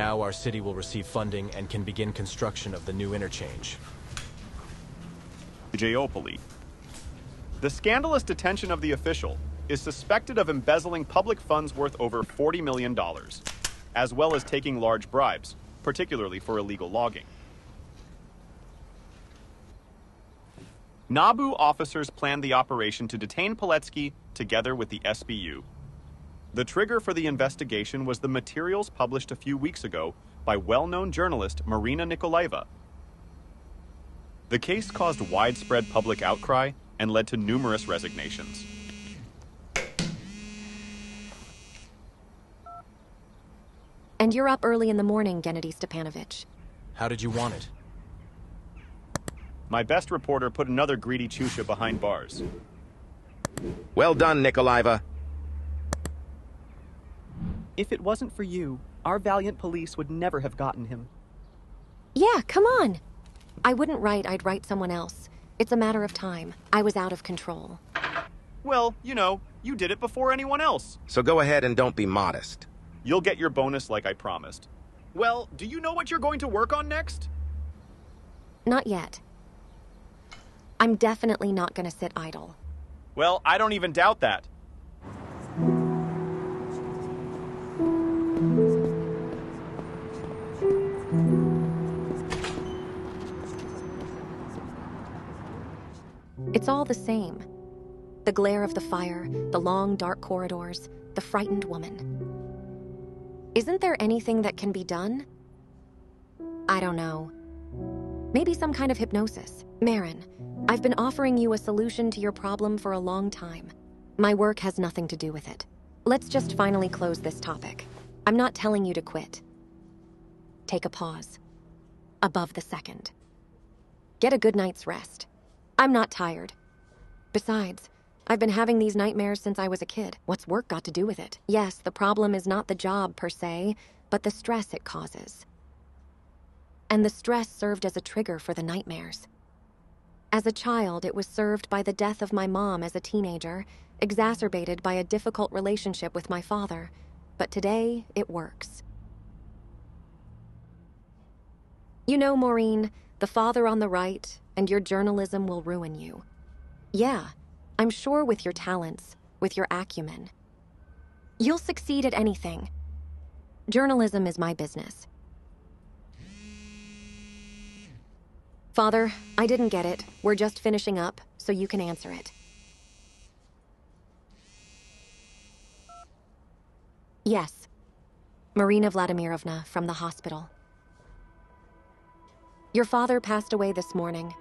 Now our city will receive funding and can begin construction of the new interchange. Geopoli. The scandalous detention of the official is suspected of embezzling public funds worth over $40 million, as well as taking large bribes, particularly for illegal logging. NABU officers planned the operation to detain Paletsky together with the SBU. The trigger for the investigation was the materials published a few weeks ago by well known journalist Marina Nikolaeva. The case caused widespread public outcry and led to numerous resignations. And you're up early in the morning, Gennady Stepanovich. How did you want it? My best reporter put another greedy Chusha behind bars. Well done, Nikolaeva. If it wasn't for you, our valiant police would never have gotten him. Yeah, come on. I wouldn't write, I'd write someone else. It's a matter of time. I was out of control. Well, you know, you did it before anyone else. So go ahead and don't be modest. You'll get your bonus like I promised. Well, do you know what you're going to work on next? Not yet. I'm definitely not gonna sit idle. Well, I don't even doubt that. It's all the same. The glare of the fire, the long dark corridors, the frightened woman. Isn't there anything that can be done? I don't know. Maybe some kind of hypnosis. Marin, I've been offering you a solution to your problem for a long time. My work has nothing to do with it. Let's just finally close this topic. I'm not telling you to quit. Take a pause. Above the second. Get a good night's rest. I'm not tired. Besides, I've been having these nightmares since I was a kid. What's work got to do with it? Yes, the problem is not the job per se, but the stress it causes. And the stress served as a trigger for the nightmares. As a child, it was served by the death of my mom as a teenager, exacerbated by a difficult relationship with my father. But today, it works. You know, Marin, the father on the right, and your journalism will ruin you. Yeah, I'm sure with your talents, with your acumen. You'll succeed at anything. Journalism is my business. Father, I didn't get it. We're just finishing up, so you can answer it. Yes. Marina Vladimirovna from the hospital. Your father passed away this morning.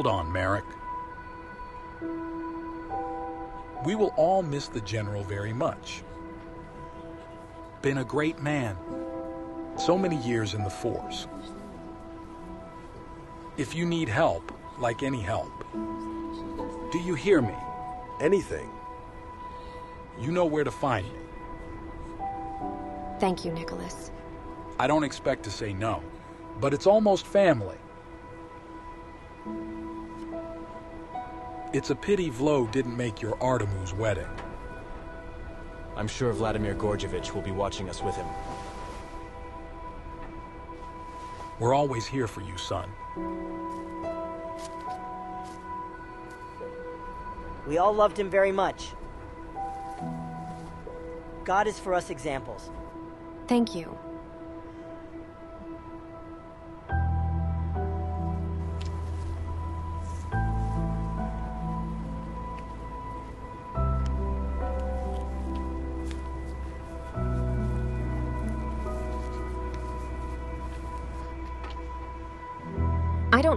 Hold on, Merrick. We will all miss the General very much. Been a great man. So many years in the Force. If you need help, like any help, do you hear me? Anything. You know where to find me. Thank you, Nicholas. I don't expect to say no, but it's almost family. It's a pity Vlo didn't make your Artemu's wedding. I'm sure Vladimir Gorjevich will be watching us with him. We're always here for you, son. We all loved him very much. God is for us examples. Thank you.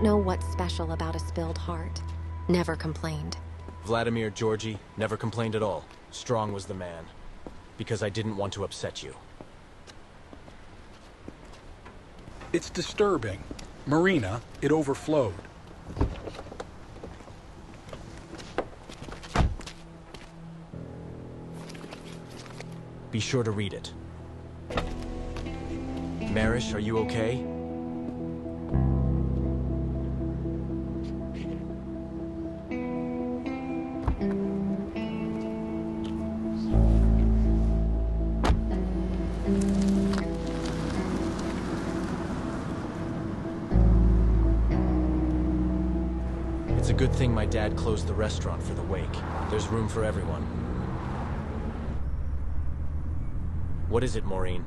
Don't know what's special about a spilled heart. Never complained. Vladimir Georgi never complained at all. Strong was the man. Because I didn't want to upset you. It's disturbing. Marina, it overflowed. Be sure to read it. Marish, are you okay? Dad closed the restaurant for the wake. There's room for everyone. What is it, Marin?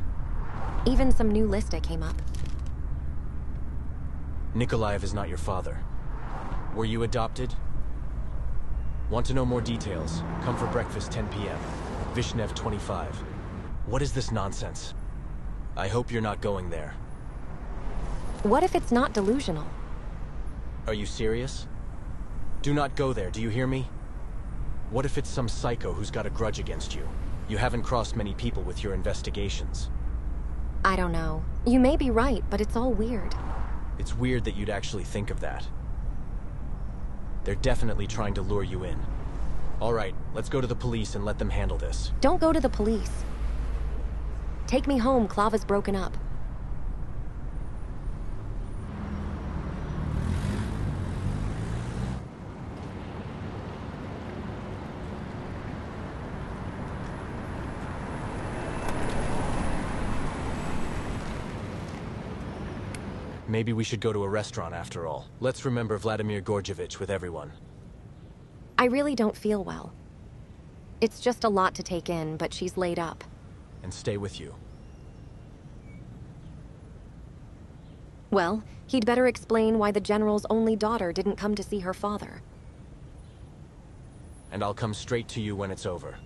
Even some new list I came up. Nikolaev is not your father. Were you adopted? Want to know more details? Come for breakfast 10 p.m. Vishnev 25. What is this nonsense? I hope you're not going there. What if it's not delusional? Are you serious? Do not go there, do you hear me? What if it's some psycho who's got a grudge against you? You haven't crossed many people with your investigations. I don't know. You may be right, but it's all weird. It's weird that you'd actually think of that. They're definitely trying to lure you in. All right, let's go to the police and let them handle this. Don't go to the police. Take me home, Clava's broken up. Maybe we should go to a restaurant after all. Let's remember Vladimir Gorjevich with everyone. I really don't feel well. It's just a lot to take in, but she's laid up. And stay with you. Well, he'd better explain why the General's only daughter didn't come to see her father. And I'll come straight to you when it's over.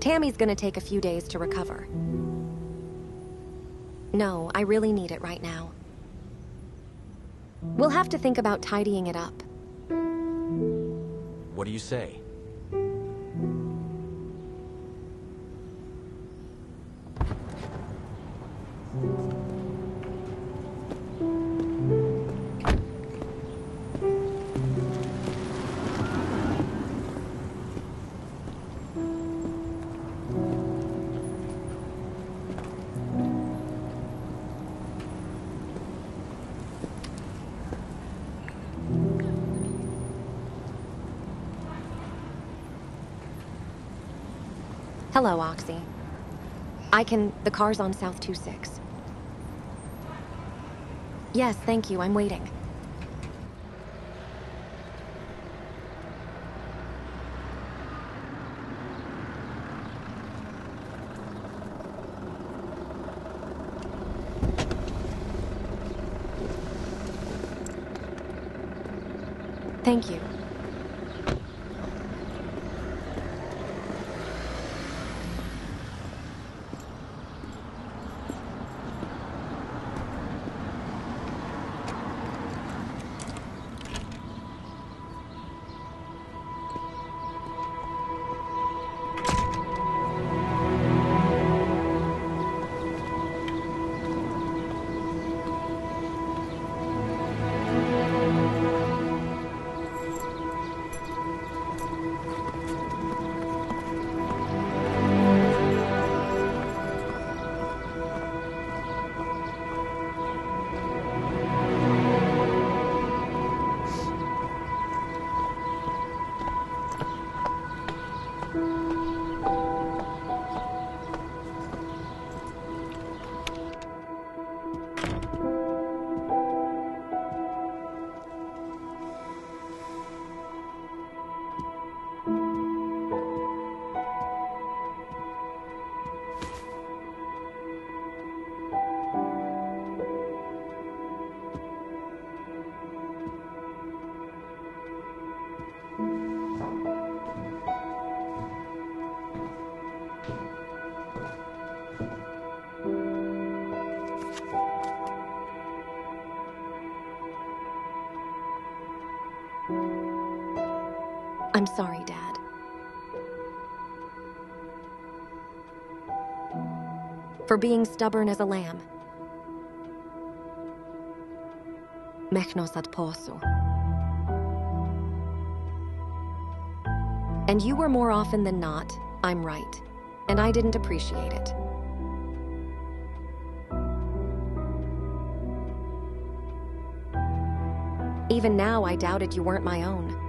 Tammy's gonna take a few days to recover. No, I really need it right now. We'll have to think about tidying it up. What do you say? Hello, Oxy. I can. The car's on South 26. Yes, thank you. I'm waiting. Thank you. I'm sorry, Dad. For being stubborn as a lamb. Mechnos ad posu. And you were more often than not, I'm right. And I didn't appreciate it. Even now, I doubted you weren't my own.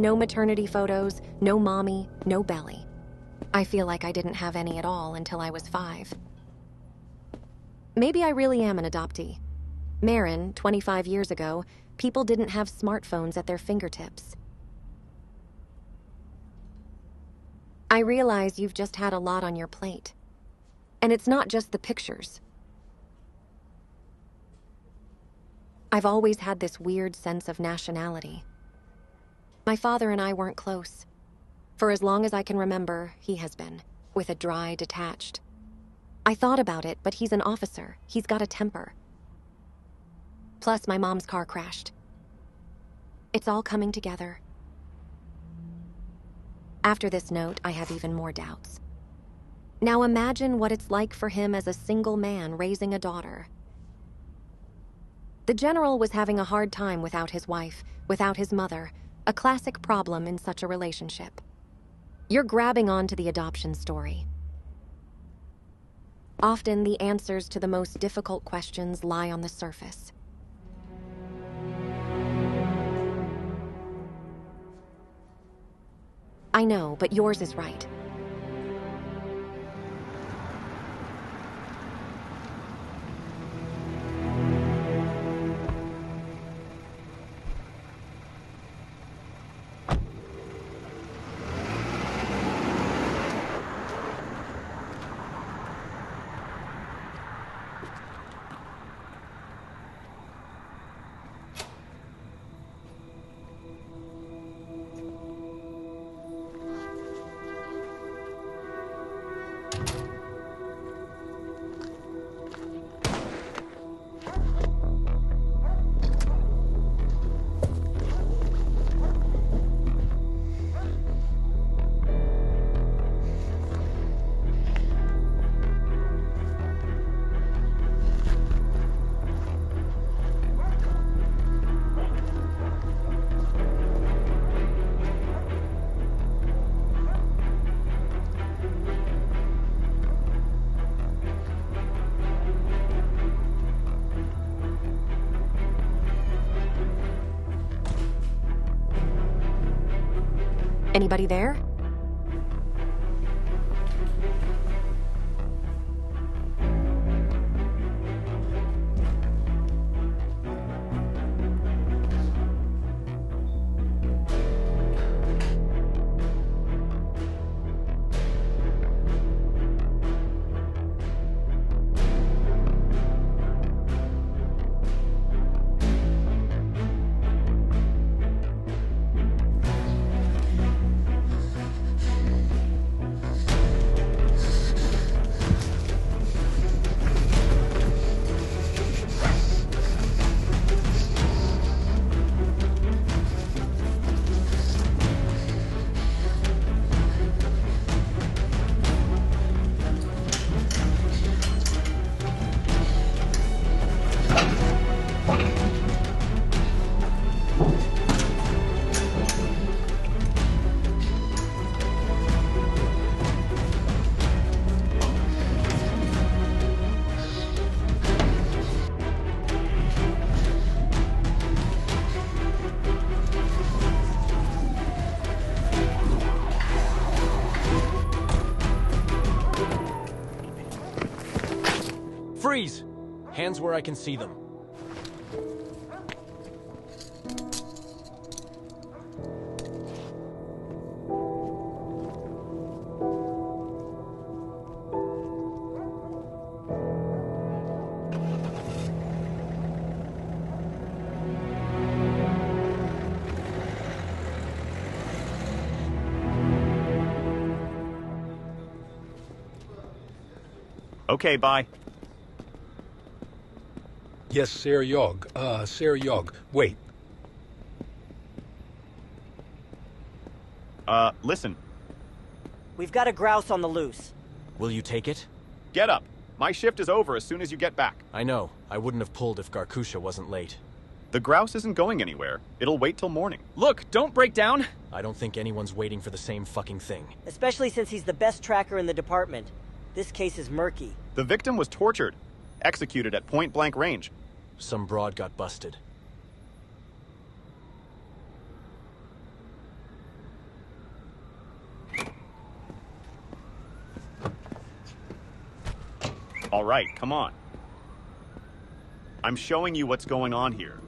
No maternity photos, no mommy, no belly. I feel like I didn't have any at all until I was five. Maybe I really am an adoptee. Marin, 25 years ago, people didn't have smartphones at their fingertips. I realize you've just had a lot on your plate. And it's not just the pictures. I've always had this weird sense of nationality. My father and I weren't close. For as long as I can remember, he has been, with a dry, detached. I thought about it, but he's an officer. He's got a temper. Plus, my mom's car crashed. It's all coming together. After this note, I have even more doubts. Now imagine what it's like for him as a single man raising a daughter. The general was having a hard time without his wife, without his mother, a classic problem in such a relationship. You're grabbing onto the adoption story. Often, the answers to the most difficult questions lie on the surface. I know, but yours is right. Anybody there? Where I can see them. Okay, bye. Yes, Sarah Yog. Uh, Sarah Yog. Wait. Uh, listen, We've got a grouse on the loose. Will you take it? get up. My shift is over as soon as you get back. I know. I wouldn't have pulled if Garkusha wasn't late. The grouse isn't going anywhere. It'll wait till morning. Look, don't break down. I don't think anyone's waiting for the same fucking thing. Especially since he's the best tracker in the department. This case is murky. The victim was tortured, executed at point blank range. Some broad got busted. All right, come on. I'm showing you what's going on here.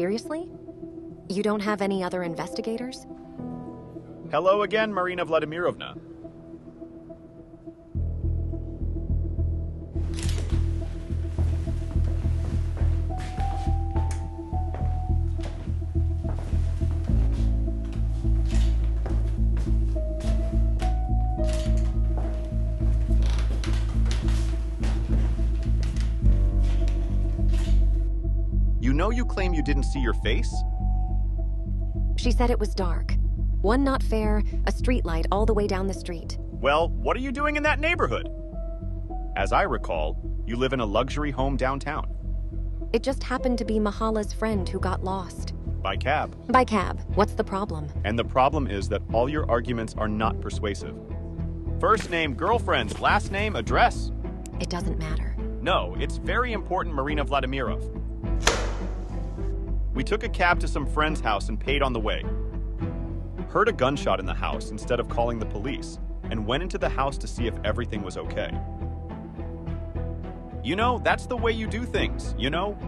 Seriously? You don't have any other investigators? Hello again, Marina Vladimirovna. Know you claim you didn't see your face? She said it was dark. One not fair, a streetlight all the way down the street. Well, what are you doing in that neighborhood? As I recall, you live in a luxury home downtown. It just happened to be Mahala's friend who got lost. By cab. By cab. What's the problem? And the problem is that all your arguments are not persuasive. First name, girlfriends. Last name, address. It doesn't matter. No, it's very important, Marina Vladimirov. We took a cab to some friend's house and paid on the way. Heard a gunshot in the house instead of calling the police, and went into the house to see if everything was okay. You know, that's the way you do things, you know?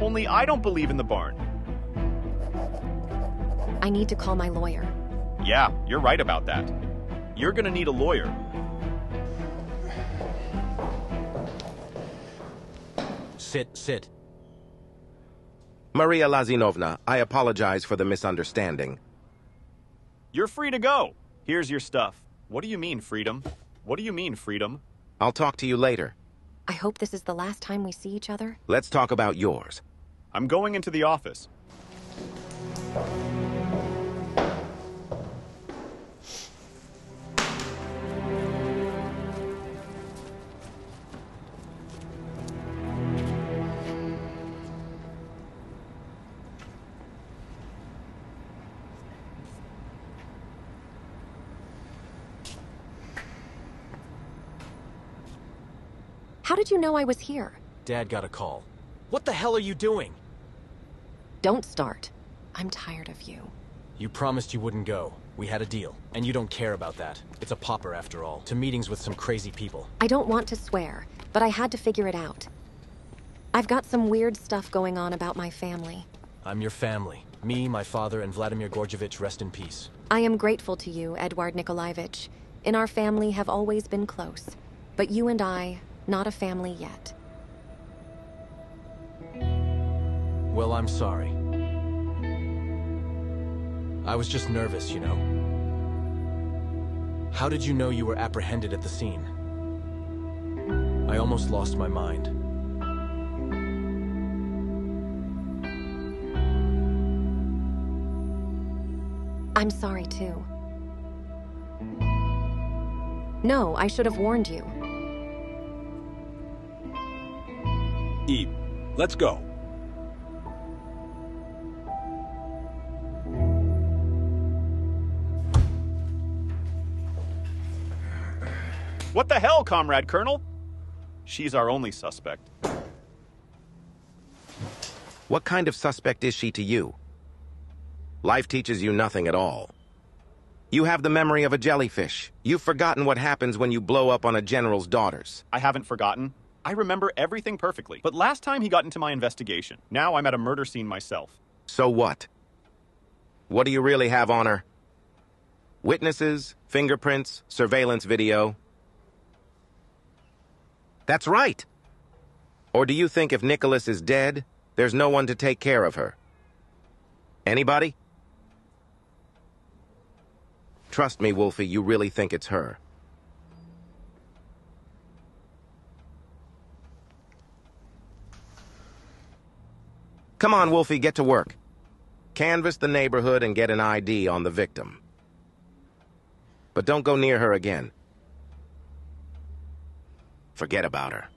Only I don't believe in the barn. I need to call my lawyer. Yeah, you're right about that. You're gonna need a lawyer. Sit, sit. Maria Lazinovna, I apologize for the misunderstanding. You're free to go. Here's your stuff. What do you mean, freedom? What do you mean, freedom? I'll talk to you later. I hope this is the last time we see each other. Let's talk about yours. I'm going into the office. How did you know I was here? Dad got a call. What the hell are you doing? Don't start. I'm tired of you. You promised you wouldn't go. We had a deal. And you don't care about that. It's a popper, after all. To meetings with some crazy people. I don't want to swear, but I had to figure it out. I've got some weird stuff going on about my family. I'm your family. Me, my father, and Vladimir Gorjevich rest in peace. I am grateful to you, Eduard Nikolaevich. In our family have always been close. But you and I, not a family yet. Well, I'm sorry. I was just nervous, you know. How did you know you were apprehended at the scene? I almost lost my mind. I'm sorry too. No, I should have warned you. Eve, let's go. What the hell, Comrade Colonel? She's our only suspect. What kind of suspect is she to you? Life teaches you nothing at all. You have the memory of a jellyfish. You've forgotten what happens when you blow up on a general's daughters. I haven't forgotten. I remember everything perfectly. But last time he got into my investigation. Now I'm at a murder scene myself. So what? What do you really have on her? Witnesses, fingerprints, surveillance video. That's right. Or do you think if Nicholas is dead, there's no one to take care of her? Anybody? Trust me, Wolfie, you really think it's her. Come on, Wolfie, get to work. Canvass the neighborhood and get an ID on the victim. But don't go near her again. Forget about her.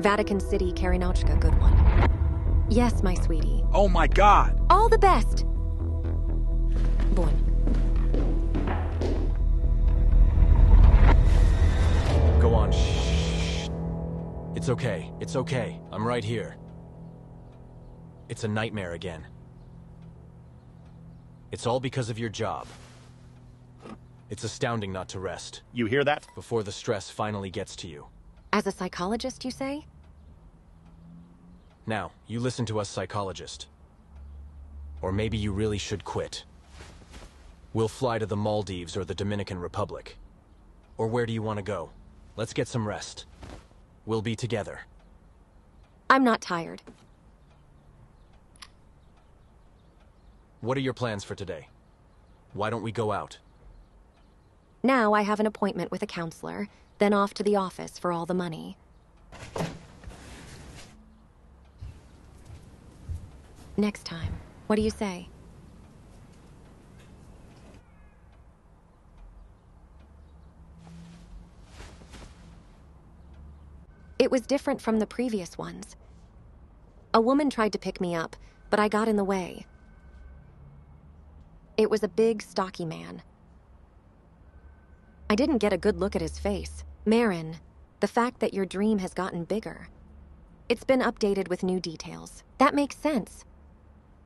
Vatican City, Karinauchka, good one. Yes, my sweetie. Oh my god! All the best! Bon. Go on, shh. It's okay, it's okay. I'm right here. It's a nightmare again. It's all because of your job. It's astounding not to rest, You hear that? before the stress finally gets to you. As a psychologist, you say? Now, you listen to us, psychologist. Or maybe you really should quit. We'll fly to the Maldives or the Dominican Republic. Or where do you want to go? Let's get some rest. We'll be together. I'm not tired. What are your plans for today? Why don't we go out? Now I have an appointment with a counselor, then off to the office for all the money. Next time. What do you say? It was different from the previous ones. A woman tried to pick me up, but I got in the way. It was a big, stocky man. I didn't get a good look at his face. Marin, the fact that your dream has gotten bigger. It's been updated with new details. That makes sense.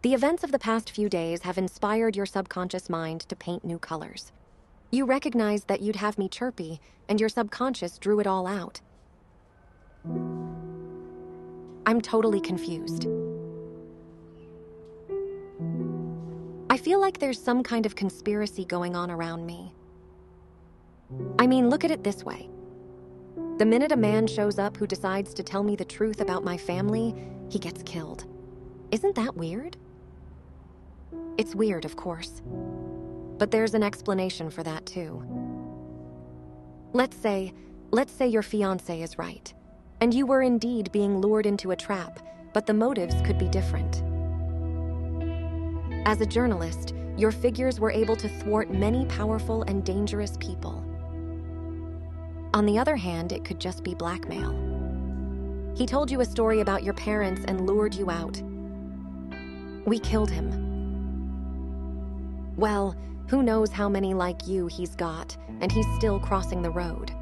The events of the past few days have inspired your subconscious mind to paint new colors. You recognized that you'd have me chirpy, and your subconscious drew it all out. I'm totally confused. I feel like there's some kind of conspiracy going on around me. I mean, look at it this way. The minute a man shows up who decides to tell me the truth about my family, he gets killed. Isn't that weird? It's weird, of course. But there's an explanation for that, too. Let's say, let's say your fiance is right, and you were indeed being lured into a trap, but the motives could be different. As a journalist, your figures were able to thwart many powerful and dangerous people. On the other hand, it could just be blackmail. He told you a story about your parents and lured you out. We killed him. Well, who knows how many like you he's got, and he's still crossing the road.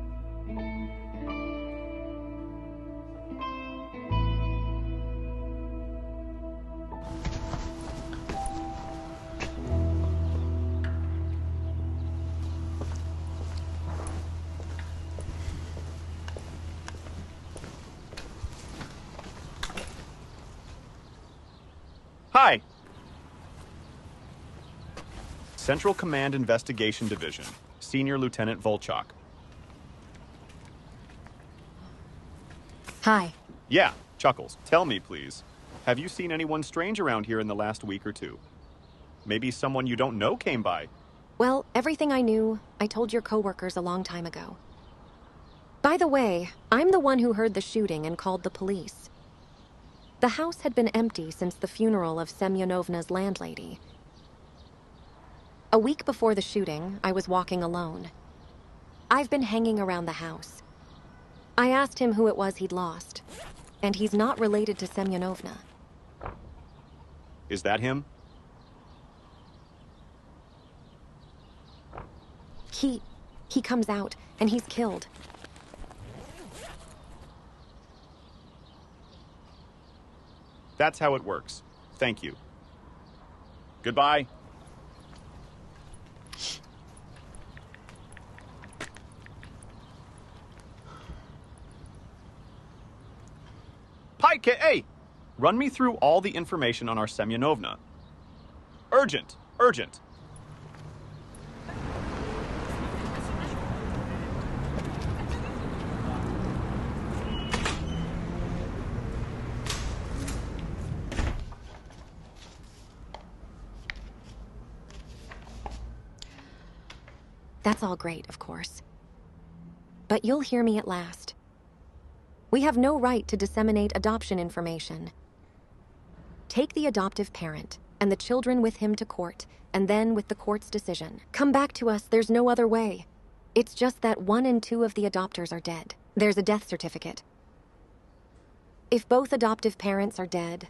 Hi. Central Command Investigation Division, Senior Lieutenant Volchok. Hi. Yeah, Chuckles, tell me, please. Have you seen anyone strange around here in the last week or two? Maybe someone you don't know came by. Well, everything I knew, I told your coworkers a long time ago. By the way, I'm the one who heard the shooting and called the police. The house had been empty since the funeral of Semyonovna's landlady. A week before the shooting, I was walking alone. I've been hanging around the house. I asked him who it was he'd lost, and he's not related to Semyonovna. Is that him? He. he comes out, and he's killed. That's how it works. Thank you. Goodbye. Pike, hey! Run me through all the information on our Semyonovna. Urgent! Urgent! That's all great, of course. But you'll hear me at last. We have no right to disseminate adoption information. Take the adoptive parent and the children with him to court, and then with the court's decision. Come back to us, there's no other way. It's just that one and two of the adopters are dead. There's a death certificate. If both adoptive parents are dead,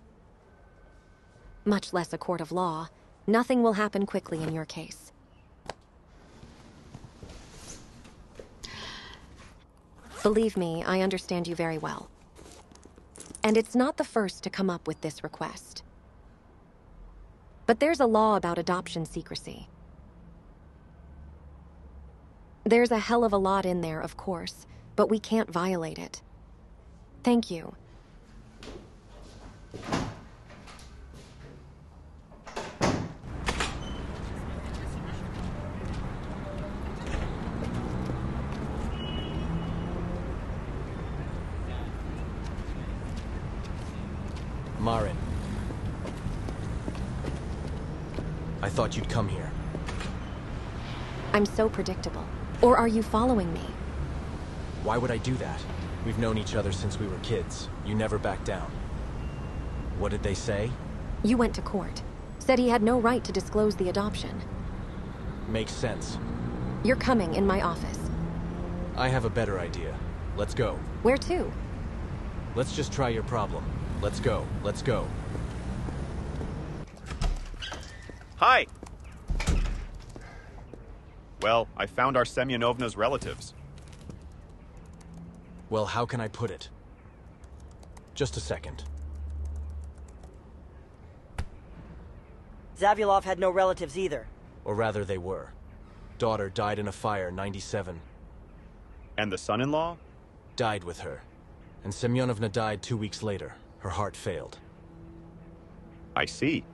much less a court of law, nothing will happen quickly in your case. Believe me, I understand you very well. And it's not the first to come up with this request. But there's a law about adoption secrecy. There's a hell of a lot in there, of course, but we can't violate it. Thank you. Marin. I thought you'd come here. I'm so predictable. Or are you following me? Why would I do that? We've known each other since we were kids. You never backed down. What did they say? You went to court. Said he had no right to disclose the adoption. Makes sense. You're coming in my office. I have a better idea. Let's go. Where to? Let's just try your problem. Let's go. Let's go. Hi! Well, I found our Semyonovna's relatives. Well, how can I put it? Just a second. Zavyalov had no relatives either. Or rather, they were. Daughter died in a fire, 97. And the son-in-law? Died with her. And Semyonovna died two weeks later. Her heart failed. I see.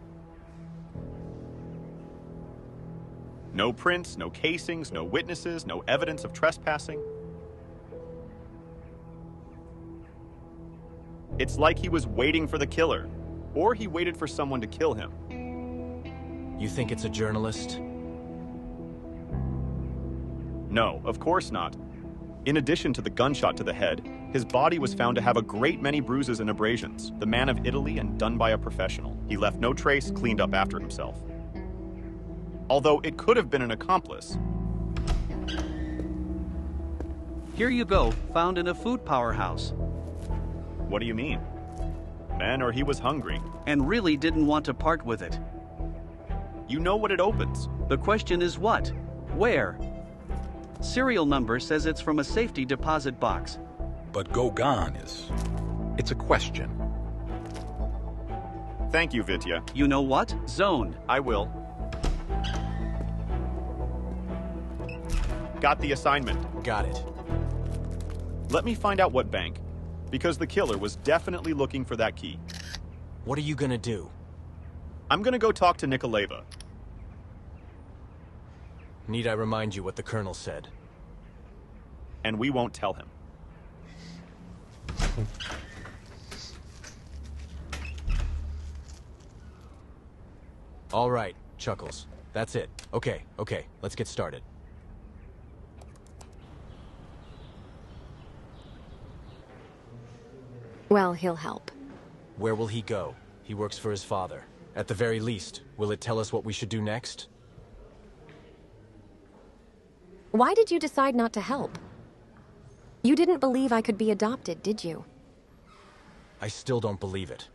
No prints, no casings, no witnesses, no evidence of trespassing. It's like he was waiting for the killer, or he waited for someone to kill him. You think it's a journalist? No, of course not. In addition to the gunshot to the head, his body was found to have a great many bruises and abrasions, the man of Italy and done by a professional. He left no trace, cleaned up after himself. Although it could have been an accomplice. Here you go, found in a food powerhouse. What do you mean? Man, or he was hungry. And really didn't want to part with it. You know what it opens. The question is what? Where? Serial number says it's from a safety deposit box. But Gogan is. It's a question. Thank you, Vitya. You know what? Zone. I will. Got the assignment. Got it. Let me find out what bank. Because the killer was definitely looking for that key. What are you gonna do? I'm gonna go talk to Nikolaeva. Need I remind you what the Colonel said? And we won't tell him. All right, Chuckles. That's it. Okay, okay, let's get started. Well, he'll help. Where will he go? He works for his father. At the very least, will it tell us what we should do next? Why did you decide not to help? You didn't believe I could be adopted, did you? I still don't believe it.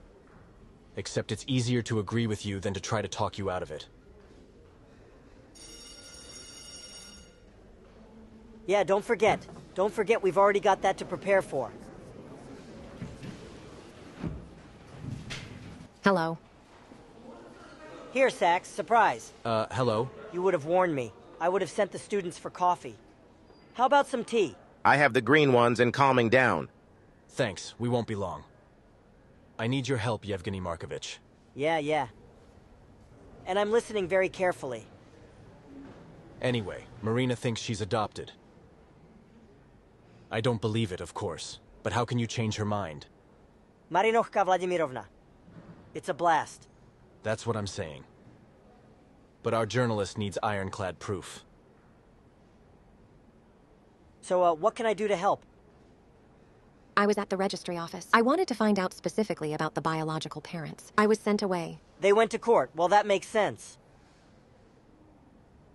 Except it's easier to agree with you than to try to talk you out of it. Yeah, don't forget. Don't forget we've already got that to prepare for. Hello. Here, Sax, surprise. Uh, hello? You would have warned me. I would have sent the students for coffee. How about some tea? I have the green ones and calming down. Thanks, we won't be long. I need your help, Yevgeny Markovich. Yeah, yeah. And I'm listening very carefully. Anyway, Marina thinks she's adopted. I don't believe it, of course. But how can you change her mind? Marinochka Vladimirovna. It's a blast. That's what I'm saying. But our journalist needs ironclad proof. So, uh, what can I do to help? I was at the registry office. I wanted to find out specifically about the biological parents. I was sent away. They went to court. Well, that makes sense.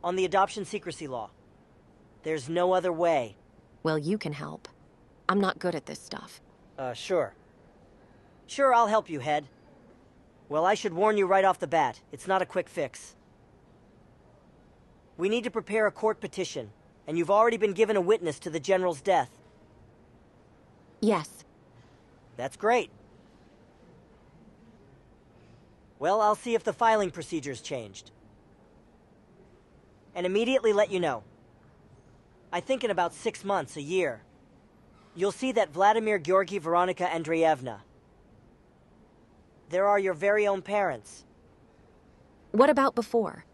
On the adoption secrecy law. There's no other way. Well, you can help. I'm not good at this stuff. Uh, sure. Sure, I'll help you, Head. Well, I should warn you right off the bat. It's not a quick fix. We need to prepare a court petition, and you've already been given a witness to the General's death. Yes. That's great. Well, I'll see if the filing procedure's changed. And immediately let you know. I think in about six months, a year, you'll see that Vladimir Georgi Veronica Andreevna. There are your very own parents. What about before?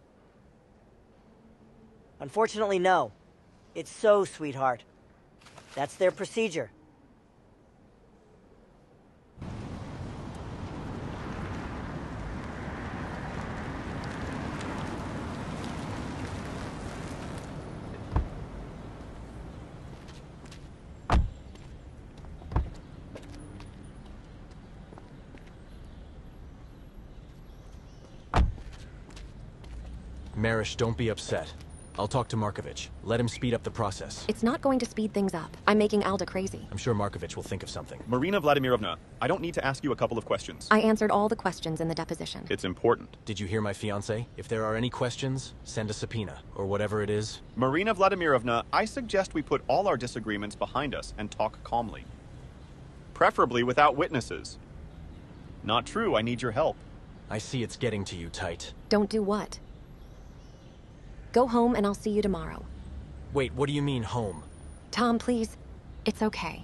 Unfortunately, no. It's so, sweetheart. That's their procedure. Marish, don't be upset. I'll talk to Markovich. Let him speed up the process. It's not going to speed things up. I'm making Alda crazy. I'm sure Markovich will think of something. Marina Vladimirovna, I don't need to ask you a couple of questions. I answered all the questions in the deposition. It's important. Did you hear my fiance? If there are any questions, send a subpoena, or whatever it is. Marina Vladimirovna, I suggest we put all our disagreements behind us and talk calmly. Preferably without witnesses. Not true, I need your help. I see it's getting to you tight. Don't do what? Go home and I'll see you tomorrow. Wait, what do you mean, home? Tom, please. It's okay.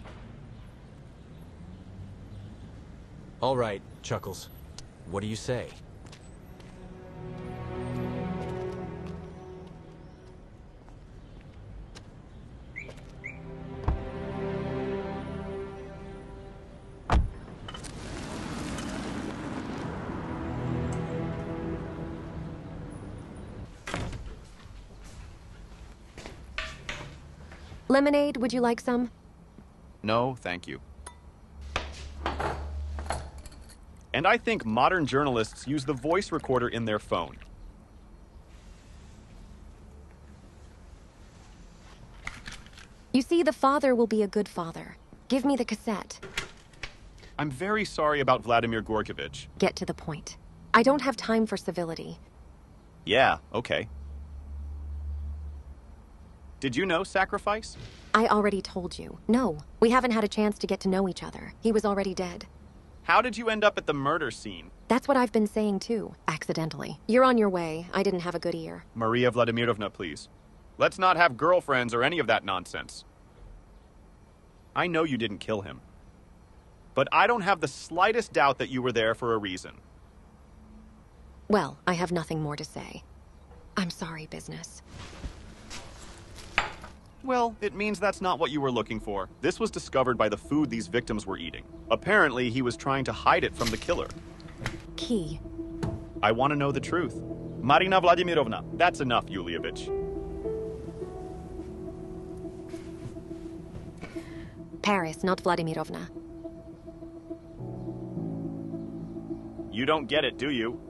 All right, Chuckles. What do you say? Lemonade, would you like some? No, thank you. And I think modern journalists use the voice recorder in their phone. You see, the father will be a good father. Give me the cassette. I'm very sorry about Vladimir Gorkovich. Get to the point. I don't have time for civility. Yeah, okay. Did you know Sacrifice? I already told you. No, we haven't had a chance to get to know each other. He was already dead. How did you end up at the murder scene? That's what I've been saying too, accidentally. You're on your way. I didn't have a good ear. Maria Vladimirovna, please. Let's not have girlfriends or any of that nonsense. I know you didn't kill him. But I don't have the slightest doubt that you were there for a reason. Well, I have nothing more to say. I'm sorry, business. Well, it means that's not what you were looking for. This was discovered by the food these victims were eating. Apparently, he was trying to hide it from the killer. Key. I want to know the truth. Marina Vladimirovna, that's enough, Yulievich. Paris, not Vladimirovna. You don't get it, do you?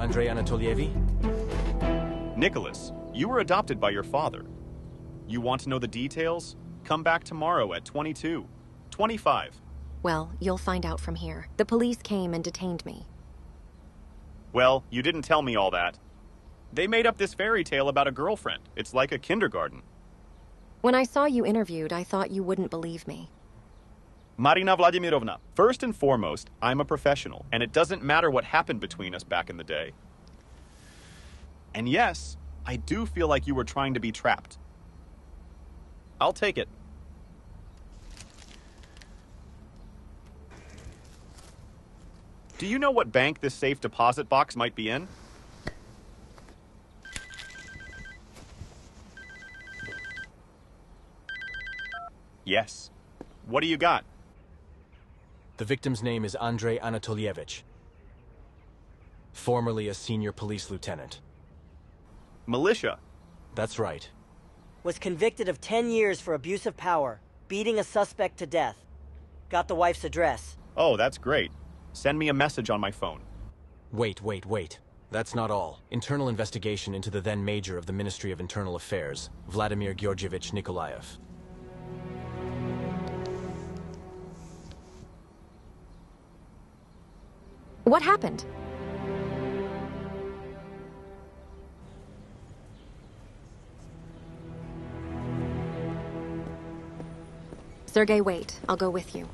Andrei Anatolievi? Nicholas, you were adopted by your father. You want to know the details? Come back tomorrow at 22. 25. Well, you'll find out from here. The police came and detained me. Well, you didn't tell me all that. They made up this fairy tale about a girlfriend. It's like a kindergarten. When I saw you interviewed, I thought you wouldn't believe me. Marina Vladimirovna, first and foremost, I'm a professional, and it doesn't matter what happened between us back in the day. And yes, I do feel like you were trying to be trapped. I'll take it. Do you know what bank this safe deposit box might be in? Yes. What do you got? The victim's name is Andrei Anatolievich. Formerly a senior police lieutenant. Militia. That's right. Was convicted of 10 years for abuse of power, beating a suspect to death. Got the wife's address. Oh, that's great. Send me a message on my phone. Wait, wait, wait. That's not all. Internal investigation into the then major of the Ministry of Internal Affairs, Vladimir Georgievich Nikolaev. What happened? Sergey, wait. I'll go with you.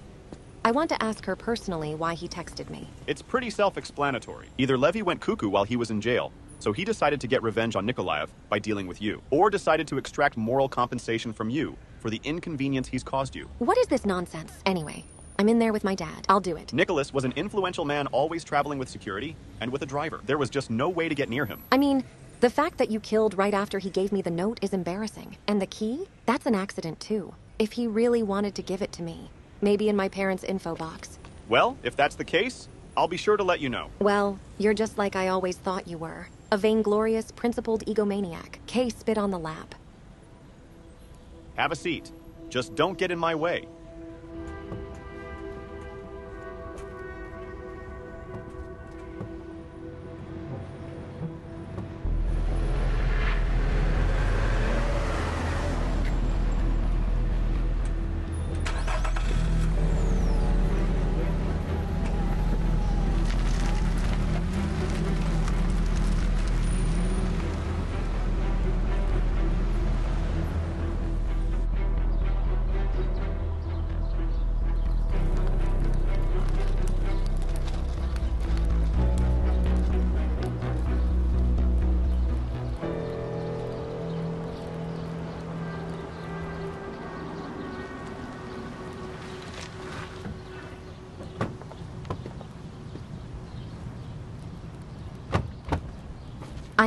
I want to ask her personally why he texted me. It's pretty self explanatory. Either Levy went cuckoo while he was in jail, so he decided to get revenge on Nikolaev by dealing with you, or decided to extract moral compensation from you for the inconvenience he's caused you. What is this nonsense? Anyway, I'm in there with my dad. I'll do it. Nicholas was an influential man always traveling with security and with a driver. There was just no way to get near him. I mean, the fact that you killed right after he gave me the note is embarrassing. And the key? That's an accident, too. If he really wanted to give it to me, maybe in my parents' info box. Well, if that's the case, I'll be sure to let you know. Well, you're just like I always thought you were a vainglorious, principled egomaniac. Kay spit on the lap. Have a seat. Just don't get in my way.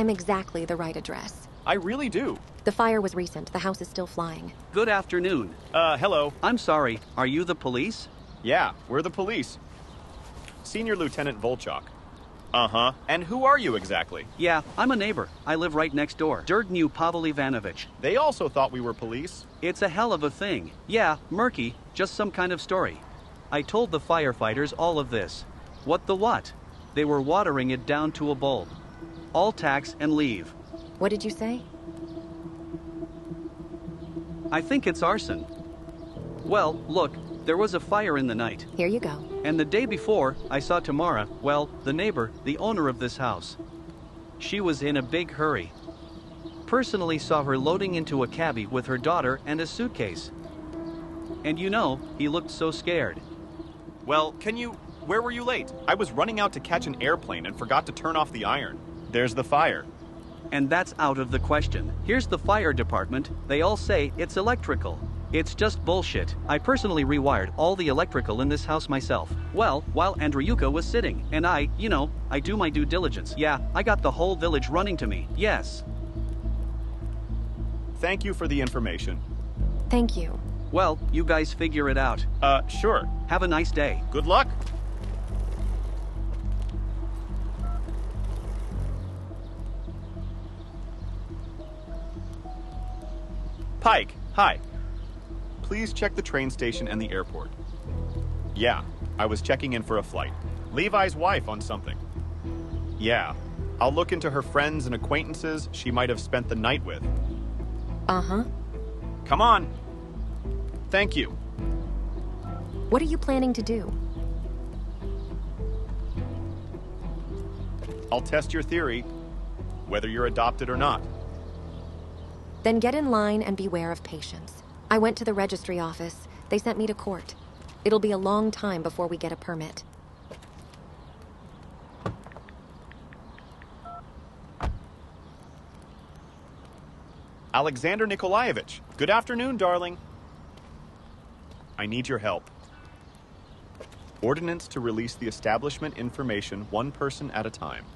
I'm exactly the right address. I really do. The fire was recent. The house is still flying. Good afternoon. Uh, hello. I'm sorry, are you the police? Yeah, we're the police. Senior Lieutenant Volchok. Uh huh. And who are you exactly? Yeah, I'm a neighbor. I live right next door. Dirt knew Pavel Ivanovich. They also thought we were police. It's a hell of a thing. Yeah, murky, just some kind of story. I told the firefighters all of this. What the what? They were watering it down to a bulb. All tax and leave. What did you say? I think it's arson. Well, look, there was a fire in the night. Here you go. And the day before, I saw Tamara, well, the neighbor, the owner of this house. She was in a big hurry. Personally saw her loading into a cabbie with her daughter and a suitcase. And you know, he looked so scared. Well, can you. Where were you late? I was running out to catch an airplane and forgot to turn off the iron. There's the fire. And that's out of the question. Here's the fire department. They all say it's electrical. It's just bullshit. I personally rewired all the electrical in this house myself. Well, while Andreyuka was sitting. And I, you know, I do my due diligence. Yeah, I got the whole village running to me. Yes. Thank you for the information. Thank you. Well, you guys figure it out. Uh, sure. Have a nice day. Good luck. Pike, hi. Please check the train station and the airport. Yeah, I was checking in for a flight. Levi's wife on something. Yeah, I'll look into her friends and acquaintances she might have spent the night with. Uh huh. Come on. Thank you. What are you planning to do? I'll test your theory, whether you're adopted or not. Then get in line and beware of patience. I went to the registry office. They sent me to court. It'll be a long time before we get a permit. Alexander Nikolaevich, good afternoon, darling. I need your help. Ordinance to release the establishment information one person at a time.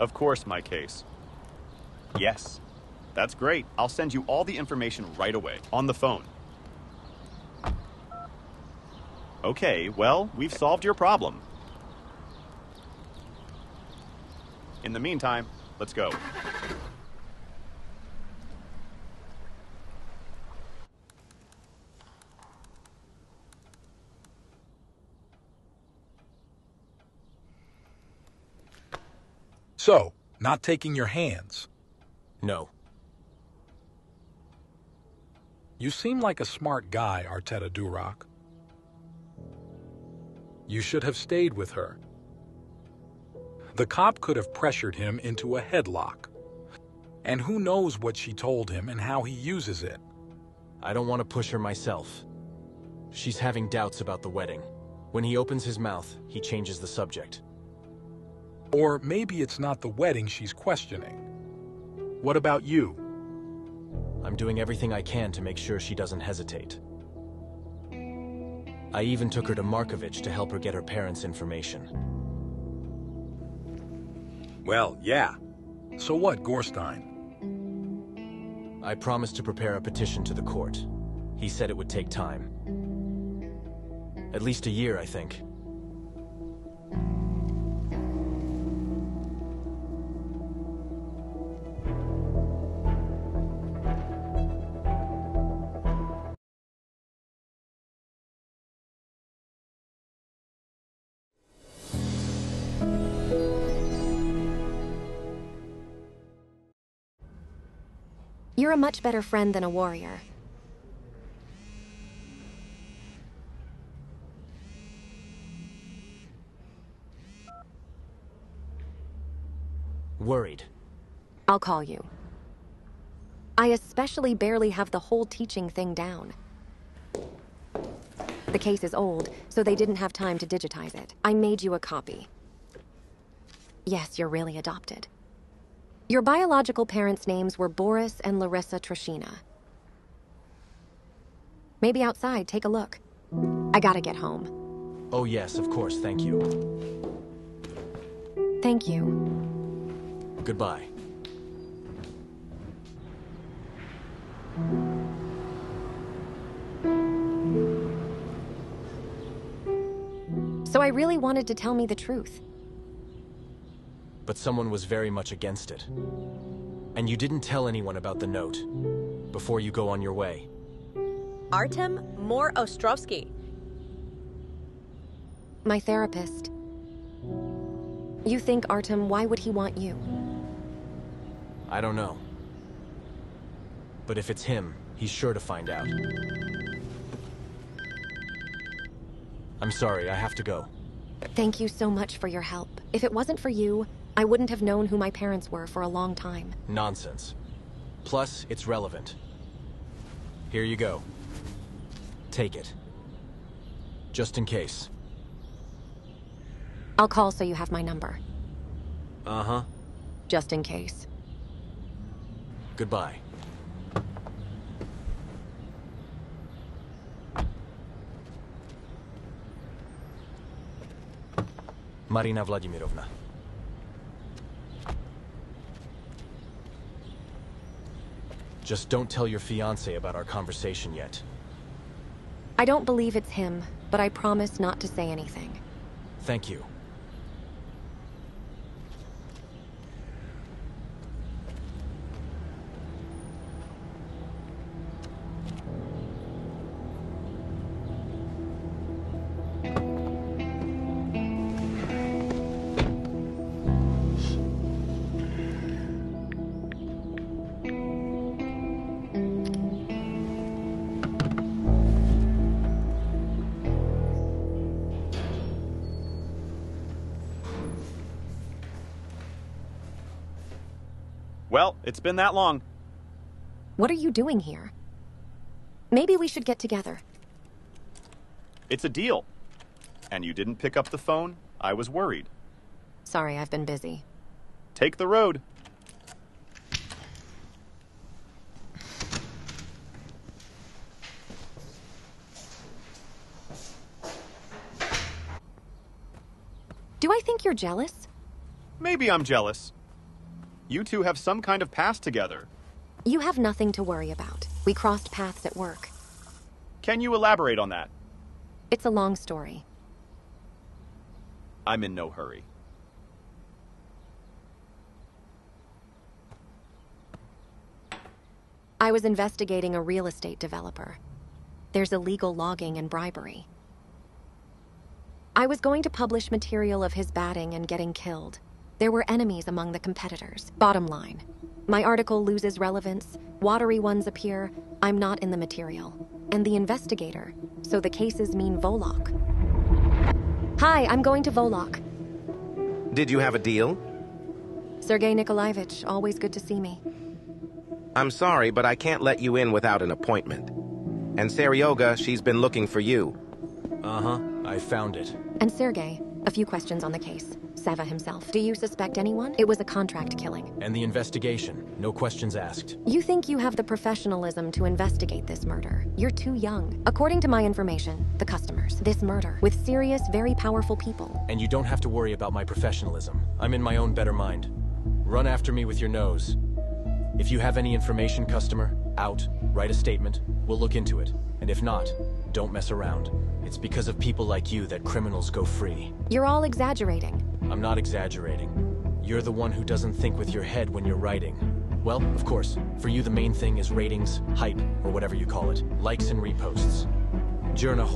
Of course, my case. Yes. That's great. I'll send you all the information right away, on the phone. Okay, well, we've solved your problem. In the meantime, let's go. So, not taking your hands. No. You seem like a smart guy, Arteta Durock. You should have stayed with her. The cop could have pressured him into a headlock. And who knows what she told him and how he uses it. I don't want to push her myself. She's having doubts about the wedding. When he opens his mouth, he changes the subject. Or maybe it's not the wedding she's questioning. What about you? I'm doing everything I can to make sure she doesn't hesitate. I even took her to Markovich to help her get her parents' information. Well, yeah. So what, Gorstein? I promised to prepare a petition to the court. He said it would take time. At least a year, I think. You're a much better friend than a warrior. Worried. I'll call you. I especially barely have the whole teaching thing down. The case is old, so they didn't have time to digitize it. I made you a copy. Yes, you're really adopted. Your biological parents' names were Boris and Larissa Trashina. Maybe outside, take a look. I gotta get home. Oh yes, of course, thank you. Thank you. Goodbye. So I really wanted to tell me the truth. But someone was very much against it. And you didn't tell anyone about the note before you go on your way. Artem Mor Ostrovsky. My therapist. You think, Artem, why would he want you? I don't know. But if it's him, he's sure to find out. I'm sorry, I have to go. Thank you so much for your help. If it wasn't for you, I wouldn't have known who my parents were for a long time. Nonsense. Plus, it's relevant. Here you go. Take it. Just in case. I'll call so you have my number. Uh-huh. Just in case. Goodbye. Marina Vladimirovna. Just don't tell your fiance about our conversation yet. I don't believe it's him, but I promise not to say anything. Thank you. It's been that long. What are you doing here? Maybe we should get together. It's a deal. And you didn't pick up the phone? I was worried. Sorry, I've been busy. Take the road. Do I think you're jealous? Maybe I'm jealous. You two have some kind of past together. You have nothing to worry about. We crossed paths at work. Can you elaborate on that? It's a long story. I'm in no hurry. I was investigating a real estate developer. There's illegal logging and bribery. I was going to publish material of his batting and getting killed. There were enemies among the competitors. Bottom line my article loses relevance, watery ones appear, I'm not in the material. And the investigator, so the cases mean Volok. Hi, I'm going to Volok. Did you have a deal? Sergei Nikolaevich, always good to see me. I'm sorry, but I can't let you in without an appointment. And Seryoga, she's been looking for you. Uh huh. I found it. And Sergei, a few questions on the case. Sava himself. Do you suspect anyone? It was a contract killing. And the investigation. No questions asked. You think you have the professionalism to investigate this murder. You're too young. According to my information, the customers, this murder, with serious, very powerful people. And you don't have to worry about my professionalism. I'm in my own better mind. Run after me with your nose. If you have any information, customer, out, write a statement. We'll look into it. And if not, don't mess around. It's because of people like you that criminals go free. You're all exaggerating. I'm not exaggerating. You're the one who doesn't think with your head when you're writing. Well, of course, for you the main thing is ratings, hype, or whatever you call it. Likes and reposts. Jurna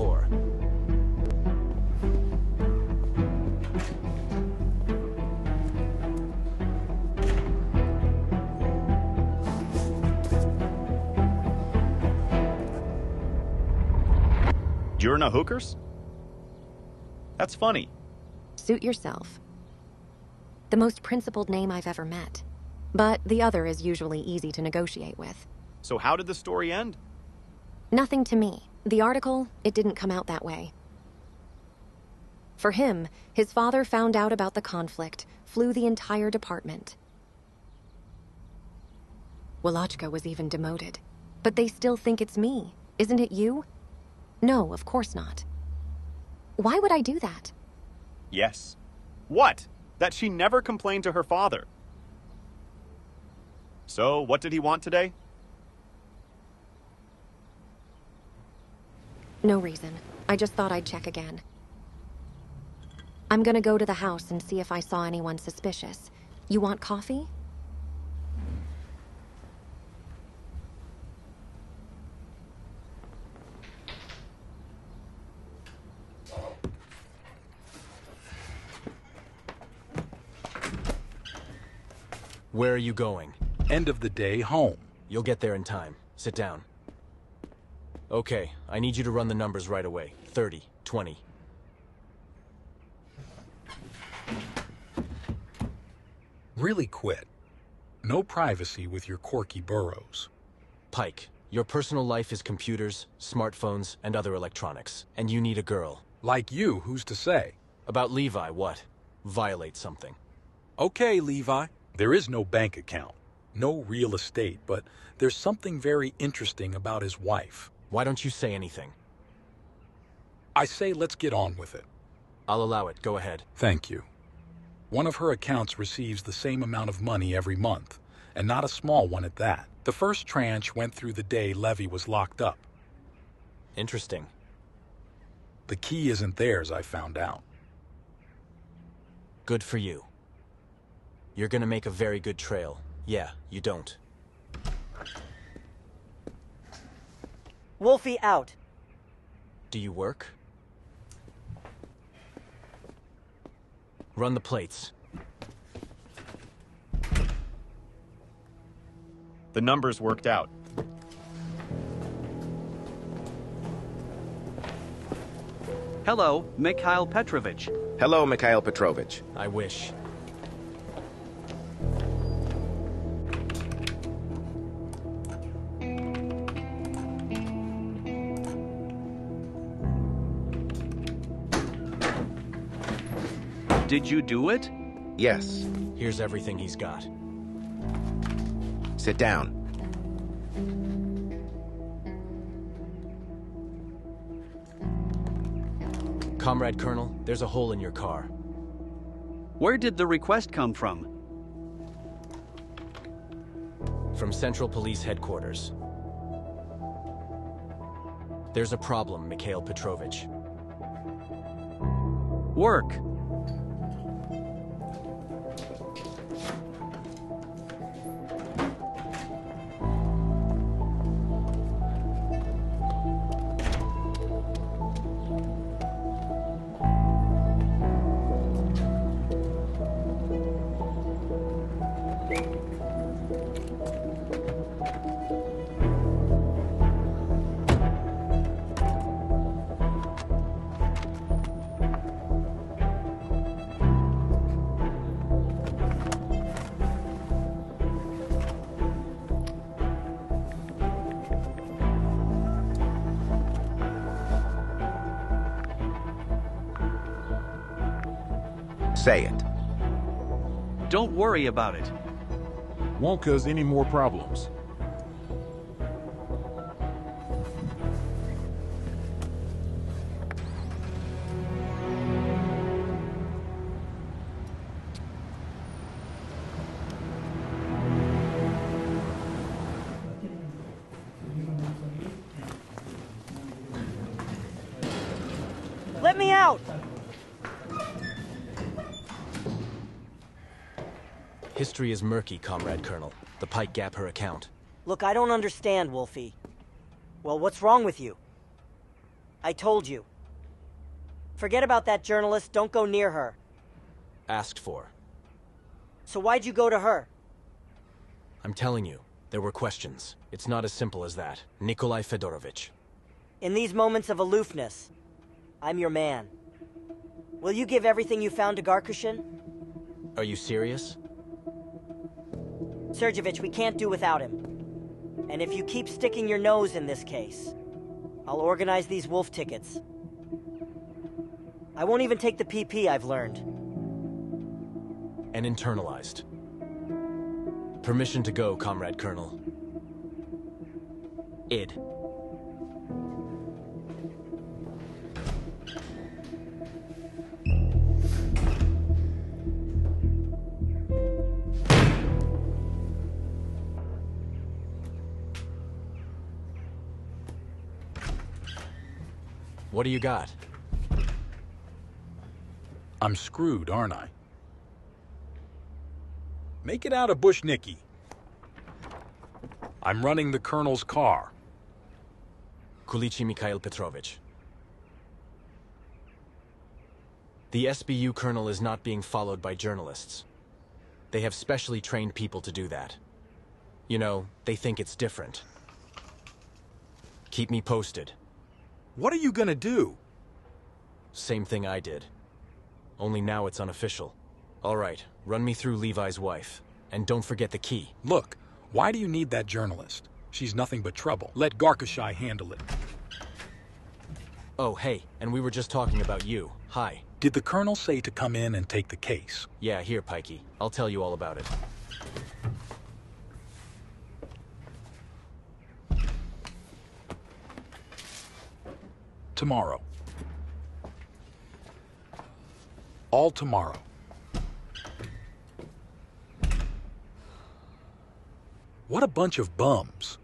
Jurna hookers? That's funny. Suit yourself. The most principled name I've ever met. But the other is usually easy to negotiate with. So how did the story end? Nothing to me. The article, it didn't come out that way. For him, his father found out about the conflict, flew the entire department. Wolochka was even demoted. But they still think it's me. Isn't it you? No, of course not. Why would I do that? Yes. What? That she never complained to her father. So, what did he want today? No reason. I just thought I'd check again. I'm gonna go to the house and see if I saw anyone suspicious. You want coffee? Where are you going? End of the day, home. You'll get there in time. Sit down. Okay, I need you to run the numbers right away. 30, 20. Really quit. No privacy with your quirky burrows. Pike, your personal life is computers, smartphones, and other electronics. And you need a girl. Like you, who's to say? About Levi, what? Violate something. Okay, Levi. There is no bank account, no real estate, but there's something very interesting about his wife. Why don't you say anything? I say let's get on with it. I'll allow it. Go ahead. Thank you. One of her accounts receives the same amount of money every month, and not a small one at that. The first tranche went through the day Levy was locked up. Interesting. The key isn't theirs, I found out. Good for you. You're gonna make a very good trail. Yeah, you don't. Wolfie out. Do you work? Run the plates. The numbers worked out. Hello, Mikhail Petrovich. Hello, Mikhail Petrovich. I wish. Did you do it? Yes. Here's everything he's got. Sit down. Comrade Colonel, there's a hole in your car. Where did the request come from? From Central Police Headquarters. There's a problem, Mikhail Petrovich. Work. Worry about it. Won't cause any more problems. Is murky, Comrade Colonel. The Pike Gap her account. Look, I don't understand, Wolfie. Well, what's wrong with you? I told you. Forget about that journalist, don't go near her. Asked for. So why'd you go to her? I'm telling you, there were questions. It's not as simple as that. Nikolai Fedorovich. In these moments of aloofness, I'm your man. Will you give everything you found to Garkushin? Are you serious? Sergevich, we can't do without him. And if you keep sticking your nose in this case, I'll organize these wolf tickets. I won't even take the PP I've learned. And internalized. Permission to go, Comrade Colonel. Id. What do you got? I'm screwed, aren't I? Make it out of Bushnicki. I'm running the colonel's car. Kulichi Mikhail Petrovich. The SBU colonel is not being followed by journalists. They have specially trained people to do that. You know, they think it's different. Keep me posted. What are you gonna do? Same thing I did. Only now it's unofficial. All right, run me through Levi's wife. And don't forget the key. Look, why do you need that journalist? She's nothing but trouble. Let Garkashai handle it. Oh, hey, and we were just talking about you. Hi. Did the colonel say to come in and take the case? Yeah, here, Pikey. I'll tell you all about it. Tomorrow. All tomorrow. What a bunch of bums.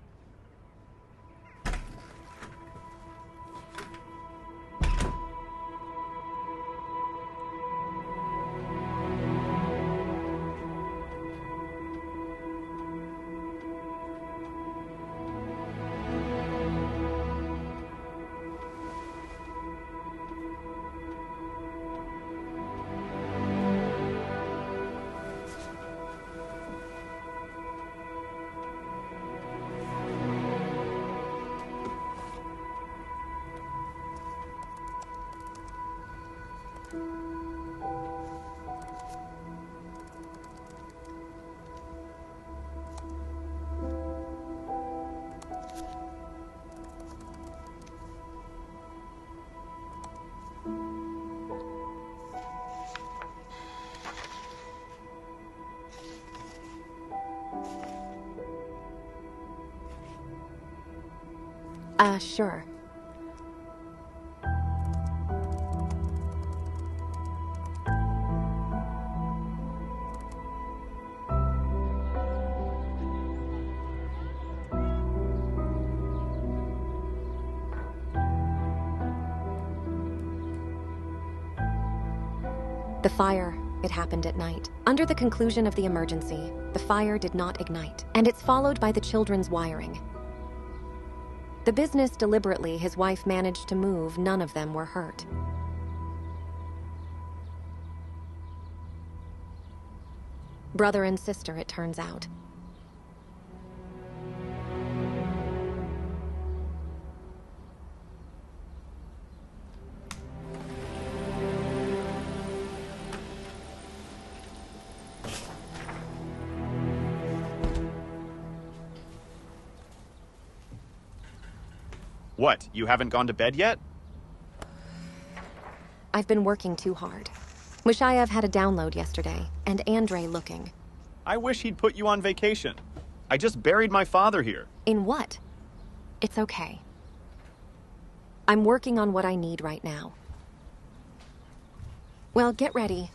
Sure. The fire, it happened at night. Under the conclusion of the emergency, the fire did not ignite, and it's followed by the children's wiring. The business deliberately his wife managed to move, none of them were hurt. Brother and sister, it turns out. What, you haven't gone to bed yet? I've been working too hard. Mushayev had a download yesterday, and Andre looking. I wish he'd put you on vacation. I just buried my father here. In what? It's okay. I'm working on what I need right now. Well, get ready.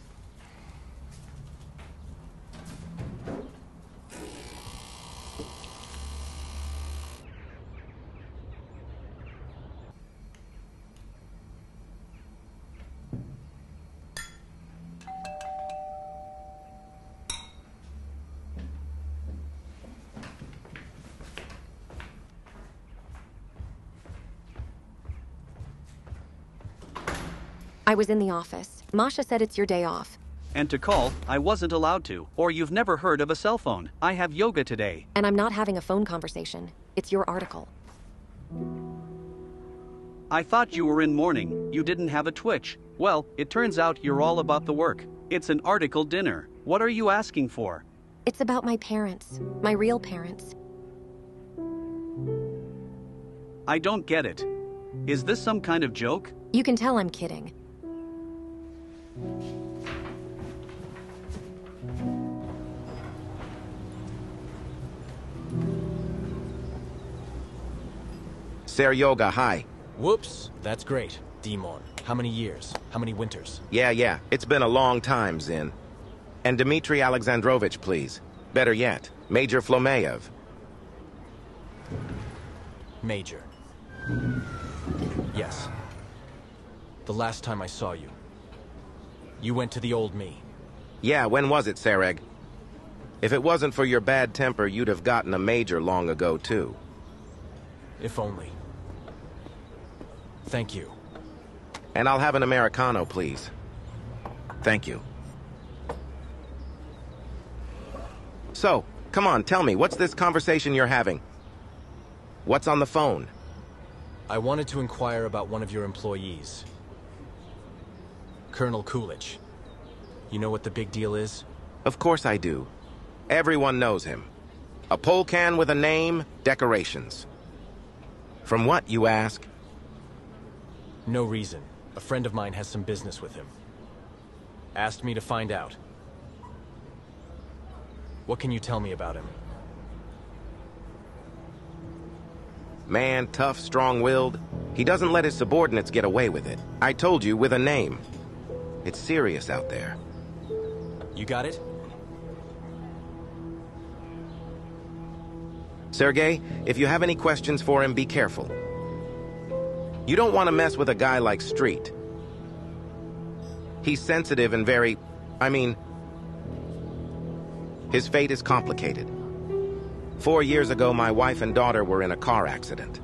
I was in the office. Masha said it's your day off. And to call, I wasn't allowed to. Or you've never heard of a cell phone. I have yoga today. And I'm not having a phone conversation. It's your article. I thought you were in mourning. You didn't have a twitch. Well, it turns out you're all about the work. It's an article dinner. What are you asking for? It's about my parents. My real parents. I don't get it. Is this some kind of joke? You can tell I'm kidding. Seryoga, hi. Whoops, that's great. Demon. How many years? How many winters? Yeah, yeah, it's been a long time, Zin. And Dmitri Alexandrovich, please. Better yet, Major Flomeyev. Major. Yes. The last time I saw you. You went to the old me. Yeah, when was it, Sereg? If it wasn't for your bad temper, you'd have gotten a major long ago, too. If only. Thank you. And I'll have an Americano, please. Thank you. So, come on, tell me, what's this conversation you're having? What's on the phone? I wanted to inquire about one of your employees. Colonel Coolidge. You know what the big deal is? Of course I do. Everyone knows him. A pole can with a name, decorations. From what, you ask? No reason. A friend of mine has some business with him. Asked me to find out. What can you tell me about him? Man, tough, strong-willed. He doesn't let his subordinates get away with it. I told you, with a name. It's serious out there. You got it? Sergei, if you have any questions for him, be careful. You don't want to mess with a guy like Street. He's sensitive and very... I mean... His fate is complicated. Four years ago, my wife and daughter were in a car accident.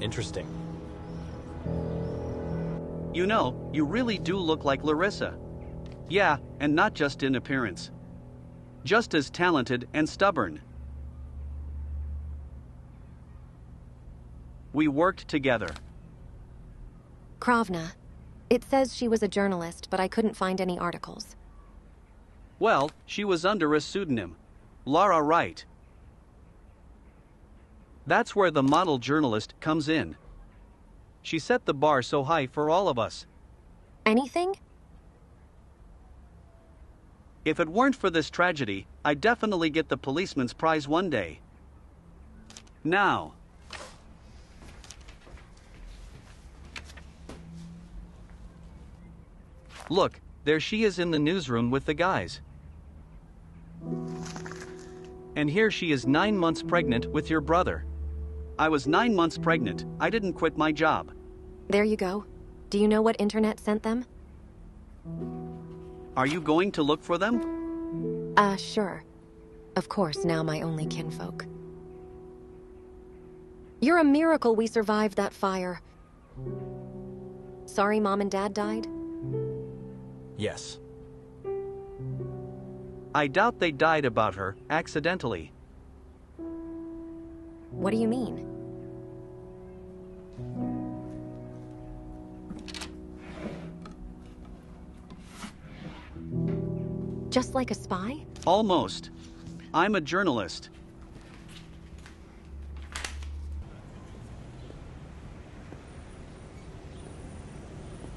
Interesting. You know, you really do look like Larissa. Yeah, and not just in appearance. Just as talented and stubborn. We worked together. Kravna. It says she was a journalist, but I couldn't find any articles. Well, she was under a pseudonym Lara Wright. That's where the model journalist comes in. She set the bar so high for all of us. Anything? If it weren't for this tragedy, I'd definitely get the policeman's prize one day. Now. Look, there she is in the newsroom with the guys. And here she is nine months pregnant with your brother. I was nine months pregnant. I didn't quit my job. There you go. Do you know what internet sent them? Are you going to look for them? Uh, sure. Of course, now my only kinfolk. You're a miracle we survived that fire. Sorry mom and dad died? Yes. I doubt they died about her accidentally. What do you mean? Just like a spy? Almost. I'm a journalist.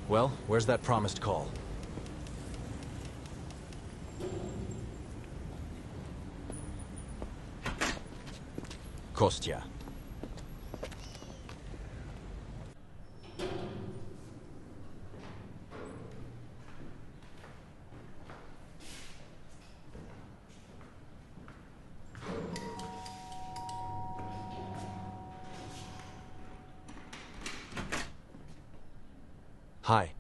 Well, where's that promised call? Kostya. Hi.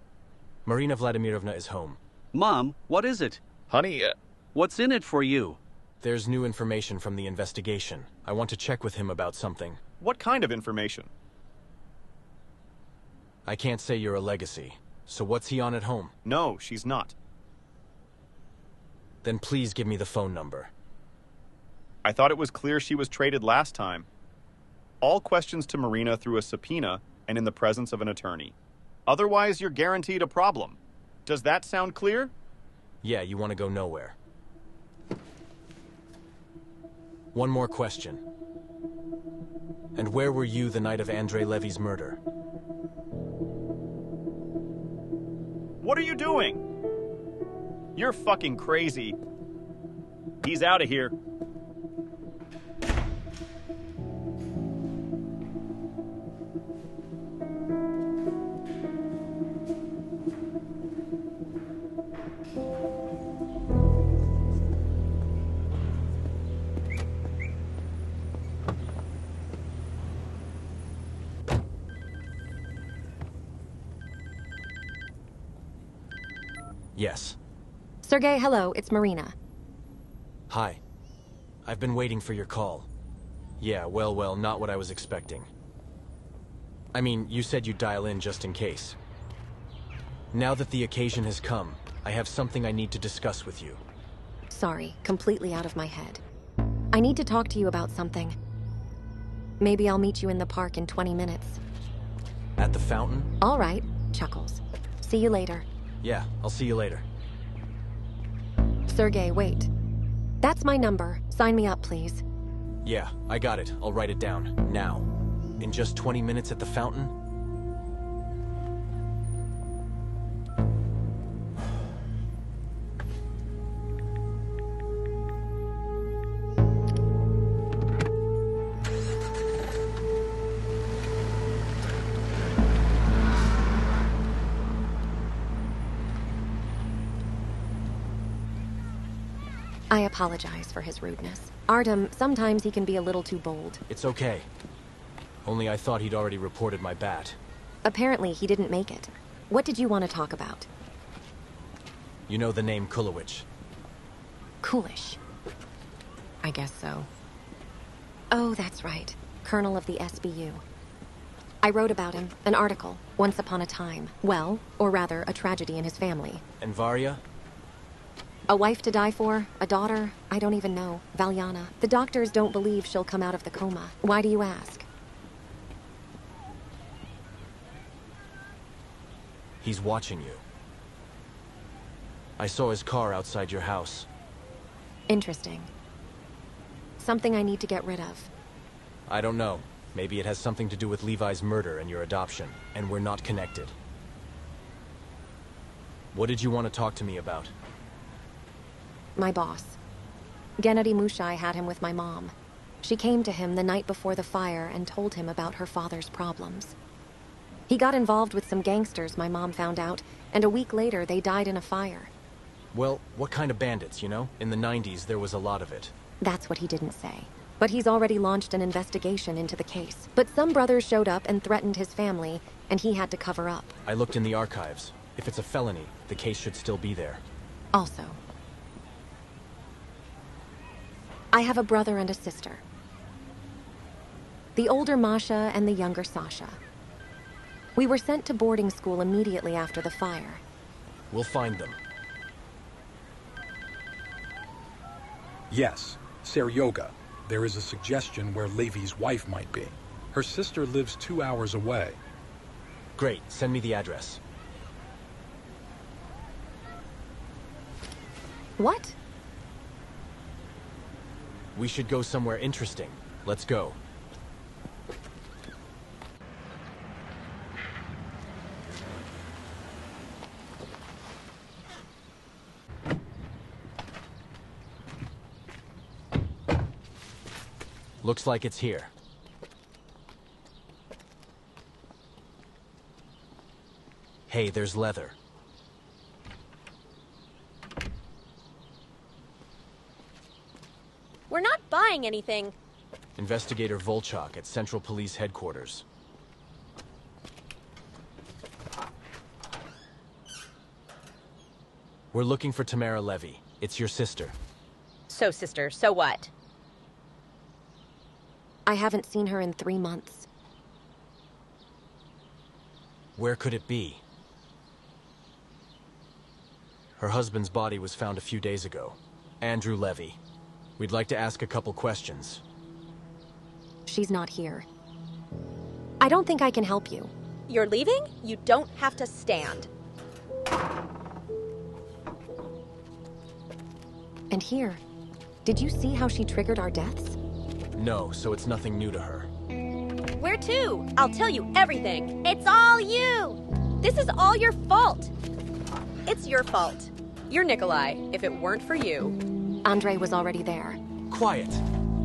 Marina Vladimirovna is home. Mom, what is it? Honey, uh, What's in it for you? There's new information from the investigation. I want to check with him about something. What kind of information? I can't say you're a legacy. So what's he on at home? No, she's not. Then please give me the phone number. I thought it was clear she was traded last time. All questions to Marina through a subpoena and in the presence of an attorney. Otherwise, you're guaranteed a problem. Does that sound clear? Yeah, you want to go nowhere. One more question. And where were you the night of Andre Levy's murder? What are you doing? You're fucking crazy. He's out of here. Yes. Sergey, hello, it's Marina. Hi. I've been waiting for your call. Yeah, well, well, not what I was expecting. I mean, you said you'd dial in just in case. Now that the occasion has come, I have something I need to discuss with you. Sorry, completely out of my head. I need to talk to you about something. Maybe I'll meet you in the park in 20 minutes. At the fountain? All right, Chuckles. See you later. Yeah, I'll see you later. Sergey, wait. That's my number. Sign me up, please. Yeah, I got it. I'll write it down. Now. In just 20 minutes at the fountain? I apologize for his rudeness. Artem, sometimes he can be a little too bold. It's okay. Only I thought he'd already reported my bat. Apparently, he didn't make it. What did you want to talk about? You know the name Kulowicz. Coolish. I guess so. Oh, that's right. Colonel of the SBU. I wrote about him, an article, once upon a time. Well, or rather, a tragedy in his family. And Varya? A wife to die for? A daughter? I don't even know. Valyana. The doctors don't believe she'll come out of the coma. Why do you ask? He's watching you. I saw his car outside your house. Interesting. Something I need to get rid of. I don't know. Maybe it has something to do with Levi's murder and your adoption, and we're not connected. What did you want to talk to me about? My boss. Gennady Mushai had him with my mom. She came to him the night before the fire and told him about her father's problems. He got involved with some gangsters, my mom found out, and a week later they died in a fire. Well, what kind of bandits, you know? In the 90s, there was a lot of it. That's what he didn't say. But he's already launched an investigation into the case. But some brothers showed up and threatened his family, and he had to cover up. I looked in the archives. If it's a felony, the case should still be there. Also, I have a brother and a sister. The older Masha and the younger Sasha. We were sent to boarding school immediately after the fire. We'll find them. Yes, Seryoga. There is a suggestion where Levy's wife might be. Her sister lives two hours away. Great, send me the address. What? We should go somewhere interesting. Let's go. Looks like it's here. Hey, there's leather. We're not buying anything. Investigator Volchok at Central Police Headquarters. We're looking for Tamara Levy. It's your sister. So, sister, so what? I haven't seen her in three months. Where could it be? Her husband's body was found a few days ago. Andrew Levy. We'd like to ask a couple questions. She's not here. I don't think I can help you. You're leaving? You don't have to stand. And here, did you see how she triggered our deaths? No, so it's nothing new to her. Where to? I'll tell you everything. It's all you! This is all your fault. It's your fault. You're Nikolai. If it weren't for you. Andre was already there. Quiet!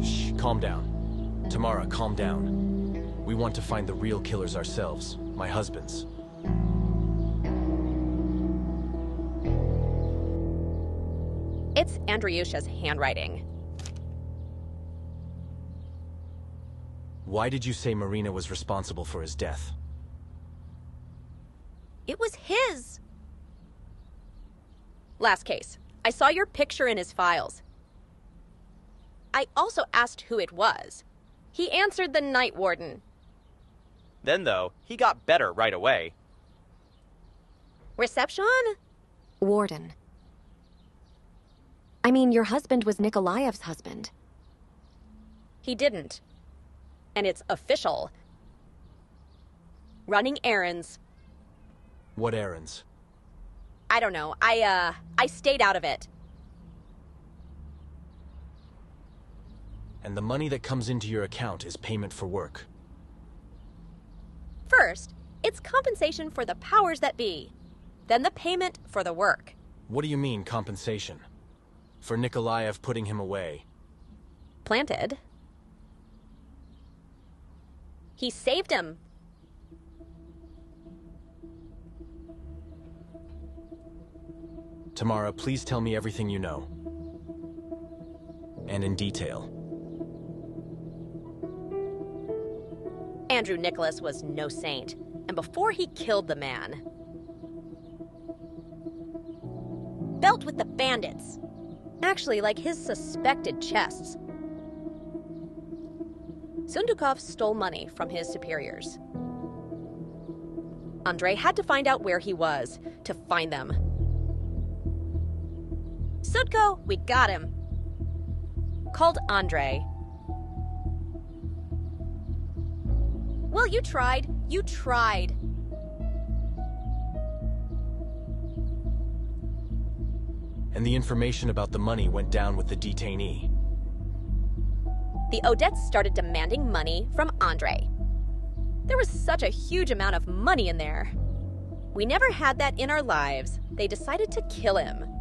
Shh, calm down. Tamara, calm down. We want to find the real killers ourselves, my husband's. It's Andreyusha's handwriting. Why did you say Marina was responsible for his death? It was his. Last case. I saw your picture in his files. I also asked who it was. He answered the night warden. Then, though, he got better right away. Reception? Warden. I mean, your husband was Nikolaev's husband. He didn't. And it's official. Running errands. What errands? I don't know. I, uh, I stayed out of it. And the money that comes into your account is payment for work. First, it's compensation for the powers that be. Then the payment for the work. What do you mean, compensation? For Nikolaev putting him away. Planted. He saved him. Tamara, please tell me everything you know. And in detail. Andrew Nicholas was no saint. And before he killed the man, belt with the bandits. Actually, like his suspected chests. Sundukov stole money from his superiors. Andre had to find out where he was to find them. Sudko, we got him. Called Andre. Well, you tried. You tried. And the information about the money went down with the detainee. The Odettes started demanding money from Andre. There was such a huge amount of money in there. We never had that in our lives. They decided to kill him.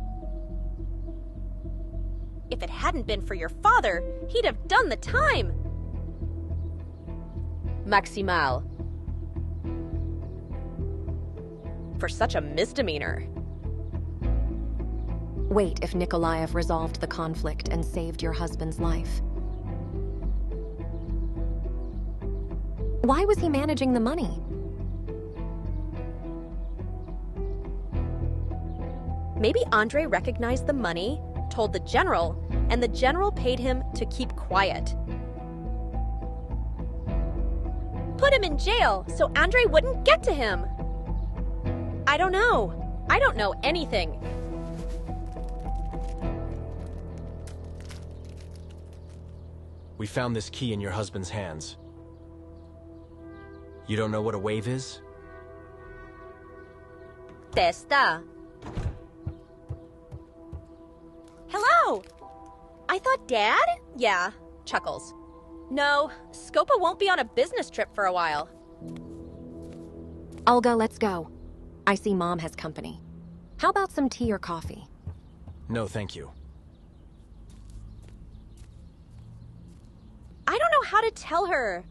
If it hadn't been for your father, he'd have done the time. Maximal. For such a misdemeanor. Wait if Nikolaev resolved the conflict and saved your husband's life. Why was he managing the money? Maybe Andre recognized the money, told the general, and the general paid him to keep quiet. Put him in jail so Andre wouldn't get to him. I don't know. I don't know anything. We found this key in your husband's hands. You don't know what a wave is? Testa. I thought Dad? Yeah, chuckles. No, Scopa won't be on a business trip for a while. Olga, let's go. I see Mom has company. How about some tea or coffee? No, thank you. I don't know how to tell her.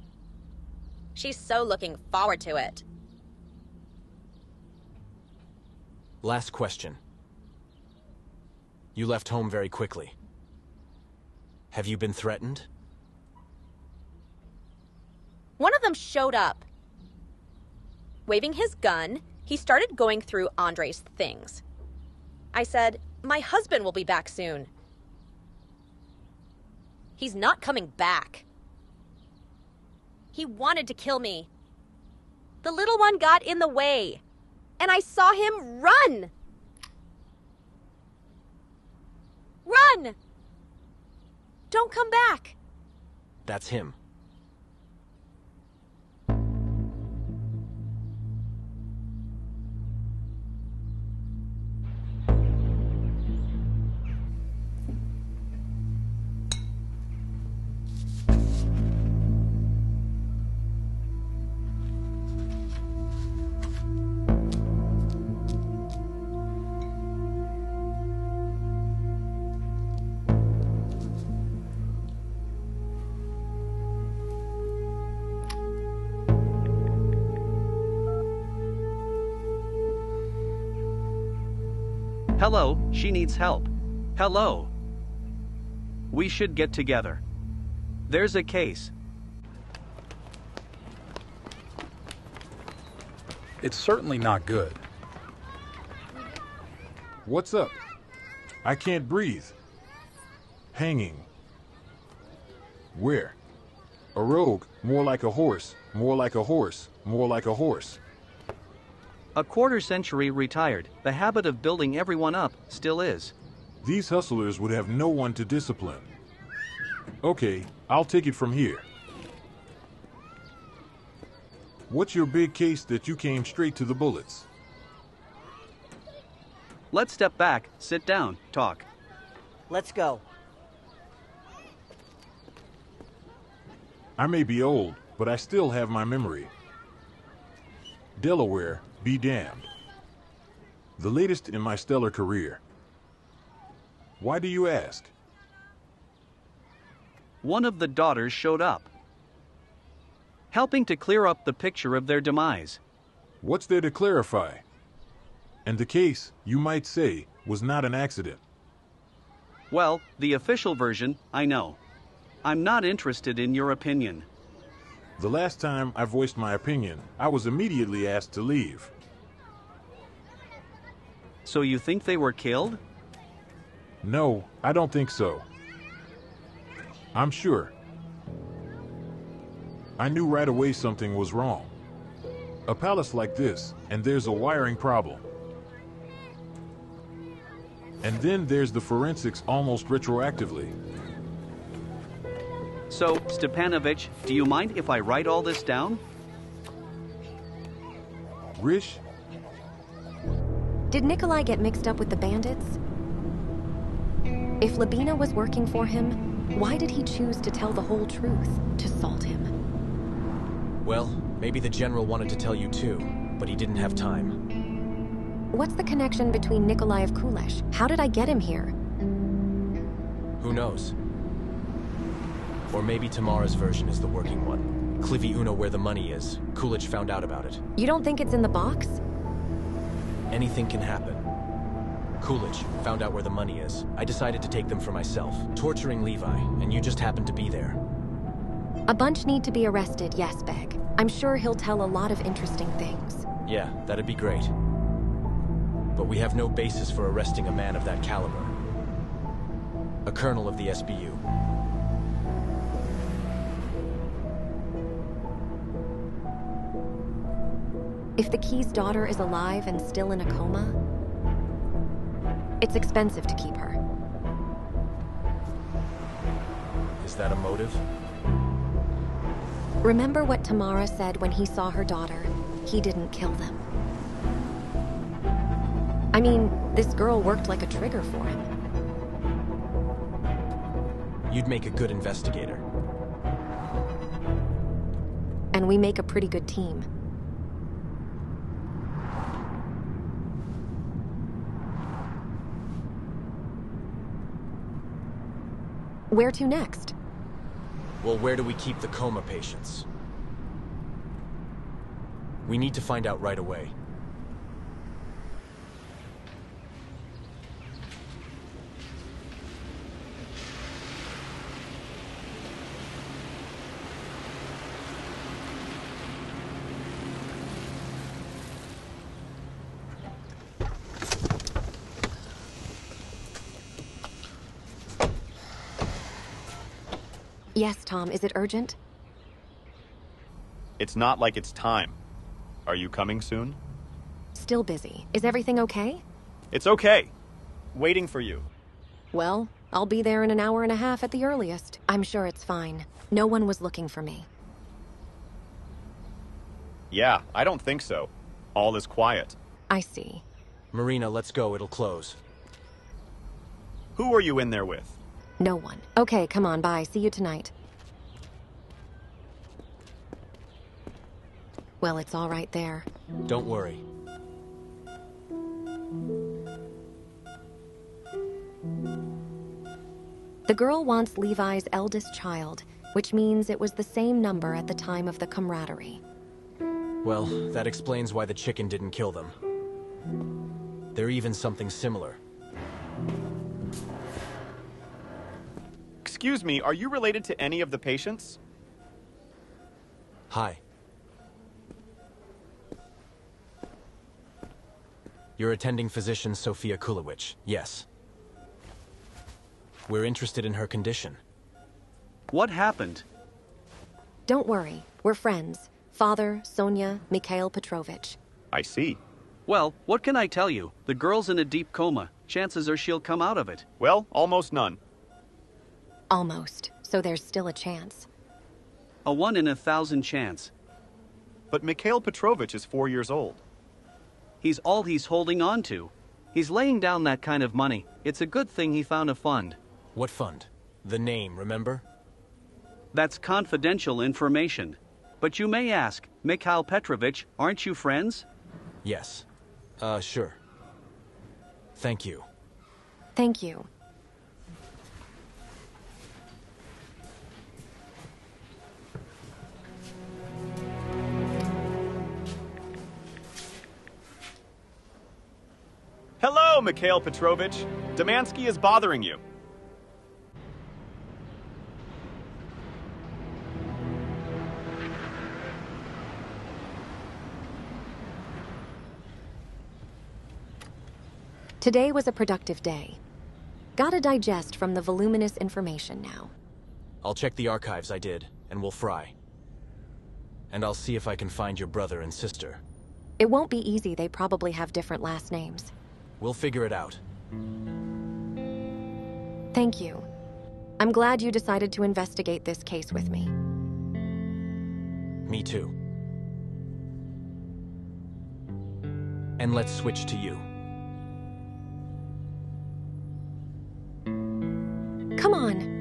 She's so looking forward to it. Last question. You left home very quickly. Have you been threatened? One of them showed up. Waving his gun, he started going through Andre's things. I said, My husband will be back soon. He's not coming back. He wanted to kill me. The little one got in the way, and I saw him run. Run! Don't come back. That's him. She needs help. Hello. We should get together. There's a case. It's certainly not good. What's up? I can't breathe. Hanging. Where? A rogue, more like a horse, more like a horse, more like a horse. A quarter century retired, the habit of building everyone up still is. These hustlers would have no one to discipline. Okay, I'll take it from here. What's your big case that you came straight to the bullets? Let's step back, sit down, talk. Let's go. I may be old, but I still have my memory. Delaware, be damned. The latest in my stellar career. Why do you ask? One of the daughters showed up, helping to clear up the picture of their demise. What's there to clarify? And the case, you might say, was not an accident. Well, the official version, I know. I'm not interested in your opinion. The last time I voiced my opinion, I was immediately asked to leave. So you think they were killed? No, I don't think so. I'm sure. I knew right away something was wrong. A palace like this, and there's a wiring problem. And then there's the forensics almost retroactively. So, Stepanovich, do you mind if I write all this down? Rish, Did Nikolai get mixed up with the bandits? If Labina was working for him, why did he choose to tell the whole truth to salt him? Well, maybe the general wanted to tell you too, but he didn't have time. What's the connection between Nikolai of Kulesh? How did I get him here? Who knows? Or maybe Tamara's version is the working one. Clivy Uno where the money is. Coolidge found out about it. You don't think it's in the box? Anything can happen. Coolidge found out where the money is. I decided to take them for myself, torturing Levi, and you just happened to be there. A bunch need to be arrested, yes, Beg. I'm sure he'll tell a lot of interesting things. Yeah, that'd be great. But we have no basis for arresting a man of that caliber. A colonel of the SBU. If the Key's daughter is alive and still in a coma, it's expensive to keep her. Is that a motive? Remember what Tamara said when he saw her daughter? He didn't kill them. I mean, this girl worked like a trigger for him. You'd make a good investigator. And we make a pretty good team. Where to next? Well, where do we keep the coma patients? We need to find out right away. Yes, Tom, is it urgent? It's not like it's time. Are you coming soon? Still busy. Is everything okay? It's okay. Waiting for you. Well, I'll be there in an hour and a half at the earliest. I'm sure it's fine. No one was looking for me. Yeah, I don't think so. All is quiet. I see. Marina, let's go. It'll close. Who are you in there with? No one. Okay, come on, bye. See you tonight. Well, it's all right there. Don't worry. The girl wants Levi's eldest child, which means it was the same number at the time of the camaraderie. Well, that explains why the chicken didn't kill them. They're even something similar. Excuse me, are you related to any of the patients? Hi. You're attending physician Sofia Kulowicz, yes. We're interested in her condition. What happened? Don't worry, we're friends. Father, Sonia, Mikhail Petrovich. I see. Well, what can I tell you? The girl's in a deep coma. Chances are she'll come out of it. Well, almost none. Almost. So there's still a chance. A one in a thousand chance. But Mikhail Petrovich is four years old. He's all he's holding on to. He's laying down that kind of money. It's a good thing he found a fund. What fund? The name, remember? That's confidential information. But you may ask, Mikhail Petrovich, aren't you friends? Yes. Uh, sure. Thank you. Thank you. Hello, Mikhail Petrovich. Demansky is bothering you. Today was a productive day. Gotta digest from the voluminous information now. I'll check the archives I did, and we'll fry. And I'll see if I can find your brother and sister. It won't be easy, they probably have different last names. We'll figure it out. Thank you. I'm glad you decided to investigate this case with me. Me too. And let's switch to you. Come on.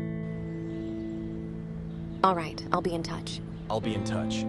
All right, I'll be in touch. I'll be in touch.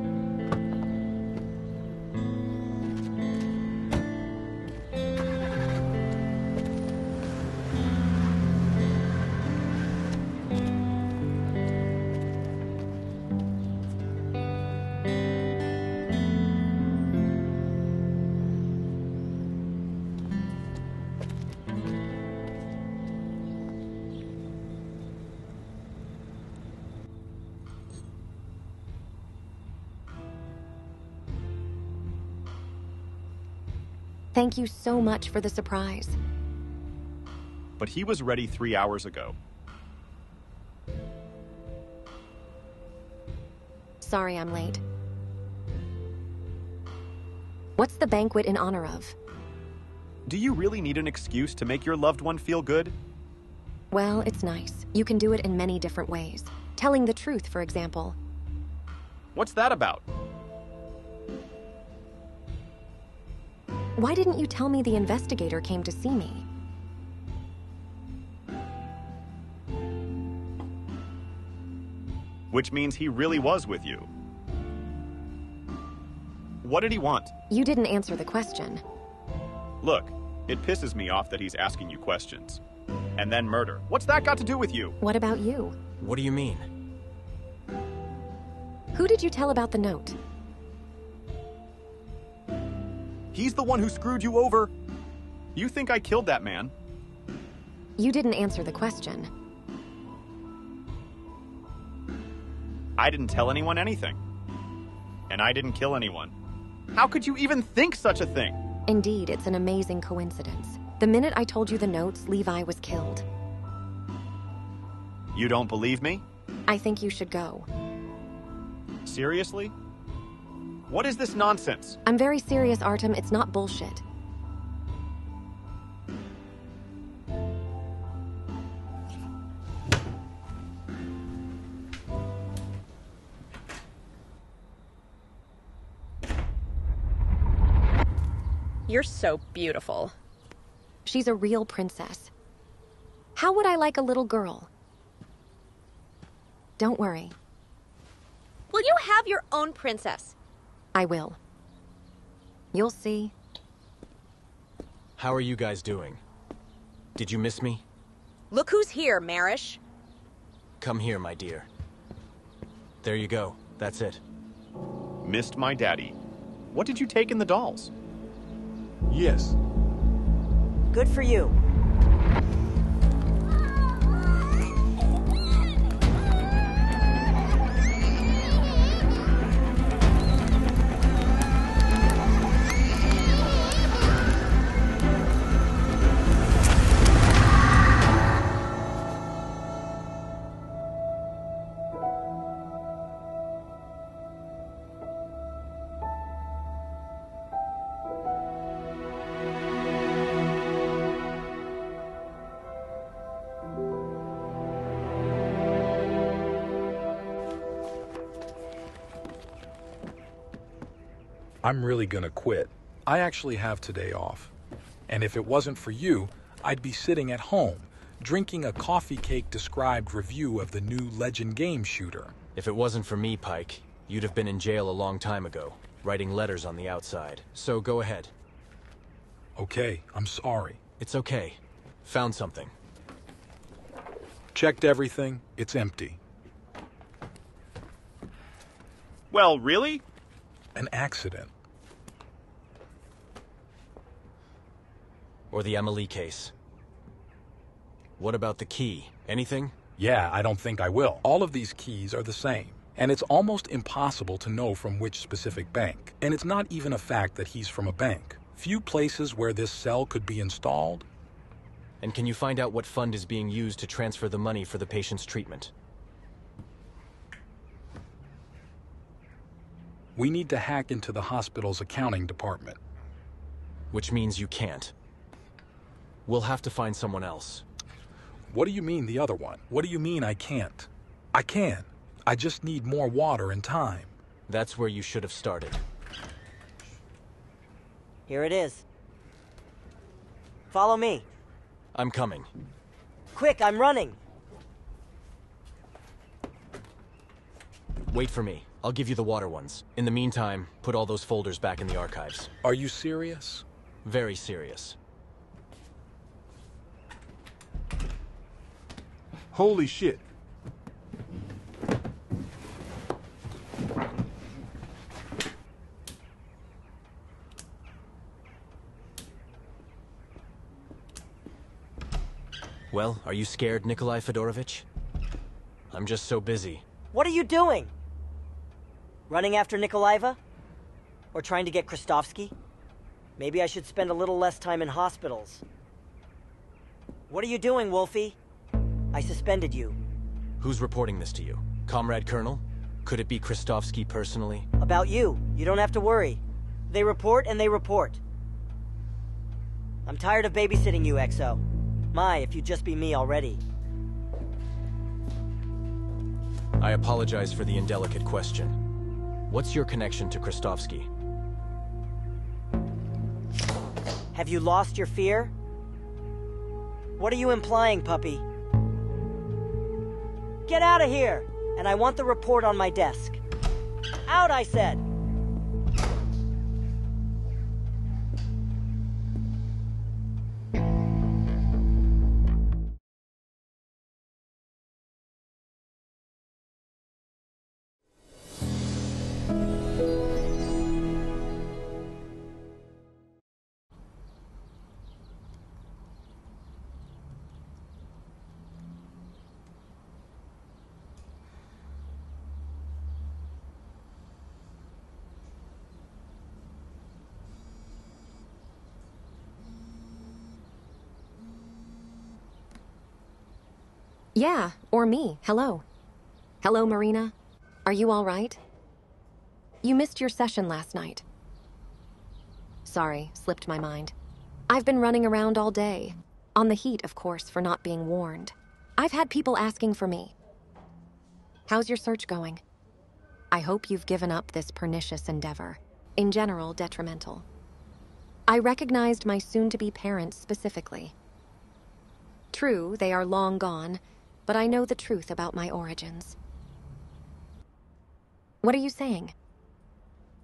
Thank you so much for the surprise. But he was ready three hours ago. Sorry I'm late. What's the banquet in honor of? Do you really need an excuse to make your loved one feel good? Well, it's nice. You can do it in many different ways. Telling the truth, for example. What's that about? Why didn't you tell me the investigator came to see me? Which means he really was with you. What did he want? You didn't answer the question. Look, it pisses me off that he's asking you questions. And then murder. What's that got to do with you? What about you? What do you mean? Who did you tell about the note? He's the one who screwed you over. You think I killed that man? You didn't answer the question. I didn't tell anyone anything. And I didn't kill anyone. How could you even think such a thing? Indeed, it's an amazing coincidence. The minute I told you the notes, Levi was killed. You don't believe me? I think you should go. Seriously? What is this nonsense? I'm very serious, Artem. It's not bullshit. You're so beautiful. She's a real princess. How would I like a little girl? Don't worry. Will you have your own princess? I will. You'll see. How are you guys doing? Did you miss me? Look who's here, Marish. Come here, my dear. There you go. That's it. Missed my daddy. What did you take in the dolls? Yes. Good for you. I'm really gonna quit. I actually have today off. And if it wasn't for you, I'd be sitting at home, drinking a coffee cake described review of the new Legend game shooter. If it wasn't for me, Pike, you'd have been in jail a long time ago, writing letters on the outside. So go ahead. Okay, I'm sorry. It's okay. Found something. Checked everything, it's empty. Well, really? An accident. Or the Emily case. What about the key? Anything? Yeah, I don't think I will. All of these keys are the same. And it's almost impossible to know from which specific bank. And it's not even a fact that he's from a bank. Few places where this cell could be installed. And can you find out what fund is being used to transfer the money for the patient's treatment? We need to hack into the hospital's accounting department. Which means you can't. We'll have to find someone else. What do you mean the other one? What do you mean I can't? I can. I just need more water and time. That's where you should have started. Here it is. Follow me. I'm coming. Quick, I'm running. Wait for me. I'll give you the water ones. In the meantime, put all those folders back in the archives. Are you serious? Very serious. Holy shit. Well, are you scared, Nikolai Fedorovich? I'm just so busy. What are you doing? Running after Nikolaeva? Or trying to get Kristovsky? Maybe I should spend a little less time in hospitals. What are you doing, Wolfie? I suspended you. Who's reporting this to you? Comrade Colonel? Could it be Kristovsky personally? About you. You don't have to worry. They report and they report. I'm tired of babysitting you, XO. My, if you'd just be me already. I apologize for the indelicate question. What's your connection to Kristovsky? Have you lost your fear? What are you implying, puppy? Get out of here! And I want the report on my desk. Out, I said! Yeah, or me. Hello. Hello, Marina. Are you all right? You missed your session last night. Sorry, slipped my mind. I've been running around all day. On the heat, of course, for not being warned. I've had people asking for me. How's your search going? I hope you've given up this pernicious endeavor. In general, detrimental. I recognized my soon to be parents specifically. True, they are long gone, but I know the truth about my origins. What are you saying?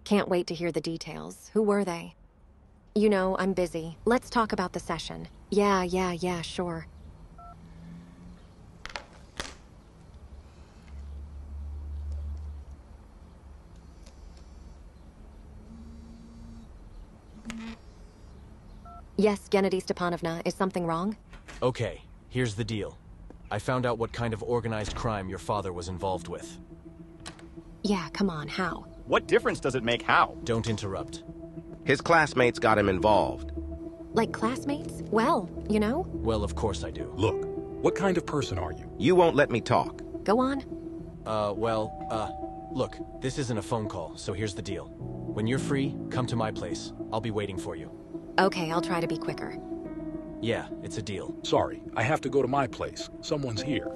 Can't wait to hear the details. Who were they? You know, I'm busy. Let's talk about the session. Yeah, yeah, yeah, sure. Yes, Gennady Stepanovna, is something wrong? Okay, here's the deal. I found out what kind of organized crime your father was involved with. Yeah, come on, how? What difference does it make how? Don't interrupt. His classmates got him involved. Like classmates? Well, you know? Well, of course I do. Look, what kind of person are you? You won't let me talk. Go on. Uh, well, uh, look, this isn't a phone call, so here's the deal. When you're free, come to my place. I'll be waiting for you. Okay, I'll try to be quicker. Yeah, it's a deal. Sorry, I have to go to my place. Someone's here.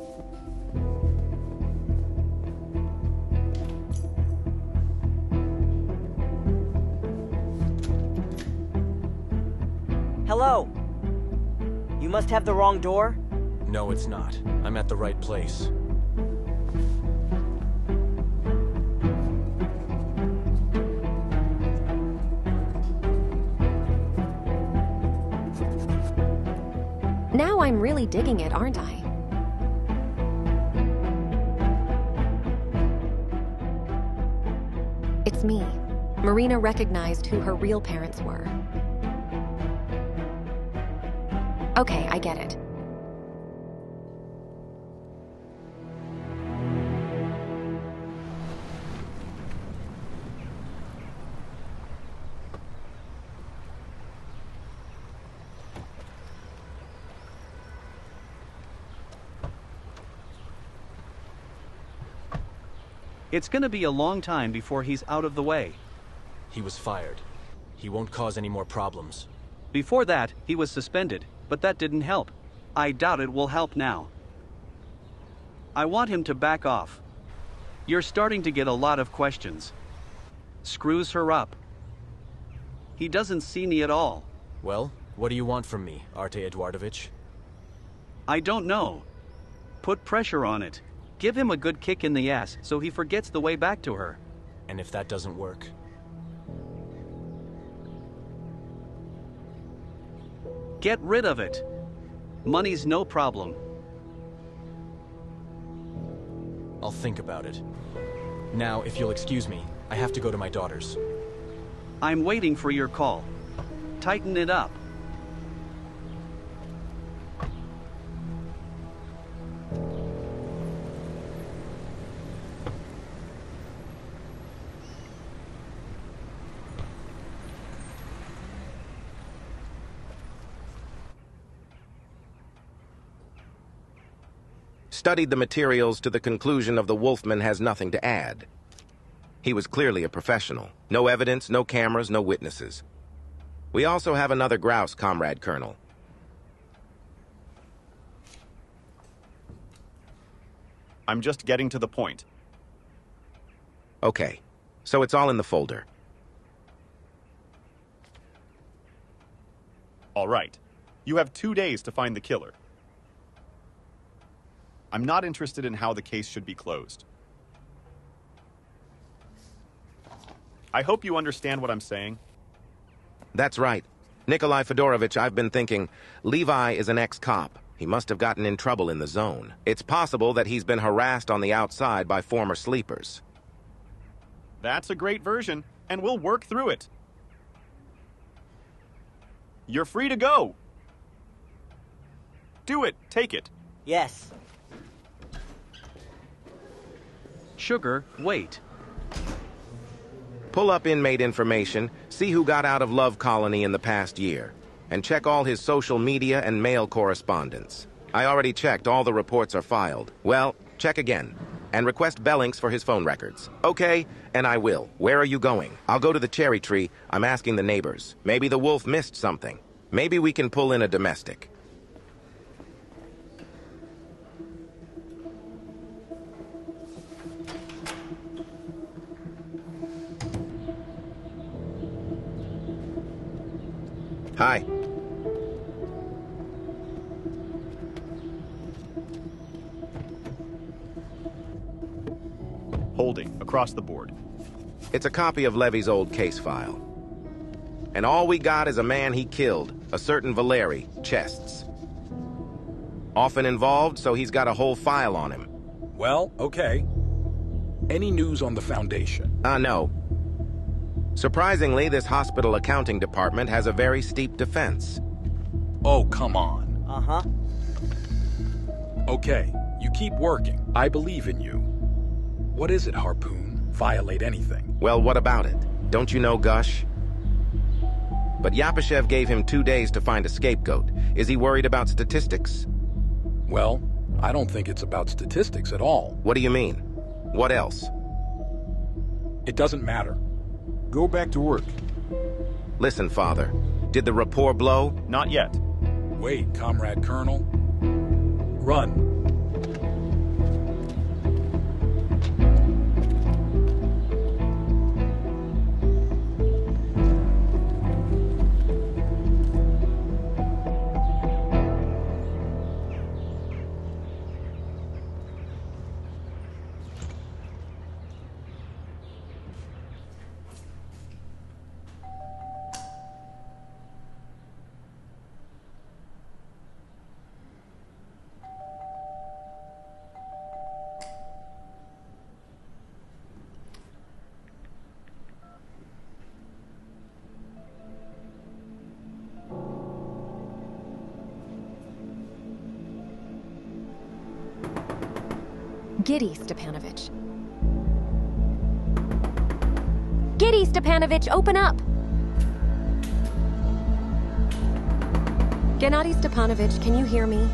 Hello? You must have the wrong door? No, it's not. I'm at the right place. Now I'm really digging it, aren't I? It's me. Marina recognized who her real parents were. Okay, I get it. It's gonna be a long time before he's out of the way. He was fired. He won't cause any more problems. Before that, he was suspended, but that didn't help. I doubt it will help now. I want him to back off. You're starting to get a lot of questions. Screws her up. He doesn't see me at all. Well, what do you want from me, Arte Eduardovich? I don't know. Put pressure on it. Give him a good kick in the ass so he forgets the way back to her. And if that doesn't work? Get rid of it. Money's no problem. I'll think about it. Now, if you'll excuse me, I have to go to my daughter's. I'm waiting for your call. Tighten it up. Studied the materials to the conclusion of the Wolfman has nothing to add. He was clearly a professional. No evidence, no cameras, no witnesses. We also have another grouse, Comrade Colonel. I'm just getting to the point. Okay, so it's all in the folder. All right. You have two days to find the killer. I'm not interested in how the case should be closed. I hope you understand what I'm saying. That's right. Nikolai Fedorovich, I've been thinking, Levi is an ex-cop. He must have gotten in trouble in the zone. It's possible that he's been harassed on the outside by former sleepers. That's a great version, and we'll work through it. You're free to go. Do it. Take it. Yes. Sugar, wait. Pull up inmate information, see who got out of Love Colony in the past year, and check all his social media and mail correspondence. I already checked, all the reports are filed. Well, check again, and request Bellings for his phone records. Okay, and I will. Where are you going? I'll go to the cherry tree. I'm asking the neighbors. Maybe the wolf missed something. Maybe we can pull in a domestic. Hi. Holding, across the board. It's a copy of Levy's old case file. And all we got is a man he killed, a certain Valeri, Chests. Often involved, so he's got a whole file on him. Well, okay. Any news on the Foundation? Uh, no. Surprisingly, this hospital accounting department has a very steep defense. Oh, come on. Uh-huh. Okay, you keep working. I believe in you. What is it, Harpoon? Violate anything. Well, what about it? Don't you know Gush? But Yapashev gave him two days to find a scapegoat. Is he worried about statistics? Well, I don't think it's about statistics at all. What do you mean? What else? It doesn't matter. Go back to work. Listen, Father. Did the rapport blow? Not yet. Wait, Comrade Colonel. Run. Stepanovich, open up! Gennady Stepanovich, can you hear me?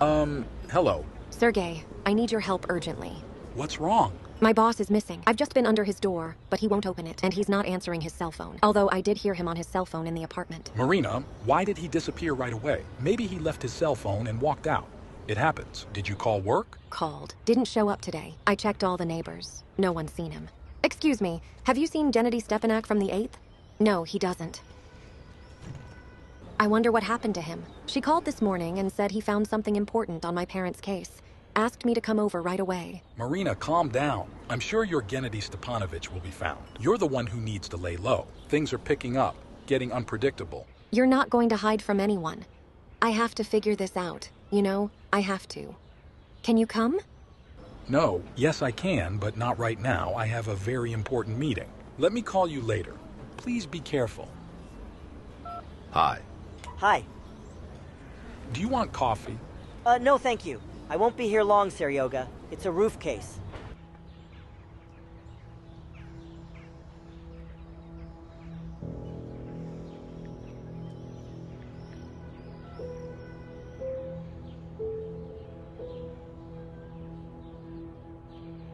Um, hello. Sergey, I need your help urgently. What's wrong? My boss is missing. I've just been under his door, but he won't open it, and he's not answering his cell phone. Although I did hear him on his cell phone in the apartment. Marina, why did he disappear right away? Maybe he left his cell phone and walked out. It happens. Did you call work? Called. Didn't show up today. I checked all the neighbors. No one's seen him. Excuse me, have you seen Gennady Stepanak from the 8th? No, he doesn't. I wonder what happened to him. She called this morning and said he found something important on my parents' case. Asked me to come over right away. Marina, calm down. I'm sure your Gennady Stepanovich will be found. You're the one who needs to lay low. Things are picking up, getting unpredictable. You're not going to hide from anyone. I have to figure this out. You know, I have to. Can you come? No, yes, I can, but not right now. I have a very important meeting. Let me call you later. Please be careful. Hi. Hi. Do you want coffee? Uh, no thank you. I won't be here long, Seryoga. It's a roof case.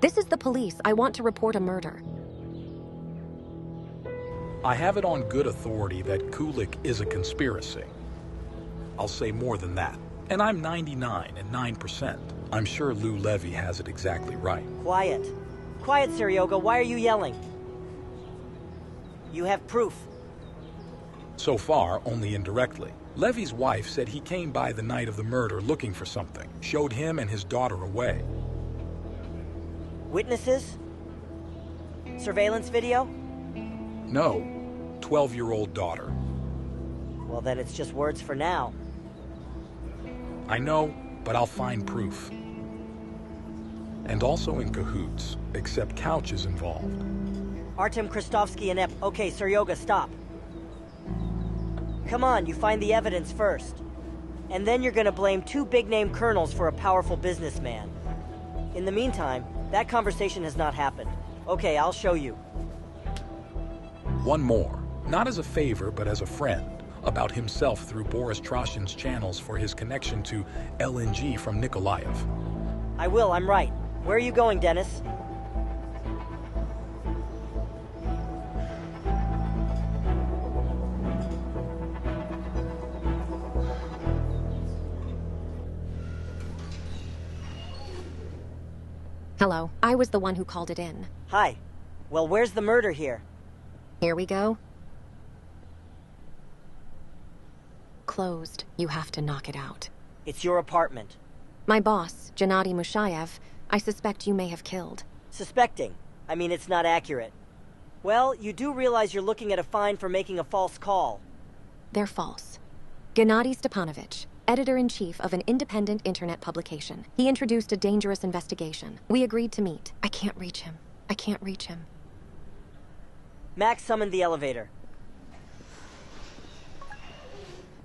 This is the police. I want to report a murder. I have it on good authority that Kulik is a conspiracy. I'll say more than that. And I'm 99 and 9%. I'm sure Lou Levy has it exactly right. Quiet. Quiet, Seryoga. Why are you yelling? You have proof. So far, only indirectly. Levy's wife said he came by the night of the murder looking for something, showed him and his daughter away. Witnesses? Surveillance video? No, 12 year old daughter. Well, then it's just words for now. I know, but I'll find proof. And also in cahoots, except Couch is involved. Artem Kristovsky and Ep. Okay, Seryoga, stop. Come on, you find the evidence first. And then you're gonna blame two big name colonels for a powerful businessman. In the meantime, that conversation has not happened. Okay, I'll show you. One more, not as a favor, but as a friend, about himself through Boris Troshin's channels for his connection to LNG from Nikolaev. I will, I'm right. Where are you going, Dennis? Hello. I was the one who called it in. Hi. Well, where's the murder here? Here we go. Closed. You have to knock it out. It's your apartment. My boss, Gennady Mushayev, I suspect you may have killed. Suspecting? I mean, it's not accurate. Well, you do realize you're looking at a fine for making a false call. They're false. Gennady Stepanovich, editor-in-chief of an independent internet publication. He introduced a dangerous investigation. We agreed to meet. I can't reach him. I can't reach him. Max summoned the elevator.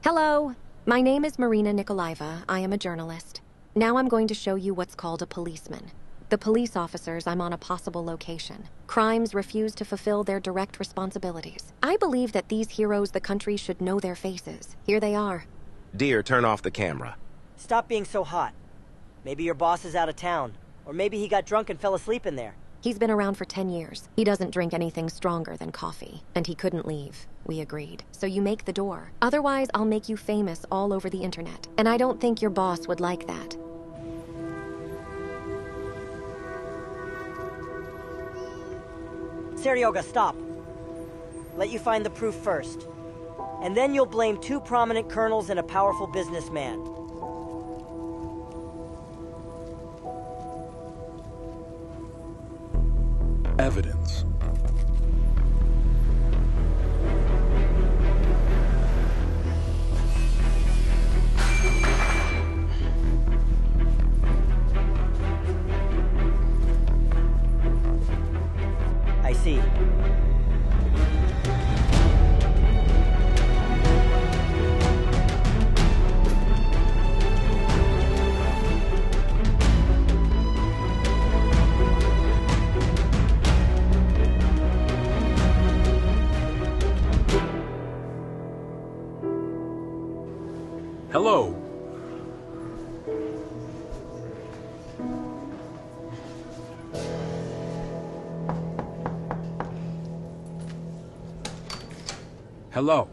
Hello. My name is Marina Nikolaeva. I am a journalist. Now I'm going to show you what's called a policeman. The police officers, I'm on a possible location. Crimes refuse to fulfill their direct responsibilities. I believe that these heroes the country should know their faces. Here they are. Dear, turn off the camera. Stop being so hot. Maybe your boss is out of town. Or maybe he got drunk and fell asleep in there. He's been around for 10 years. He doesn't drink anything stronger than coffee. And he couldn't leave. We agreed. So you make the door. Otherwise, I'll make you famous all over the internet. And I don't think your boss would like that. Seryoga, stop. Let you find the proof first. And then you'll blame two prominent colonels and a powerful businessman. Evidence. Hello.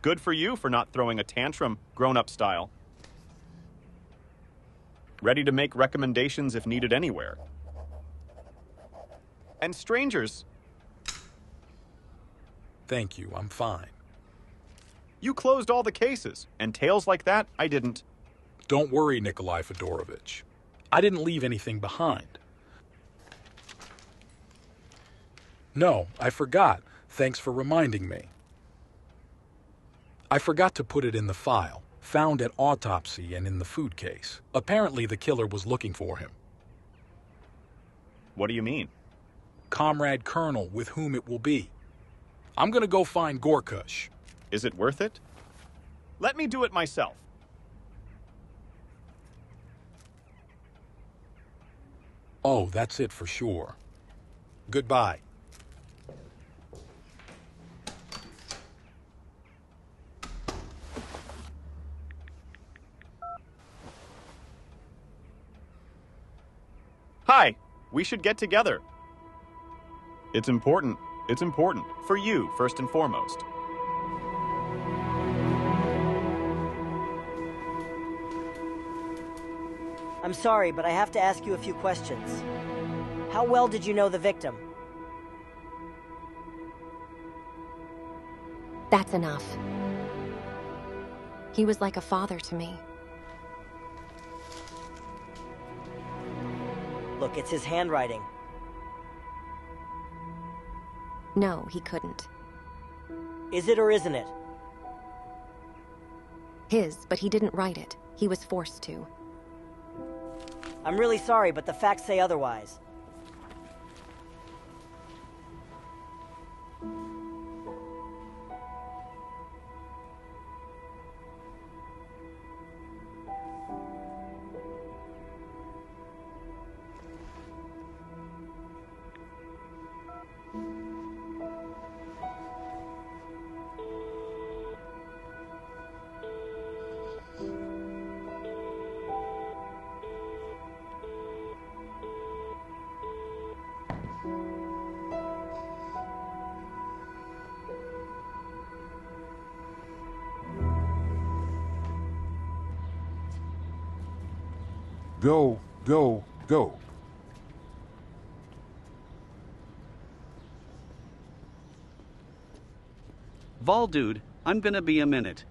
Good for you for not throwing a tantrum, grown up style. Ready to make recommendations if needed anywhere. And strangers, Thank you, I'm fine. you closed all the cases, and tales like that, I didn't. Don't worry, Nikolai Fedorovich. I didn't leave anything behind. No, I forgot. Thanks for reminding me. I forgot to put it in the file, found at autopsy and in the food case. Apparently, the killer was looking for him. What do you mean? Comrade Colonel with whom it will be. I'm gonna go find Gorkush. Is it worth it? Let me do it myself. Oh, that's it for sure. Goodbye. Hi, we should get together. It's important. It's important. For you, first and foremost. I'm sorry, but I have to ask you a few questions. How well did you know the victim? That's enough. He was like a father to me. Look, it's his handwriting. No, he couldn't. Is it or isn't it? His, but he didn't write it. He was forced to. I'm really sorry, but the facts say otherwise. Go, go, go. Vol dude, I'm gonna be a minute.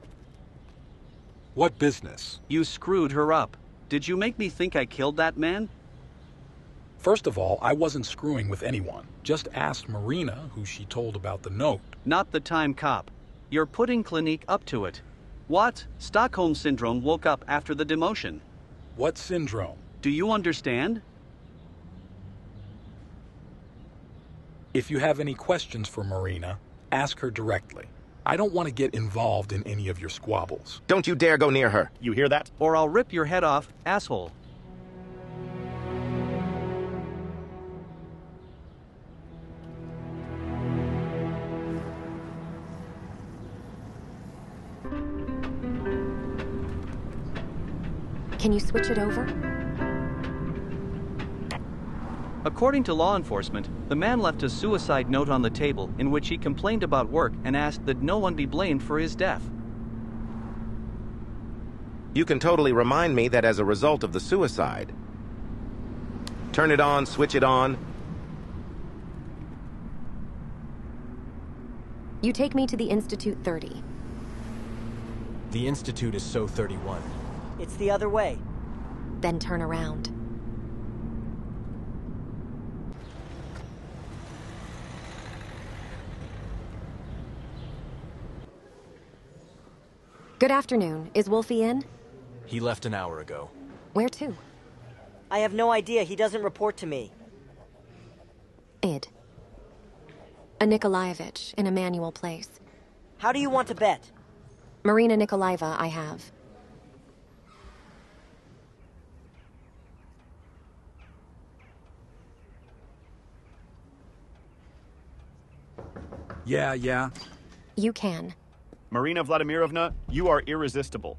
What business? You screwed her up. Did you make me think I killed that man? First of all, I wasn't screwing with anyone. Just asked Marina, who she told about the note. Not the time cop. You're putting Clinique up to it. What? Stockholm Syndrome woke up after the demotion. What syndrome? Do you understand? If you have any questions for Marina, ask her directly. I don't want to get involved in any of your squabbles. Don't you dare go near her. You hear that? Or I'll rip your head off, asshole. Can you switch it over? According to law enforcement, the man left a suicide note on the table in which he complained about work and asked that no one be blamed for his death. You can totally remind me that as a result of the suicide. Turn it on, switch it on. You take me to the Institute 30. The Institute is So 31. It's the other way. Then turn around. Good afternoon. Is Wolfie in? He left an hour ago. Where to? I have no idea. He doesn't report to me. Id. A Nikolaevich in a manual Place. How do you want to bet? Marina Nikolaeva, I have. Yeah, yeah. You can. Marina Vladimirovna, you are irresistible.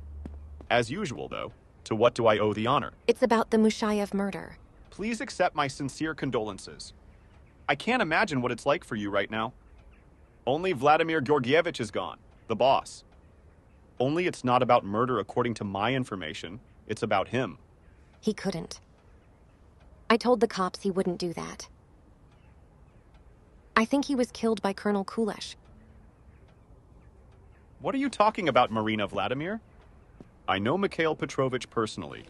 As usual, though, to what do I owe the honor? It's about the Mushayev murder. Please accept my sincere condolences. I can't imagine what it's like for you right now. Only Vladimir Georgievich is gone, the boss. Only it's not about murder according to my information, it's about him. He couldn't. I told the cops he wouldn't do that. I think he was killed by Colonel Kulesh. What are you talking about, Marina Vladimir? I know Mikhail Petrovich personally.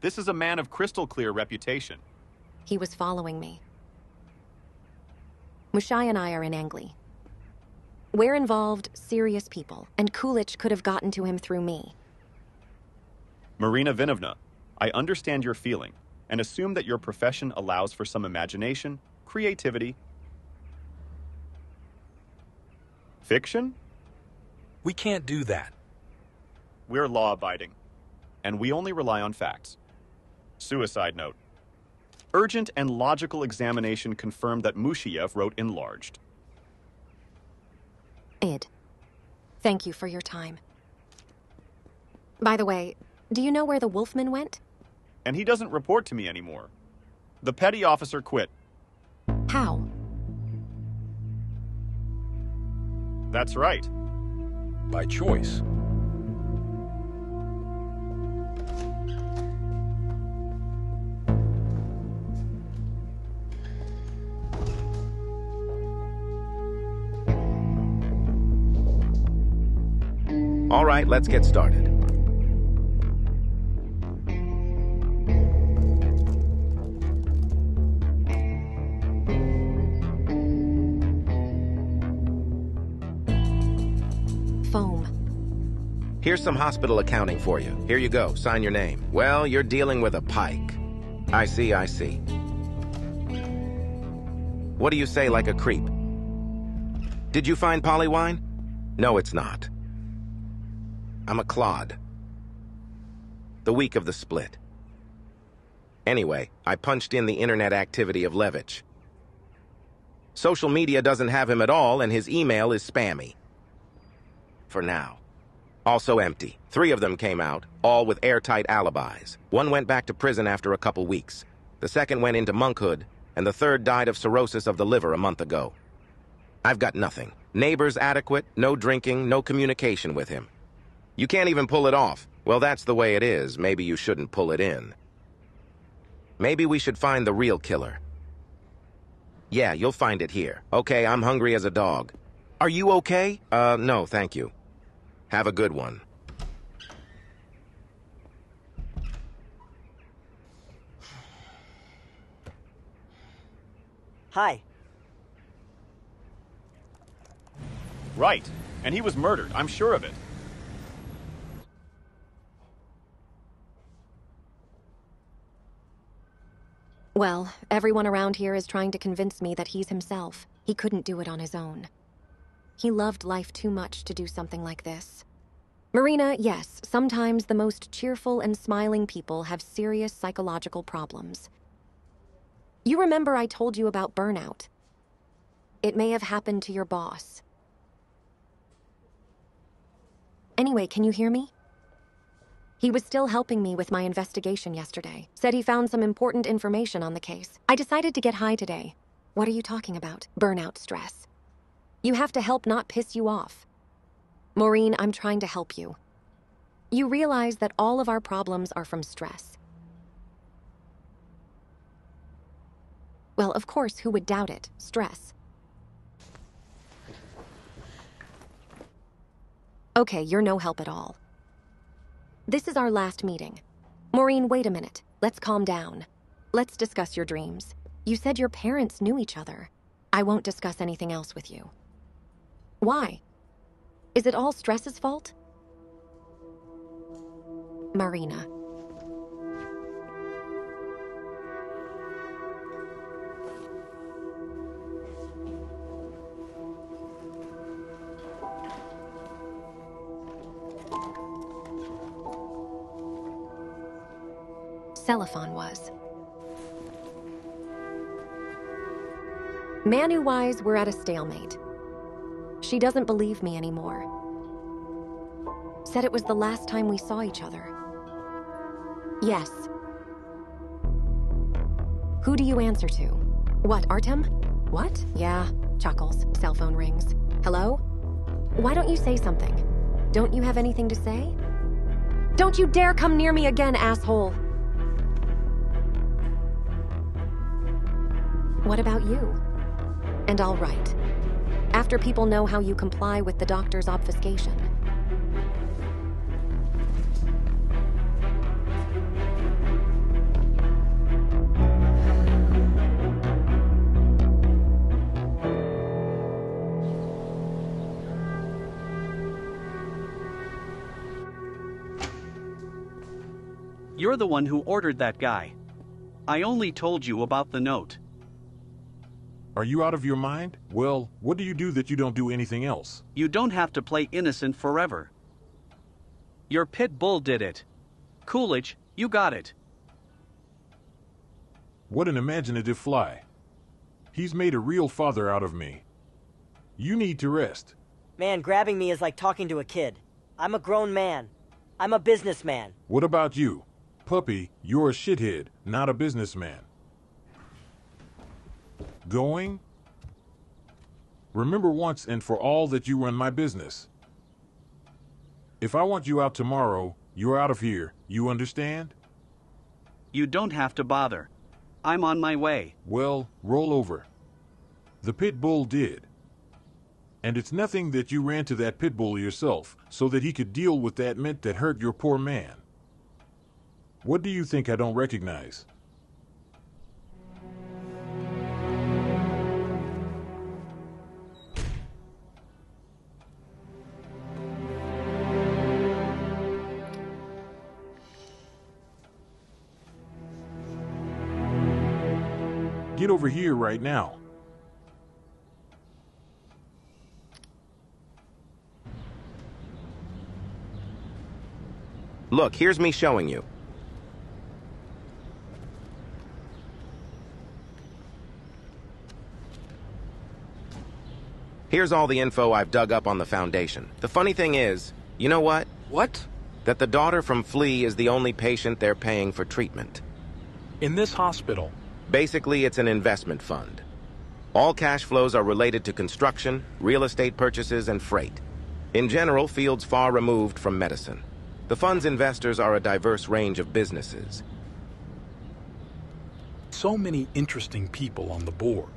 This is a man of crystal clear reputation. He was following me. Mushai and I are in Angli. We're involved serious people, and Kulich could have gotten to him through me. Marina Vinovna, I understand your feeling and assume that your profession allows for some imagination, creativity. Fiction? We can't do that. We're law abiding, and we only rely on facts. Suicide note. Urgent and logical examination confirmed that Mushayev wrote enlarged. Id. Thank you for your time. By the way, do you know where the Wolfman went? And he doesn't report to me anymore. The petty officer quit. How? That's right. By choice. All right, let's get started. Here's some hospital accounting for you. Here you go. Sign your name. Well, you're dealing with a pike. I see, I see. What do you say like a creep? Did you find Polywine? No, it's not. I'm a clod. The week of the split. Anyway, I punched in the internet activity of Levitch. Social media doesn't have him at all, and his email is spammy. For now. Also empty. Three of them came out, all with airtight alibis. One went back to prison after a couple weeks. The second went into monkhood, and the third died of cirrhosis of the liver a month ago. I've got nothing. Neighbors adequate, no drinking, no communication with him. You can't even pull it off. Well, that's the way it is. Maybe you shouldn't pull it in. Maybe we should find the real killer. Yeah, you'll find it here. Okay, I'm hungry as a dog. Are you okay? Uh, no, thank you. Have a good one. Hi. Right. And he was murdered. I'm sure of it. Well, everyone around here is trying to convince me that he's himself. He couldn't do it on his own. He loved life too much to do something like this. Marina, yes, sometimes the most cheerful and smiling people have serious psychological problems. You remember I told you about burnout? It may have happened to your boss. Anyway, can you hear me? He was still helping me with my investigation yesterday. Said he found some important information on the case. I decided to get high today. What are you talking about? Burnout stress. You have to help not piss you off. Maureen, I'm trying to help you. You realize that all of our problems are from stress. Well, of course, who would doubt it? Stress. Okay, you're no help at all. This is our last meeting. Maureen, wait a minute. Let's calm down. Let's discuss your dreams. You said your parents knew each other. I won't discuss anything else with you. Why? Is it all stress's fault? Marina. Celephon was. Manu wise, we're at a stalemate. She doesn't believe me anymore. Said it was the last time we saw each other. Yes. Who do you answer to? What, Artem? What? Yeah, chuckles, cell phone rings. Hello? Why don't you say something? Don't you have anything to say? Don't you dare come near me again, asshole! What about you? And I'll write. After people know how you comply with the doctor's obfuscation. You're the one who ordered that guy. I only told you about the note. Are you out of your mind? Well, what do you do that you don't do anything else? You don't have to play innocent forever. Your pit bull did it. Coolidge, you got it. What an imaginative fly. He's made a real father out of me. You need to rest. Man, grabbing me is like talking to a kid. I'm a grown man. I'm a businessman. What about you? Puppy, you're a shithead, not a businessman. Going? Remember once and for all that you run my business. If I want you out tomorrow, you're out of here. You understand? You don't have to bother. I'm on my way. Well, roll over. The pit bull did. And it's nothing that you ran to that pit bull yourself so that he could deal with that mint that hurt your poor man. What do you think I don't recognize? Get over here right now. Look, here's me showing you. Here's all the info I've dug up on the Foundation. The funny thing is, you know what? What? That the daughter from Flea is the only patient they're paying for treatment. In this hospital? Basically, it's an investment fund. All cash flows are related to construction, real estate purchases, and freight. In general, fields far removed from medicine. The fund's investors are a diverse range of businesses. So many interesting people on the board.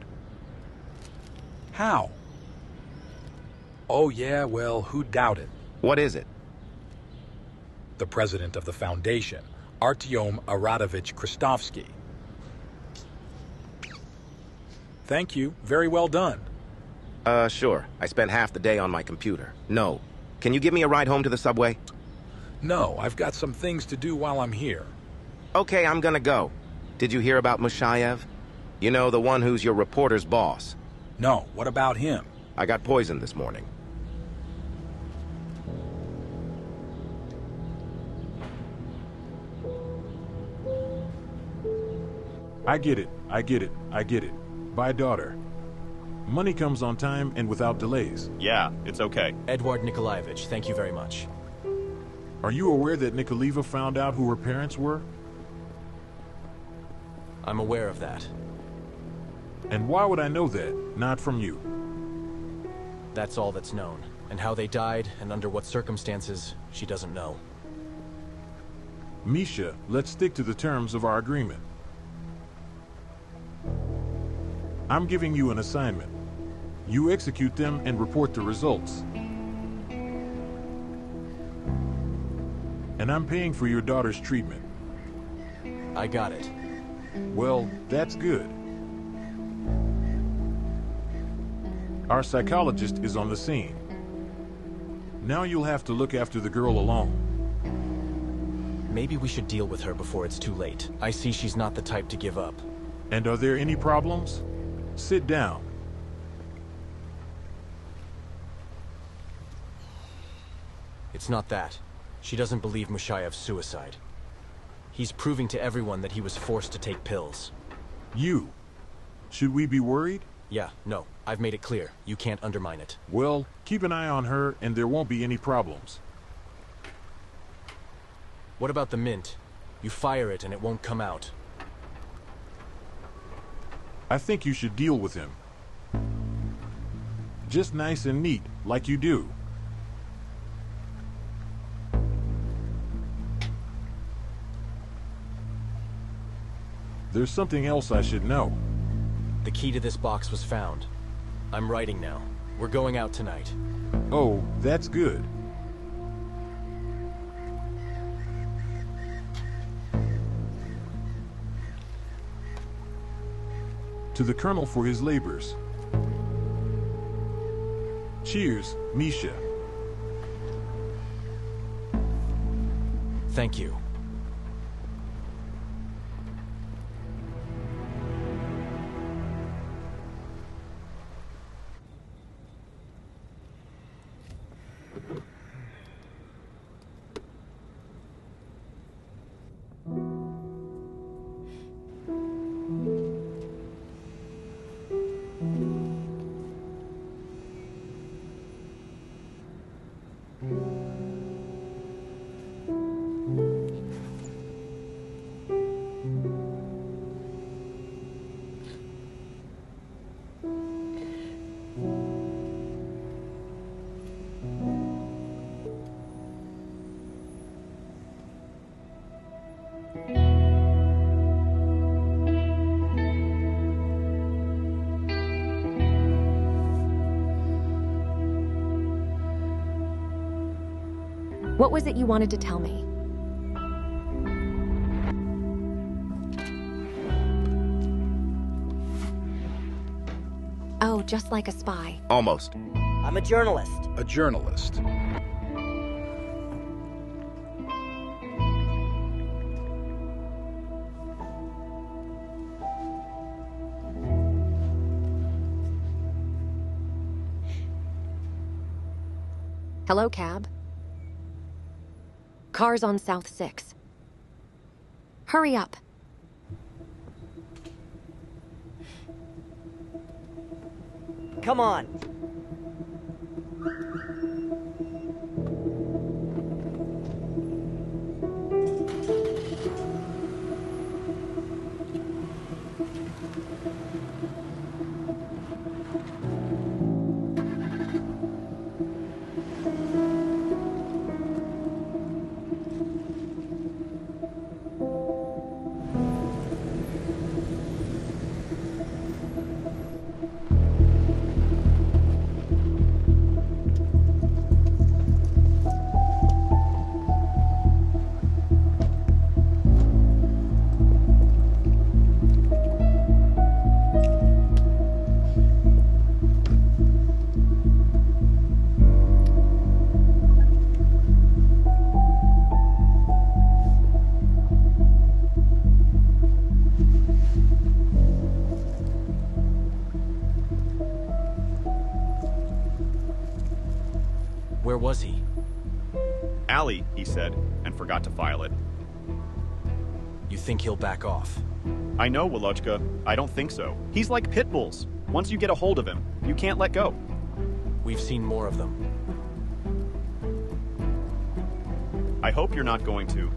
How? Oh, yeah, well, who doubt it? What is it? The president of the foundation, Artyom Aradovich Kristovsky. Thank you. Very well done. Uh, sure. I spent half the day on my computer. No. Can you give me a ride home to the subway? No, I've got some things to do while I'm here. Okay, I'm gonna go. Did you hear about Mushayev? You know, the one who's your reporter's boss. No, what about him? I got poisoned this morning. I get it, I get it, I get it. Bye, daughter. Money comes on time and without delays. Yeah, it's okay. Edward Nikolaevich, thank you very much. Are you aware that Nikolaeva found out who her parents were? I'm aware of that. And why would I know that? Not from you. That's all that's known. And how they died and under what circumstances, she doesn't know. Misha, let's stick to the terms of our agreement. I'm giving you an assignment. You execute them and report the results. And I'm paying for your daughter's treatment. I got it. Well, that's good. Our psychologist is on the scene. Now you'll have to look after the girl alone. Maybe we should deal with her before it's too late. I see she's not the type to give up. And are there any problems? Sit down. It's not that. She doesn't believe Mushayev's suicide. He's proving to everyone that he was forced to take pills. You. Should we be worried? Yeah, no. I've made it clear. You can't undermine it. Well, keep an eye on her and there won't be any problems. What about the mint? You fire it and it won't come out. I think you should deal with him. Just nice and neat, like you do. There's something else I should know. The key to this box was found. I'm writing now. We're going out tonight. Oh, that's good. To the Colonel for his labors. Cheers, Misha. Thank you. Was it you wanted to tell me? Oh, just like a spy. Almost. I'm a journalist. A journalist. Hello, cab. Car's on South 6. Hurry up. Come on. He'll back off? I know, Wolochka. I don't think so. He's like pit bulls. Once you get a hold of him, you can't let go. We've seen more of them. I hope you're not going to.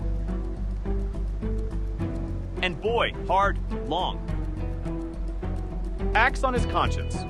And boy, hard, long. Axe on his conscience.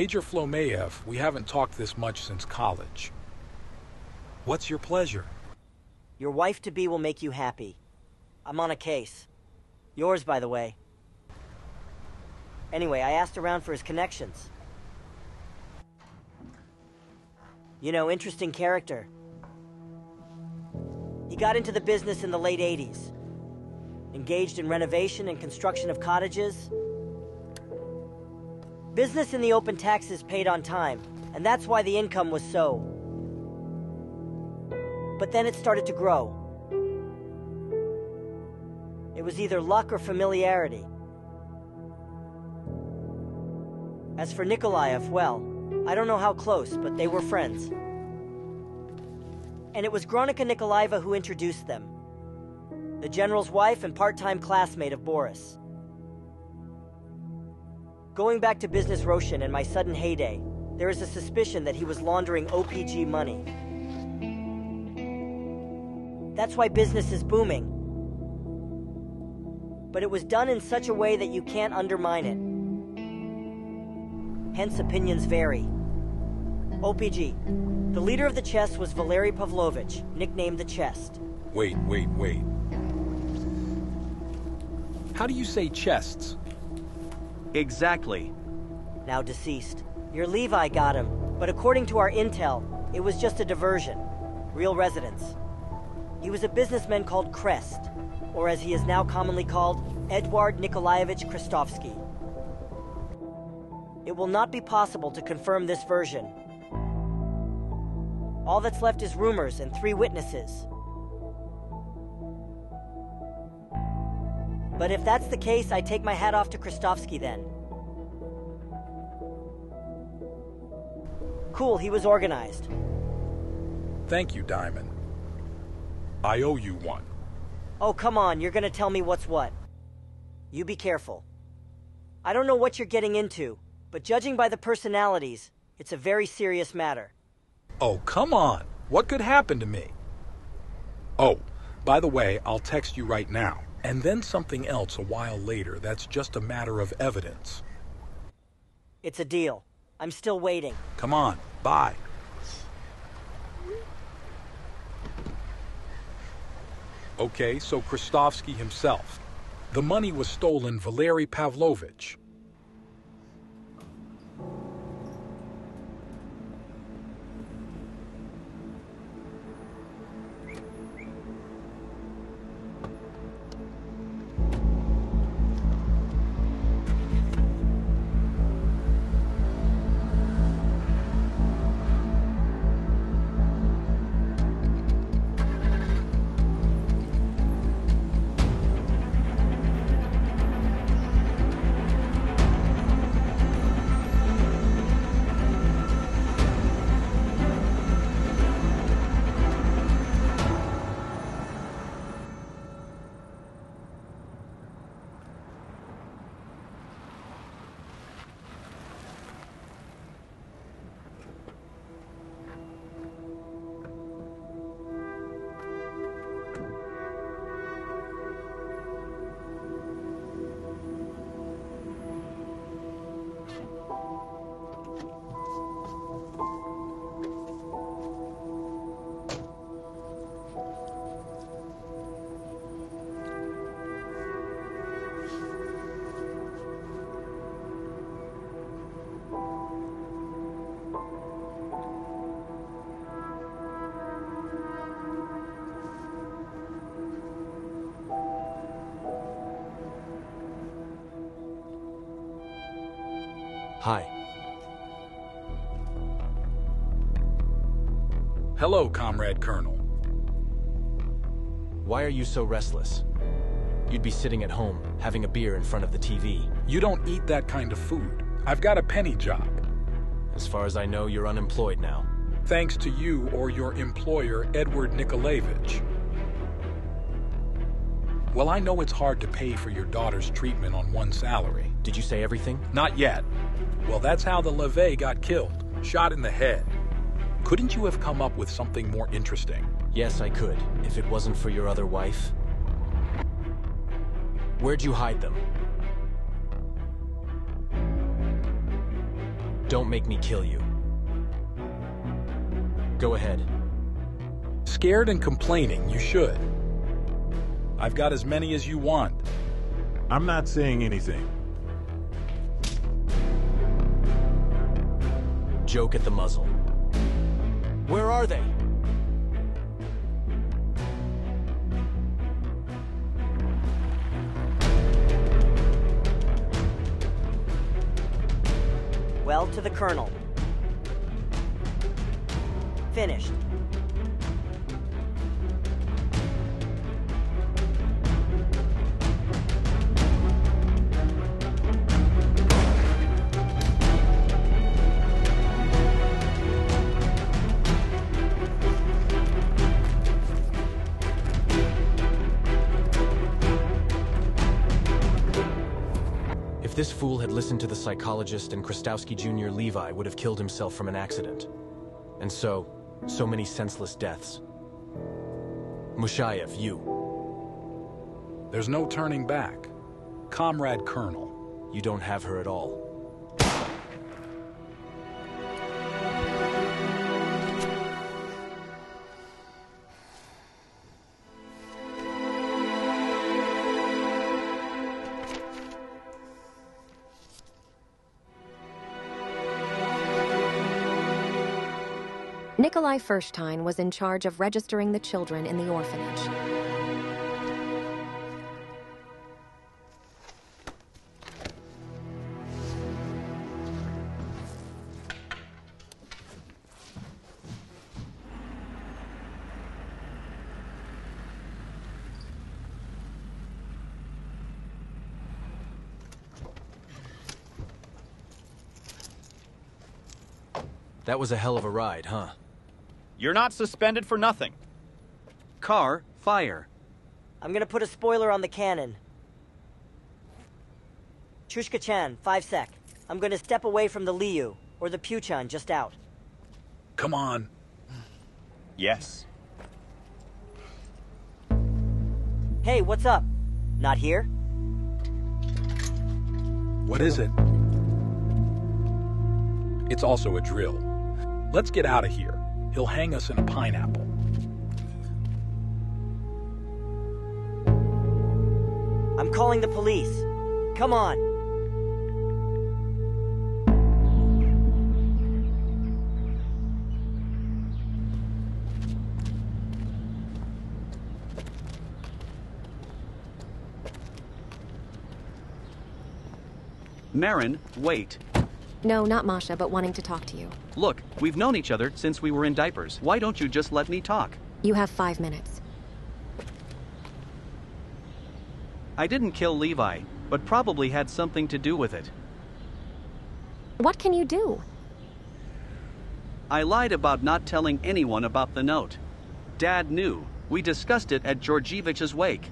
Major Flomeyev, we haven't talked this much since college. What's your pleasure? Your wife to be will make you happy. I'm on a case. Yours, by the way. Anyway, I asked around for his connections. You know, interesting character. He got into the business in the late 80s. Engaged in renovation and construction of cottages. Business in the open taxes paid on time, and that's why the income was so. But then it started to grow. It was either luck or familiarity. As for Nikolaev, well, I don't know how close, but they were friends. And it was Gronika Nikolaeva who introduced them. The general's wife and part-time classmate of Boris. Going back to Business Roshan and my sudden heyday, there is a suspicion that he was laundering OPG money. That's why business is booming. but it was done in such a way that you can't undermine it. Hence, opinions vary. OPG. The leader of the chest was Valery Pavlovich, nicknamed the Chest. Wait, wait, wait. How do you say chests? Exactly. Now deceased. Your Levi got him, but according to our intel, it was just a diversion. Real residence. He was a businessman called Crest, or as he is now commonly called, Edward Nikolaevich Krestovsky. It will not be possible to confirm this version. All that's left is rumors and three witnesses. But if that's the case, I take my hat off to Krestovsky then. Cool, he was organized. Thank you, Diamond. I owe you one. Oh, come on, you're gonna tell me what's what. You be careful. I don't know what you're getting into, but judging by the personalities, it's a very serious matter. Oh, come on. What could happen to me? Oh, by the way, I'll text you right now. And then something else a while later that's just a matter of evidence. It's a deal. I'm still waiting. Come on, bye. Okay, so Krestovsky himself. The money was stolen Valery Pavlovich. Are you so restless? You'd be sitting at home, having a beer in front of the TV. You don't eat that kind of food. I've got a penny job. As far as I know, you're unemployed now. Thanks to you or your employer, Edward Nikolaevich. Well, I know it's hard to pay for your daughter's treatment on one salary. Did you say everything? Not yet. Well, that's how the Levi got killed. Shot in the head. Couldn't you have come up with something more interesting? Yes, I could, if it wasn't for your other wife. Where'd you hide them? Don't make me kill you. Go ahead. Scared and complaining, you should. I've got as many as you want. I'm not saying anything. Joke at the muzzle. Where are they? To the Colonel. Finished. If this fool had listened to the psychologist and Krestovsky Jr. Levi would have killed himself from an accident. And so, so many senseless deaths. Mushayev, you. There's no turning back. Comrade Colonel. You don't have her at all. Nikolai Furstein was in charge of registering the children in the orphanage. That was a hell of a ride, huh? You're not suspended for nothing. Car, fire. I'm gonna put a spoiler on the cannon. Chushka-chan, five sec. I'm gonna step away from the Liu, or the Puchan just out. Come on. Yes. Hey, what's up? Not here? What is it? It's also a drill. Let's get out of here. He'll hang us in a pineapple. I'm calling the police. Come on. Marin, wait. No, not Masha, but wanting to talk to you. Look, we've known each other since we were in diapers. Why don't you just let me talk? You have five minutes. I didn't kill Levi, but probably had something to do with it. What can you do? I lied about not telling anyone about the note. Dad knew. We discussed it at Georgievich's wake.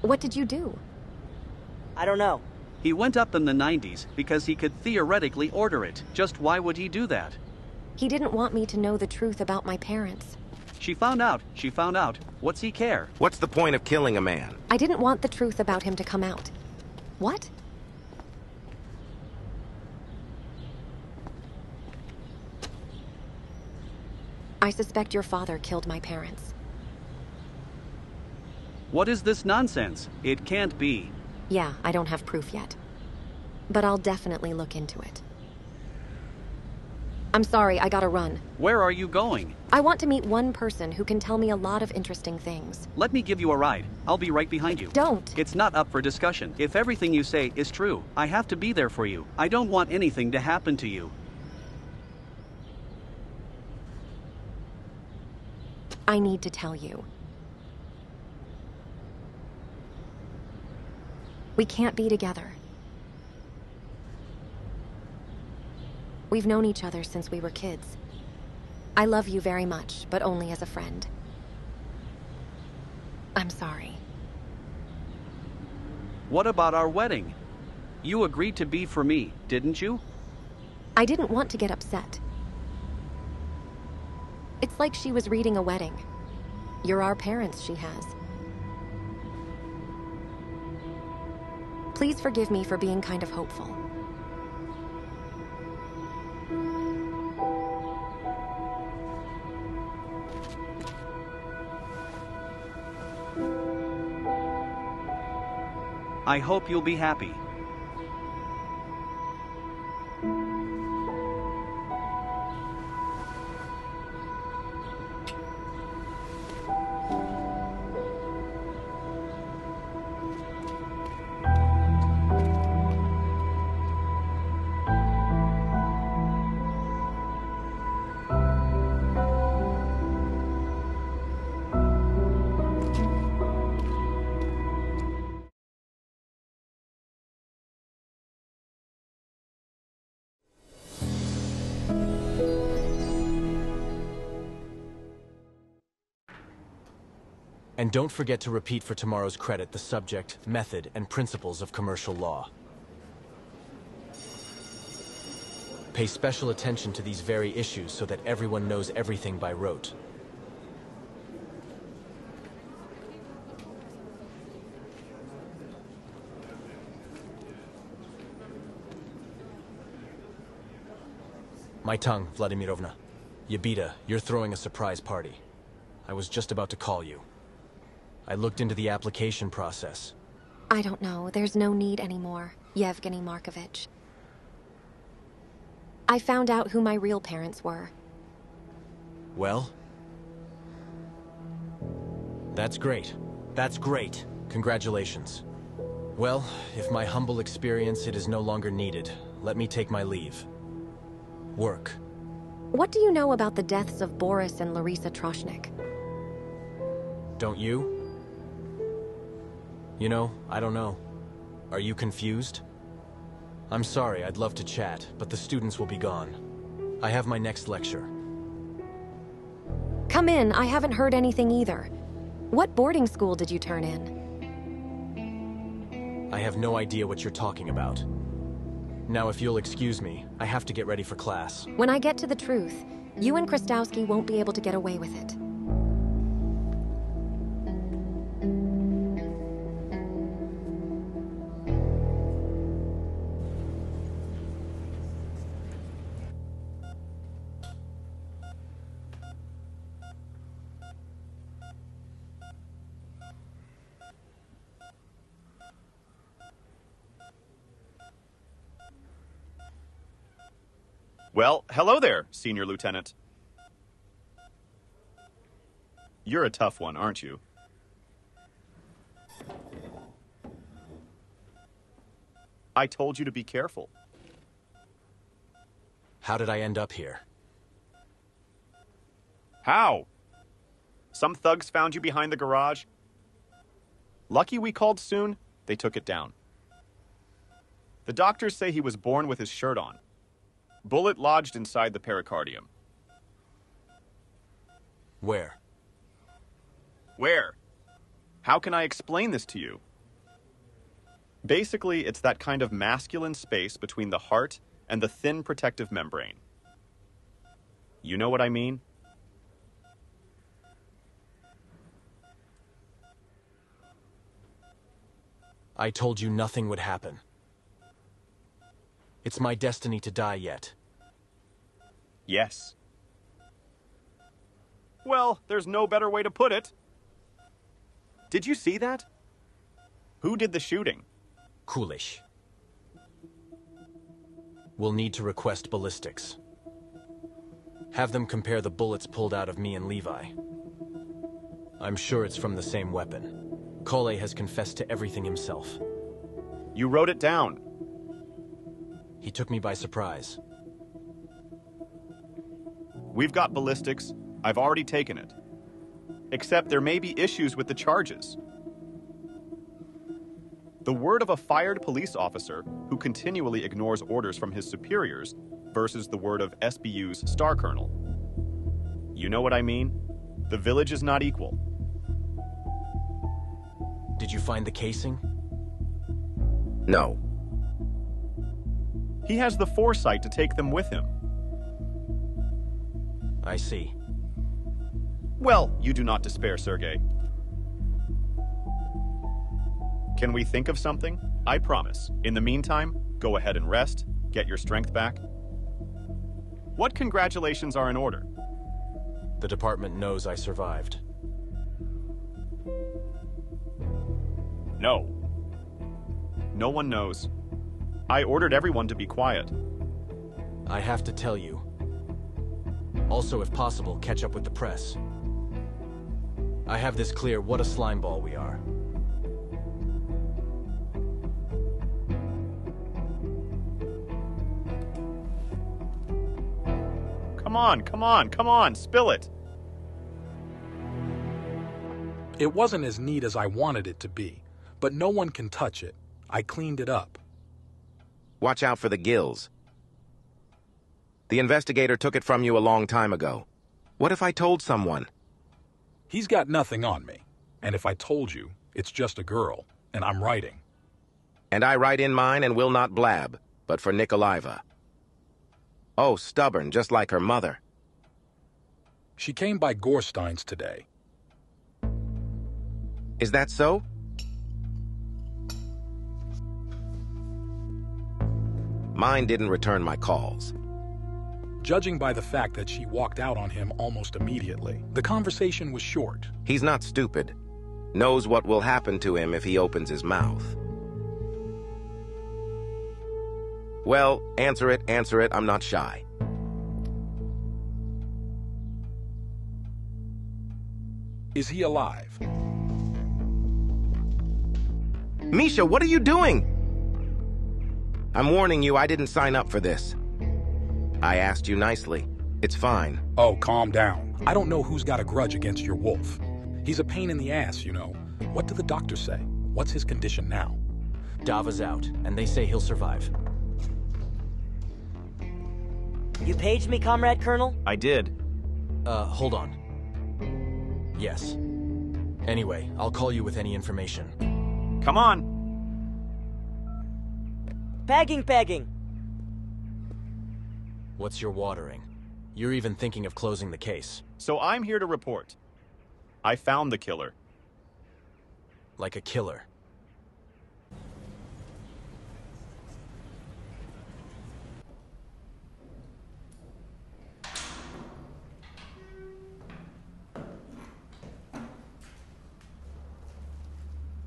What did you do? I don't know. He went up in the 90s because he could theoretically order it. Just why would he do that? He didn't want me to know the truth about my parents. She found out. She found out. What's he care? What's the point of killing a man? I didn't want the truth about him to come out. What? I suspect your father killed my parents. What is this nonsense? It can't be. Yeah, I don't have proof yet. But I'll definitely look into it. I'm sorry, I gotta run. Where are you going? I want to meet one person who can tell me a lot of interesting things. Let me give you a ride. I'll be right behind you. Don't. It's not up for discussion. If everything you say is true, I have to be there for you. I don't want anything to happen to you. I need to tell you. We can't be together. We've known each other since we were kids. I love you very much, but only as a friend. I'm sorry. What about our wedding? You agreed to be for me, didn't you? I didn't want to get upset. It's like she was reading a wedding. You're our parents, she has. Please forgive me for being kind of hopeful. I hope you'll be happy. And don't forget to repeat for tomorrow's credit the subject, method, and principles of commercial law. Pay special attention to these very issues so that everyone knows everything by rote. My tongue, Vladimirovna. Yabita, you're throwing a surprise party. I was just about to call you. I looked into the application process. I don't know. There's no need anymore, Yevgeny Markovich. I found out who my real parents were. Well? That's great. That's great. Congratulations. Well, if my humble experience it is no longer needed, let me take my leave. Work. What do you know about the deaths of Boris and Larisa Troshnik? Don't you? You know, I don't know. Are you confused? I'm sorry, I'd love to chat, but the students will be gone. I have my next lecture. Come in, I haven't heard anything either. What boarding school did you turn in? I have no idea what you're talking about. Now, if you'll excuse me, I have to get ready for class. When I get to the truth, you and Krestovsky won't be able to get away with it. Well, hello there, Senior Lieutenant. You're a tough one, aren't you? I told you to be careful. How did I end up here? How? Some thugs found you behind the garage. Lucky we called soon, they took it down. The doctors say he was born with his shirt on. Bullet lodged inside the pericardium. Where? Where? How can I explain this to you? Basically, it's that kind of masculine space between the heart and the thin protective membrane. You know what I mean? I told you nothing would happen. It's my destiny to die yet. Yes. Well, there's no better way to put it. Did you see that? Who did the shooting? Coolish. We'll need to request ballistics. Have them compare the bullets pulled out of me and Levi. I'm sure it's from the same weapon. Kole has confessed to everything himself. You wrote it down. He took me by surprise. We've got ballistics. I've already taken it. Except there may be issues with the charges. The word of a fired police officer who continually ignores orders from his superiors versus the word of SBU's star colonel. You know what I mean? The village is not equal. Did you find the casing? No. He has the foresight to take them with him. I see. Well, you do not despair, Sergei. Can we think of something? I promise. In the meantime, go ahead and rest, get your strength back. What congratulations are in order? The department knows I survived. No. No one knows. I ordered everyone to be quiet. I have to tell you. Also, if possible, catch up with the press. I have this clear what a slimeball we are. Come on, come on, come on, spill it. It wasn't as neat as I wanted it to be, but no one can touch it. I cleaned it up. Watch out for the gills. The investigator took it from you a long time ago. What if I told someone? He's got nothing on me. And if I told you, it's just a girl, and I'm writing. And I write in mine and will not blab, but for Nikolaeva. Oh, stubborn, just like her mother. She came by Gorstein's today. Is that so? Mine didn't return my calls. judging by the fact that she walked out on him almost immediately. The conversation was short. He's not stupid. Knows what will happen to him if he opens his mouth. Well, answer it, answer it, I'm not shy. Is he alive? Misha, what are you doing? I'm warning you, I didn't sign up for this. I asked you nicely. It's fine. Oh, calm down. I don't know who's got a grudge against your wolf. He's a pain in the ass, you know. What do the doctors say? What's his condition now? Dava's out, and they say he'll survive. You paged me, Comrade Colonel? I did. Uh, hold on. Yes. Anyway, I'll call you with any information. Come on. Pegging, pegging. What's your watering? You're even thinking of closing the case. So I'm here to report. I found the killer. Like a killer.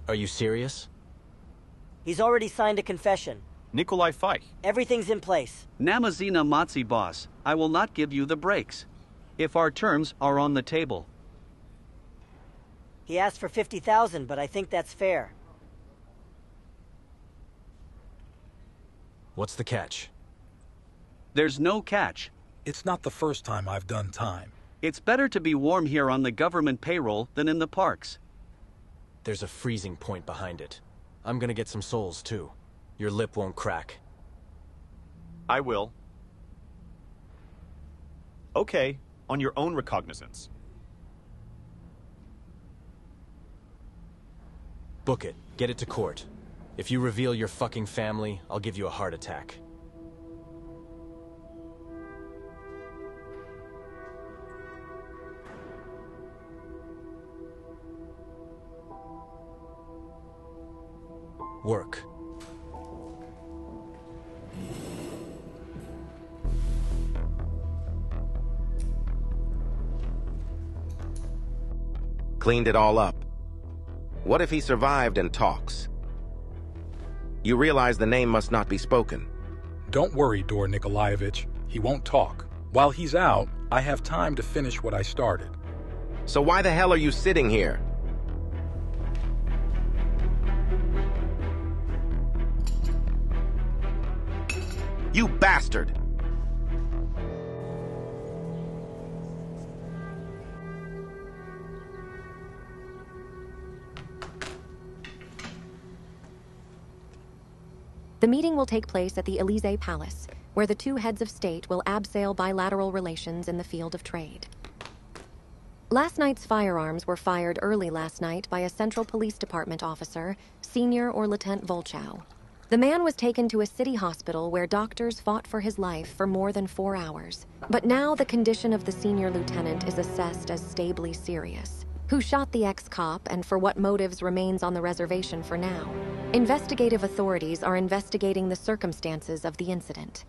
Are you serious? He's already signed a confession. Nikolai Feich. Everything's in place. Namazina Matzi boss, I will not give you the breaks. If our terms are on the table. He asked for 50,000, but I think that's fair. What's the catch? There's no catch. It's not the first time I've done time. It's better to be warm here on the government payroll than in the parks. There's a freezing point behind it. I'm gonna get some souls, too. Your lip won't crack. I will. Okay, on your own recognizance. Book it. Get it to court. If you reveal your fucking family, I'll give you a heart attack. Work. Cleaned it all up. What if he survived and talks? You realize the name must not be spoken. Don't worry, Dor Nikolaevich. He won't talk. While he's out, I have time to finish what I started. So why the hell are you sitting here? You bastard! The meeting will take place at the Elysee Palace, where the two heads of state will abseil bilateral relations in the field of trade. Last night's firearms were fired early last night by a Central Police Department officer, Senior or Lieutenant Volchow. The man was taken to a city hospital where doctors fought for his life for more than four hours. But now the condition of the senior lieutenant is assessed as stably serious. Who shot the ex cop and for what motives remains on the reservation for now? Investigative authorities are investigating the circumstances of the incident.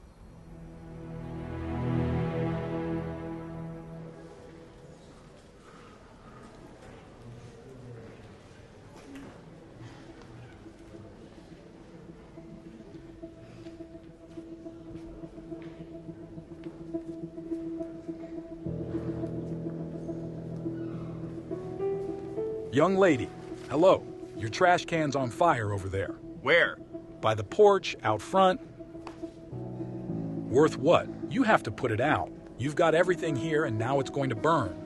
Young lady, hello. Your trash can's on fire over there. Where? By the porch, out front. Worth what? You have to put it out. You've got everything here and now it's going to burn.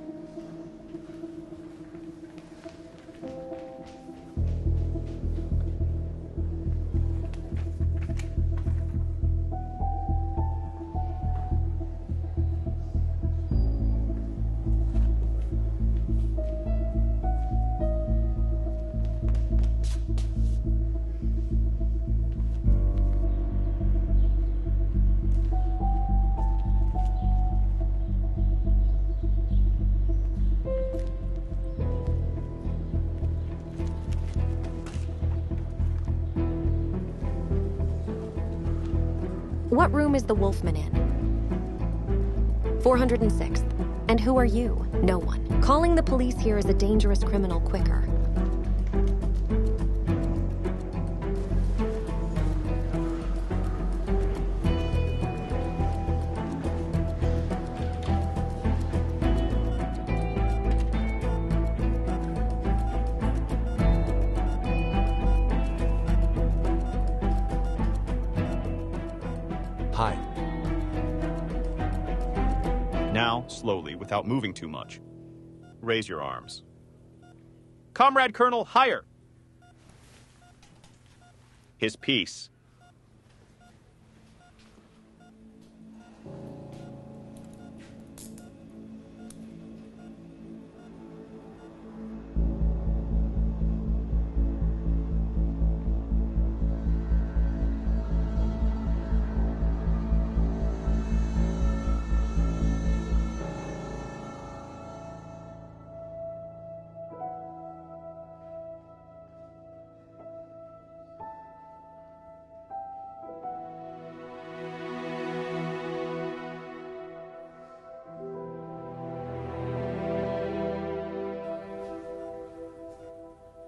Is the Wolfman in? 406th. And who are you? No one. Calling the police here is a dangerous criminal quicker. Without moving too much. Raise your arms. Comrade Colonel, higher! His peace.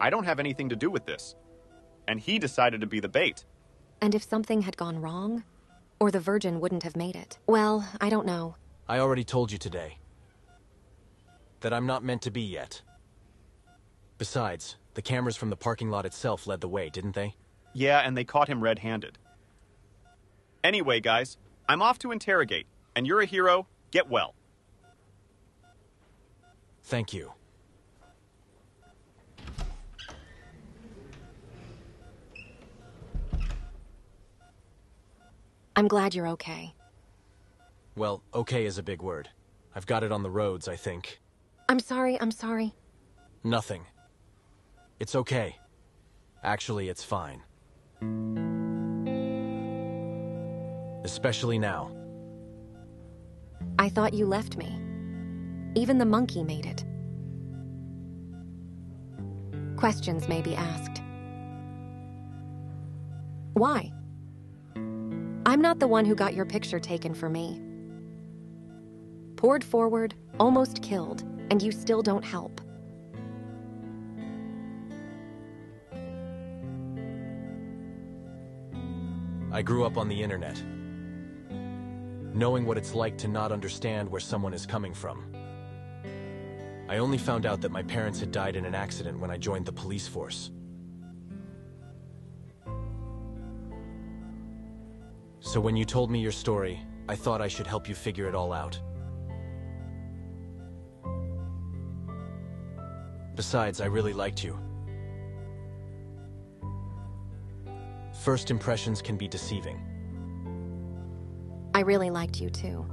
I don't have anything to do with this. And he decided to be the bait. And if something had gone wrong? Or the Virgin wouldn't have made it? Well, I don't know. I already told you today that I'm not meant to be yet. Besides, the cameras from the parking lot itself led the way, didn't they? Yeah, and they caught him red handed. Anyway, guys, I'm off to interrogate, and you're a hero. Get well. Thank you. I'm glad you're okay. Well, okay is a big word. I've got it on the roads, I think. I'm sorry, I'm sorry. Nothing. It's okay. Actually, it's fine. Especially now. I thought you left me. Even the monkey made it. Questions may be asked. Why? I'm not the one who got your picture taken for me. Poured forward, almost killed, and you still don't help. I grew up on the internet. Knowing what it's like to not understand where someone is coming from. I only found out that my parents had died in an accident when I joined the police force. So when you told me your story, I thought I should help you figure it all out. Besides, I really liked you. First impressions can be deceiving. I really liked you too.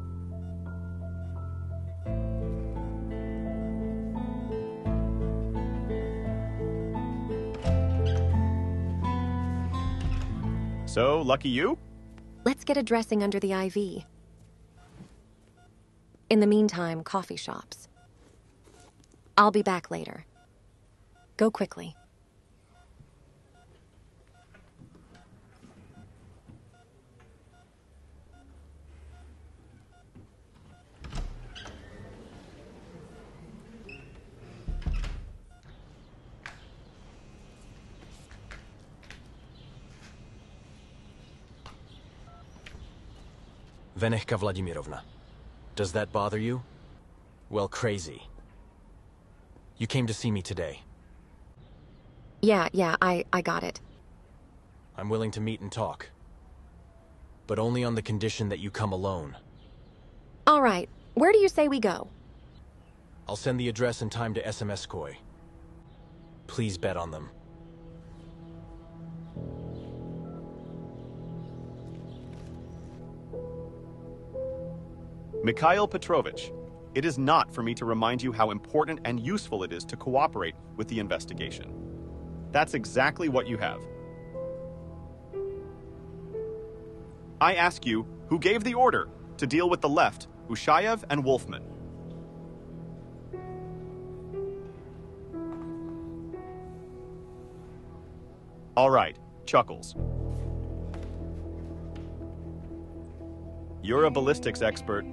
So, lucky you? Let's get a dressing under the IV. In the meantime, coffee shops. I'll be back later. Go quickly. Venechka Vladimirovna. Does that bother you? Well, crazy. You came to see me today. Yeah, yeah, I, I got it. I'm willing to meet and talk. But only on the condition that you come alone. All right, where do you say we go? I'll send the address and time to SMS Koi. Please bet on them. Mikhail Petrovich, it is not for me to remind you how important and useful it is to cooperate with the investigation. That's exactly what you have. I ask you, who gave the order to deal with the left, Ushayev and Wolfman? All right, Chuckles. You're a ballistics expert.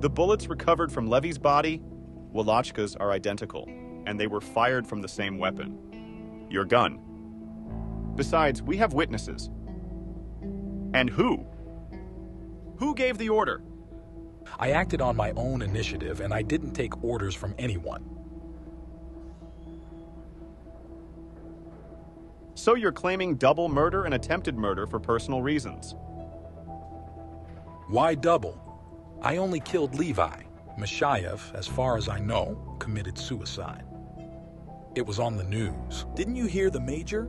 The bullets recovered from Levi's body, Wolotchka's are identical, and they were fired from the same weapon. Your gun. Besides, we have witnesses. And who? Who gave the order? I acted on my own initiative and I didn't take orders from anyone. So you're claiming double murder and attempted murder for personal reasons. Why double? I only killed Levi. Mushayev, as far as I know, committed suicide. It was on the news. Didn't you hear the major?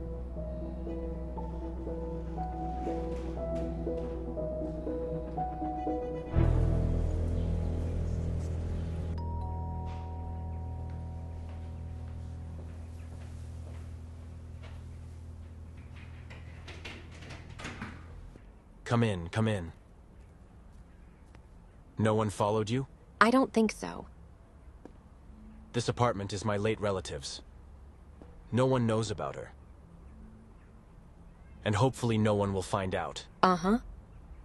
Come in, come in. No one followed you? I don't think so. This apartment is my late relative's. No one knows about her. And hopefully no one will find out. Uh-huh.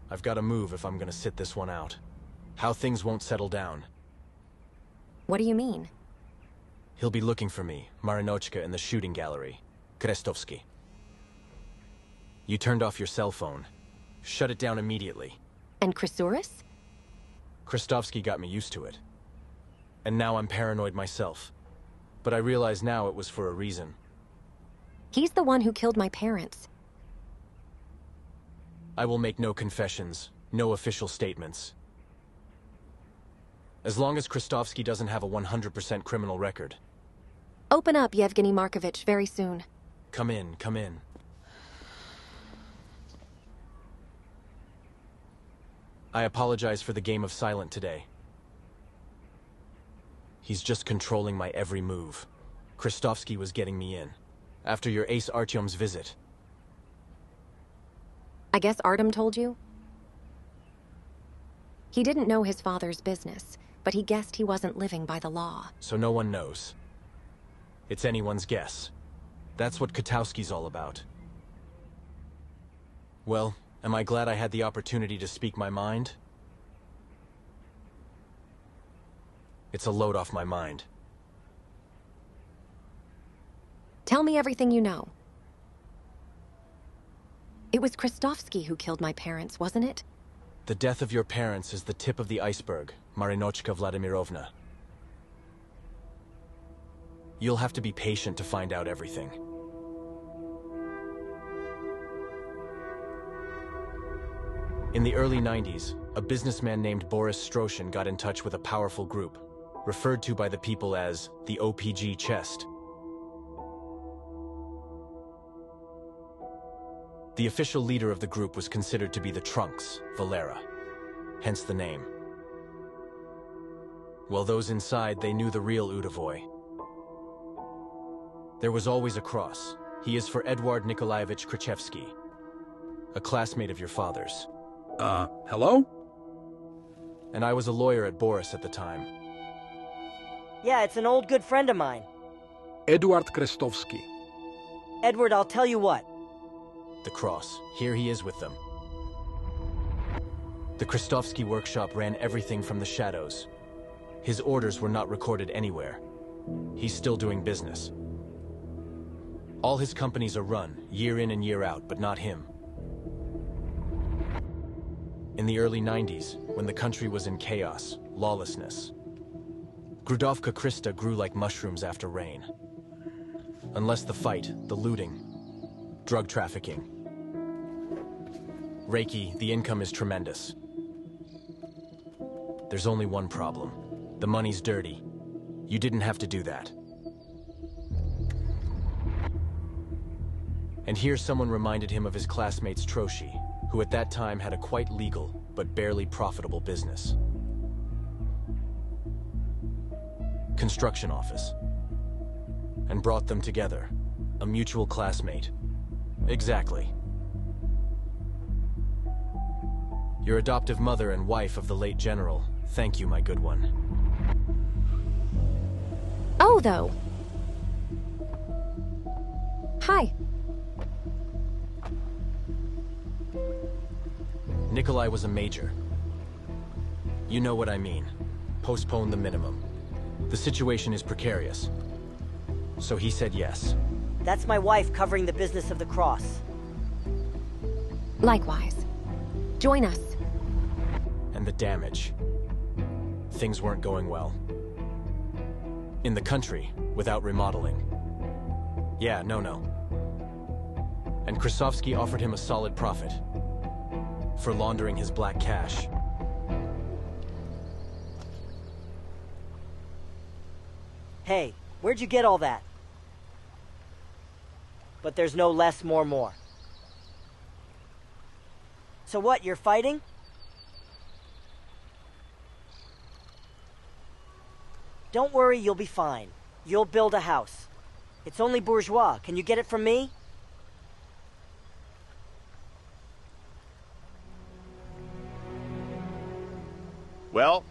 I've got to move if I'm gonna sit this one out. How things won't settle down. What do you mean? He'll be looking for me, Marinochka in the shooting gallery. Krestovsky. You turned off your cell phone. Shut it down immediately. And Chrysaurus? Krestovsky got me used to it. And now I'm paranoid myself. But I realize now it was for a reason. He's the one who killed my parents. I will make no confessions, no official statements. As long as Krestovsky doesn't have a 100% criminal record. Open up, Yevgeny Markovich, very soon. Come in, come in. I apologize for the game of silent today. He's just controlling my every move. Krestovsky was getting me in. After your ace Artyom's visit. I guess Artem told you? He didn't know his father's business, but he guessed he wasn't living by the law. So no one knows. It's anyone's guess. That's what Katowski's all about. Well, am I glad I had the opportunity to speak my mind? It's a load off my mind. Tell me everything you know. It was Krestovsky who killed my parents, wasn't it? The death of your parents is the tip of the iceberg, Marinochka Vladimirovna. You'll have to be patient to find out everything. In the early 90s, a businessman named Boris Stroshin got in touch with a powerful group, referred to by the people as the OPG Chest. The official leader of the group was considered to be the Trunks, Valera, hence the name. While those inside, they knew the real Udavoy. There was always a cross. He is for Eduard Nikolaevich Krestovsky, a classmate of your father's. Uh, hello? And I was a lawyer at Boris at the time. Yeah, it's an old good friend of mine. Eduard Krestovsky. Edward, I'll tell you what. The cross. Here he is with them. The Krestovsky workshop ran everything from the shadows. His orders were not recorded anywhere. He's still doing business. All his companies are run, year in and year out, but not him. In the early 90s, when the country was in chaos, lawlessness, Grudovka Krista grew like mushrooms after rain. Unless the fight, the looting, drug trafficking. Reiki, the income is tremendous. There's only one problem. The money's dirty. You didn't have to do that. And here someone reminded him of his classmates Troshi, who at that time had a quite legal, but barely profitable business. Construction office. And brought them together. A mutual classmate. Exactly. Your adoptive mother and wife of the late general. Thank you, my good one. Oh, though. Hi. Nikolai was a major. You know what I mean. postpone the minimum. The situation is precarious. So he said yes. That's my wife covering the business of the cross. Likewise. Join us. And the damage. Things weren't going well. In the country, without remodeling. Yeah, no, no. And Krestovsky offered him a solid profit. For laundering his black cash. Hey, where'd you get all that? But there's no less, more, more. So what, you're fighting? Don't worry, you'll be fine. You'll build a house. It's only bourgeois. Can you get it from me? Well,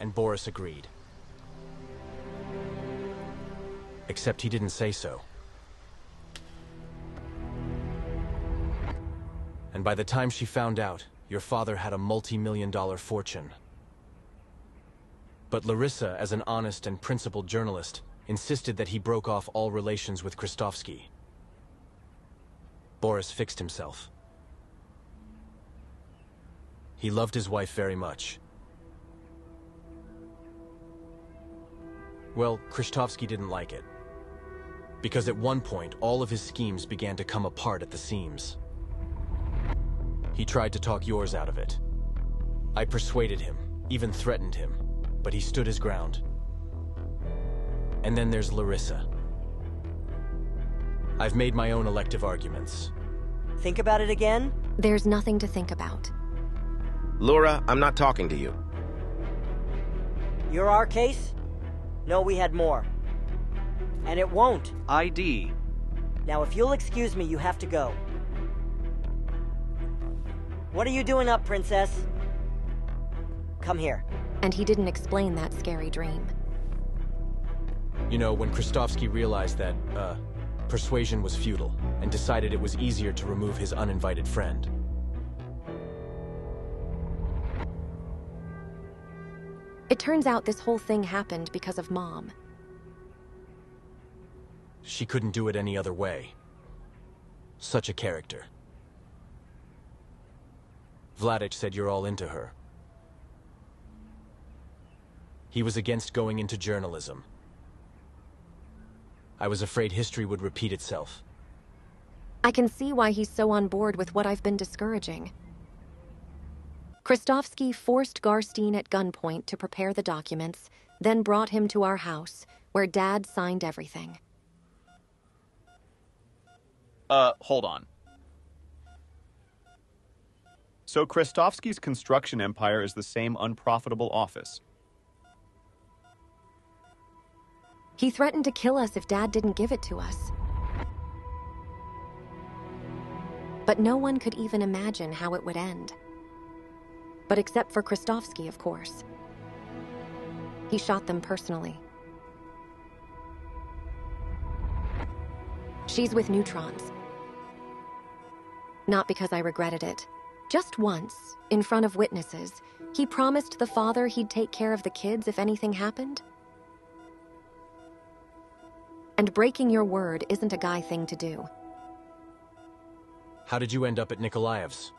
And Boris agreed. Except he didn't say so. And by the time she found out, your father had a multi-million dollar fortune. But Larissa, as an honest and principled journalist, insisted that he broke off all relations with Krestovsky. Boris fixed himself. He loved his wife very much. Well, Krestovsky didn't like it. Because at one point, all of his schemes began to come apart at the seams. He tried to talk yours out of it. I persuaded him, even threatened him, but he stood his ground. And then there's Larissa. I've made my own elective arguments. Think about it again? There's nothing to think about. Laura, I'm not talking to you. You're our case? No, we had more. And it won't. ID. Now, if you'll excuse me, you have to go. What are you doing up, Princess? Come here. And he didn't explain that scary dream. You know, when Krestovsky realized that, uh, persuasion was futile, and decided it was easier to remove his uninvited friend. It turns out this whole thing happened because of Mom. She couldn't do it any other way. Such a character. Vladich said you're all into her. He was against going into journalism. I was afraid history would repeat itself. I can see why he's so on board with what I've been discouraging. Krestovsky forced Garstein at gunpoint to prepare the documents, then brought him to our house, where Dad signed everything. uh, hold on. So Krestovsky's construction empire is the same unprofitable office. He threatened to kill us if Dad didn't give it to us. But no one could even imagine how it would end. But except for Krestovsky, of course. He shot them personally. She's with neutrons. Not because I regretted it. Just once, in front of witnesses, he promised the father he'd take care of the kids if anything happened. And breaking your word isn't a guy thing to do. How did you end up at Nikolaev's?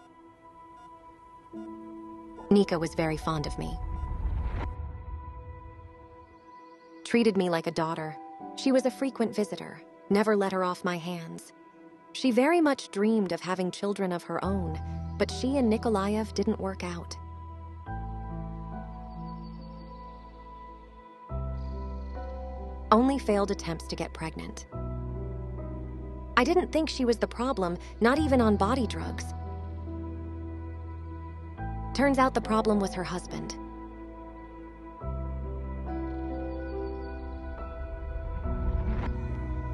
Nika was very fond of me. Treated me like a daughter. She was a frequent visitor, never let her off my hands. She very much dreamed of having children of her own, but she and Nikolaev didn't work out. Only failed attempts to get pregnant. I didn't think she was the problem, not even on body drugs. Turns out the problem was her husband.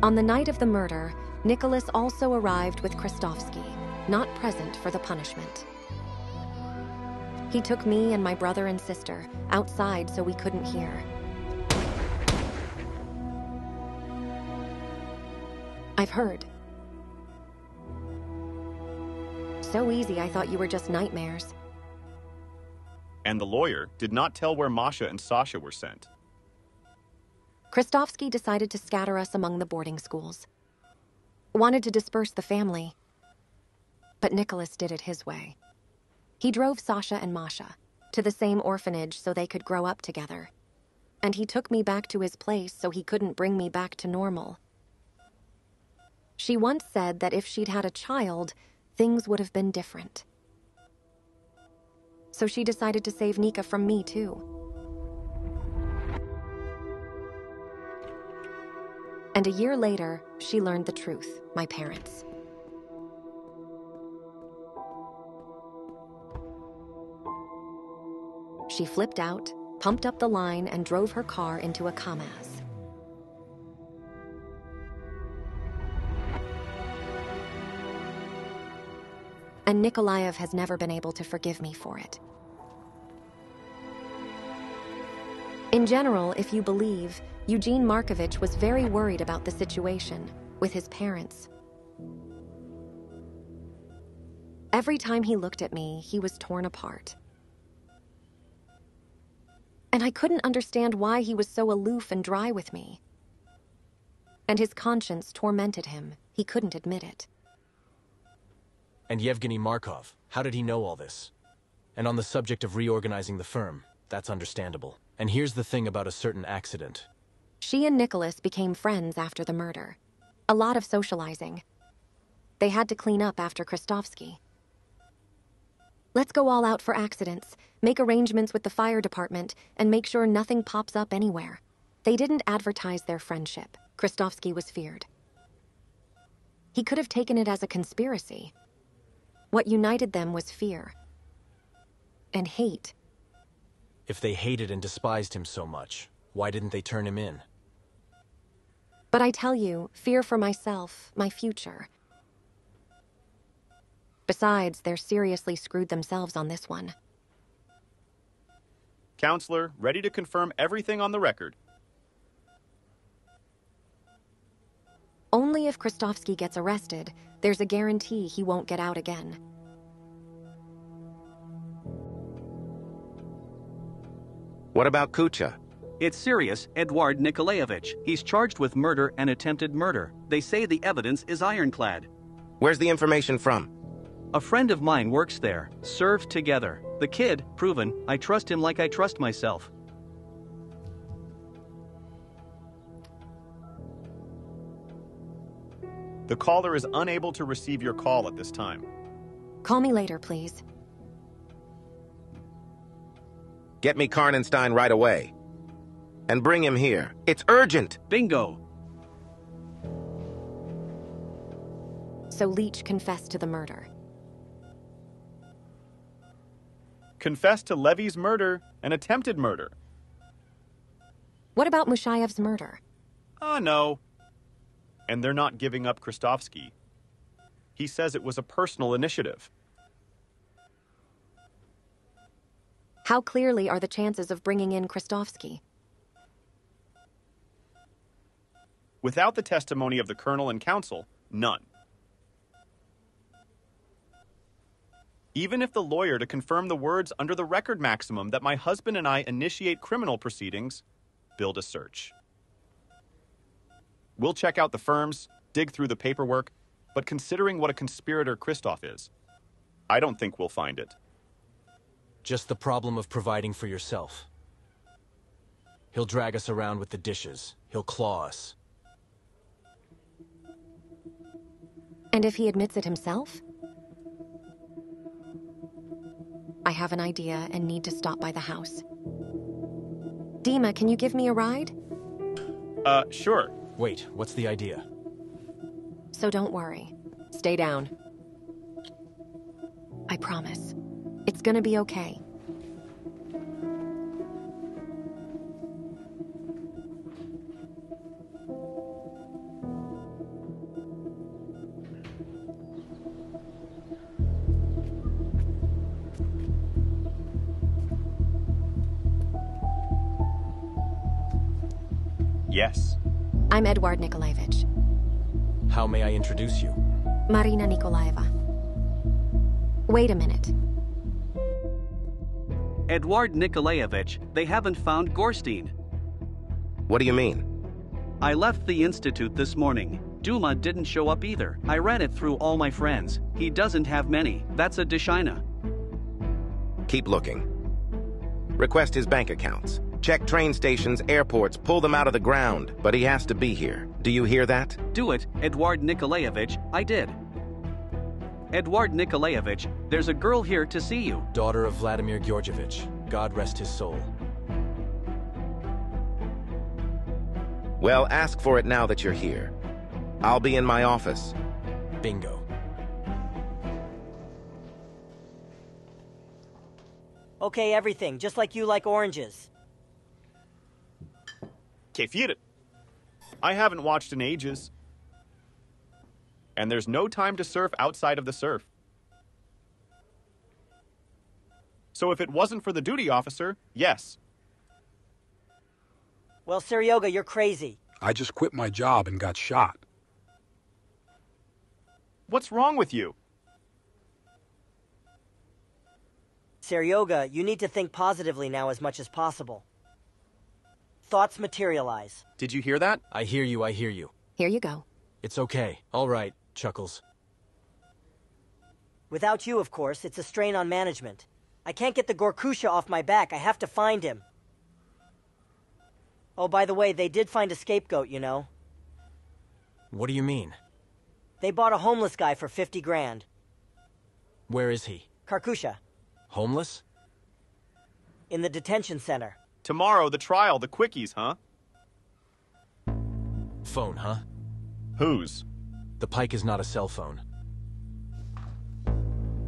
On the night of the murder, Nicholas also arrived with Krestovsky, not present for the punishment. He took me and my brother and sister outside so we couldn't hear. I've heard. So easy, I thought you were just nightmares. And the lawyer did not tell where Masha and Sasha were sent. Krestovsky decided to scatter us among the boarding schools. Wanted to disperse the family. But Nicholas did it his way. He drove Sasha and Masha to the same orphanage so they could grow up together. And he took me back to his place so he couldn't bring me back to normal. She once said that if she'd had a child, things would have been different. So she decided to save Nika from me, too. And a year later, she learned the truth my parents. She flipped out, pumped up the line, and drove her car into a Kamaz. And Nikolaev has never been able to forgive me for it. In general, if you believe, Eugene Markovich was very worried about the situation with his parents. Every time he looked at me, he was torn apart. And I couldn't understand why he was so aloof and dry with me. And his conscience tormented him. He couldn't admit it. And Yevgeny Markov, how did he know all this? And on the subject of reorganizing the firm, that's understandable. And here's the thing about a certain accident. She and Nicholas became friends after the murder. A lot of socializing. They had to clean up after Krestovsky. Let's go all out for accidents, make arrangements with the fire department, and make sure nothing pops up anywhere. They didn't advertise their friendship. Krestovsky was feared. He could have taken it as a conspiracy. What united them was fear. And hate. If they hated and despised him so much, why didn't they turn him in? But I tell you, fear for myself, my future. Besides, they're seriously screwed themselves on this one. Counselor, ready to confirm everything on the record. Only if Krestovsky gets arrested, there's a guarantee he won't get out again. What about Kucha? It's serious, Eduard Nikolaevich. He's charged with murder and attempted murder. They say the evidence is ironclad. Where's the information from? A friend of mine works there. Served together. The kid, proven, I trust him like I trust myself. The caller is unable to receive your call at this time. Call me later, please. Get me Karnenstein right away. And bring him here. It's urgent! Bingo! So Leach confessed to the murder. Confessed to Levy's murder and attempted murder. What about Mushayev's murder? Ah, no. And they're not giving up Krestovsky. He says it was a personal initiative. How clearly are the chances of bringing in Krestovsky? Without the testimony of the colonel and counsel, none. Even if the lawyer to confirm the words under the record maximum that my husband and I initiate criminal proceedings, build a search. We'll check out the firms, dig through the paperwork, but considering what a conspirator Christoph is, I don't think we'll find it. Just the problem of providing for yourself. He'll drag us around with the dishes. He'll claw us. And if he admits it himself? I have an idea and need to stop by the house. Dima, can you give me a ride? Uh, sure. Wait, what's the idea? So don't worry. Stay down. I promise. It's gonna be okay. Yes. I'm Eduard Nikolaevich. How may I introduce you? Marina Nikolaeva. Wait a minute. Eduard Nikolaevich, they haven't found Gorstein. What do you mean? I left the Institute this morning. Duma didn't show up either. I ran it through all my friends. He doesn't have many. That's a Deshina. Keep looking. Request his bank accounts. Check train stations, airports, pull them out of the ground. But he has to be here. Do you hear that? Do it, Eduard Nikolaevich. I did. Eduard Nikolaevich, there's a girl here to see you. Daughter of Vladimir Georgievich. God rest his soul. Well, ask for it now that you're here. I'll be in my office. Bingo. Okay, everything, just like you like oranges. Kefir. I haven't watched in ages. And there's no time to surf outside of the surf. So if it wasn't for the duty officer, yes. Well, Seryoga, you're crazy. I just quit my job and got shot. What's wrong with you? Seryoga, you need to think positively now as much as possible. Thoughts materialize. Did you hear that? I hear you, I hear you. Here you go. It's okay. All right, Chuckles. Without you, of course, it's a strain on management. I can't get the Gorkusha off my back. I have to find him. Oh, by the way, they did find a scapegoat, you know. What do you mean? They bought a homeless guy for 50 grand. Where is he? Karkusha, Homeless? in the detention center. Tomorrow, the trial, the quickies, huh? Phone, huh? Whose? The Pike is not a cell phone.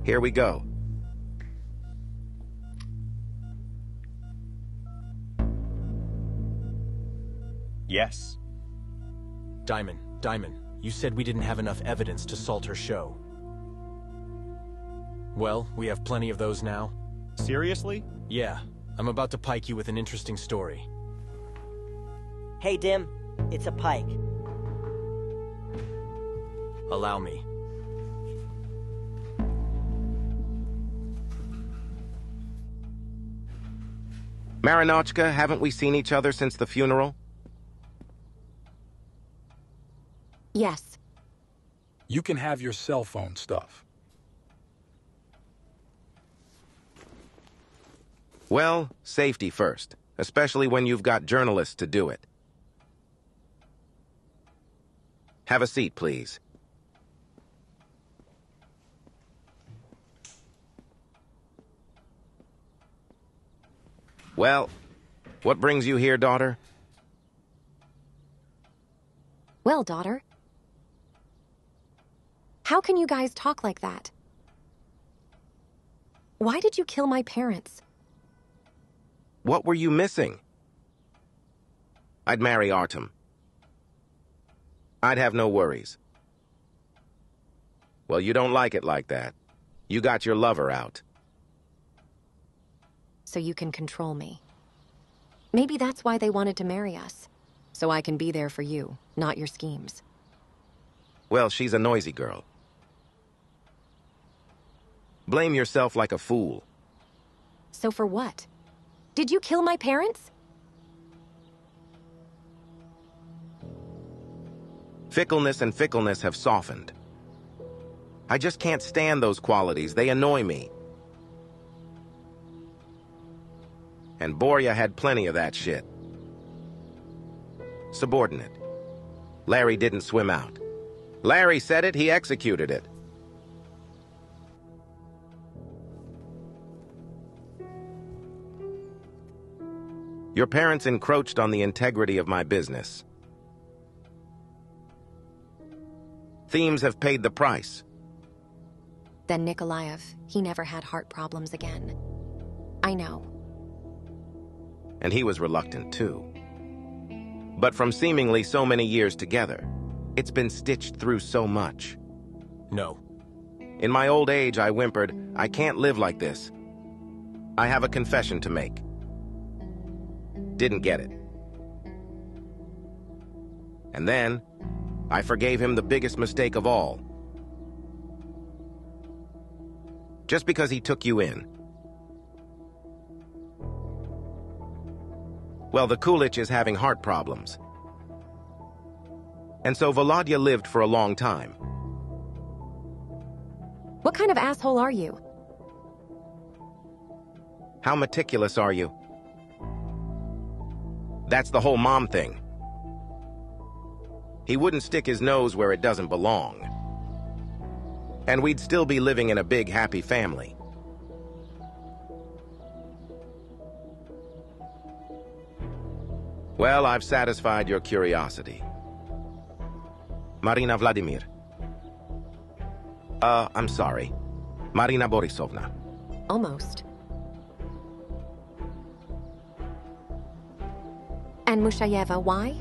Here we go. Yes. Diamond, Diamond, you said we didn't have enough evidence to salt her show. Well, we have plenty of those now. Seriously? Yeah, I'm about to pike you with an interesting story. Hey, Dim, it's a pike. Allow me. Marinochka, haven't we seen each other since the funeral? Yes. You can have your cell phone stuff. Well, safety first, especially when you've got journalists to do it. Have a seat, please. Well, what brings you here, daughter? Well, daughter. How can you guys talk like that? Why did you kill my parents? What were you missing? I'd marry Artem. I'd have no worries. Well, you don't like it like that. You got your lover out. So you can control me. Maybe that's why they wanted to marry us. So I can be there for you, not your schemes. Well, she's a noisy girl. Blame yourself like a fool. So for what? Did you kill my parents? Fickleness and fickleness have softened. I just can't stand those qualities. They annoy me. And Borya had plenty of that shit. Subordinate. Larry didn't swim out. Larry said it, he executed it. Your parents encroached on the integrity of my business. Themes have paid the price. Then Nikolaev, he never had heart problems again. I know. and he was reluctant too. But from seemingly so many years together, it's been stitched through so much. No. In my old age, I whimpered, I can't live like this. I have a confession to make. Didn't get it. And then, I forgave him the biggest mistake of all. Just because he took you in. Well, the Kulich is having heart problems. And so Volodya lived for a long time. What kind of asshole are you? How meticulous are you? That's the whole mom thing. He wouldn't stick his nose where it doesn't belong. And we'd still be living in a big, happy family. Well, I've satisfied your curiosity. Marina Vladimir. Uh, I'm sorry. Marina Borisovna. Almost. And Mushayeva, why?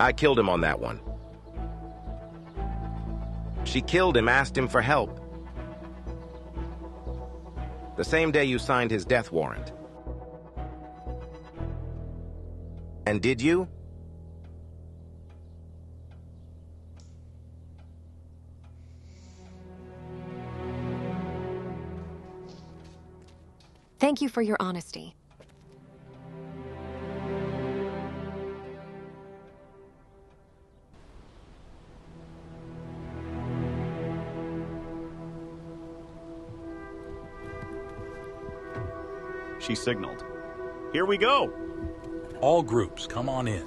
I killed him on that one. She killed him, asked him for help. The same day you signed his death warrant. And did you? Thank you for your honesty. She signaled. Here we go! All groups, come on in.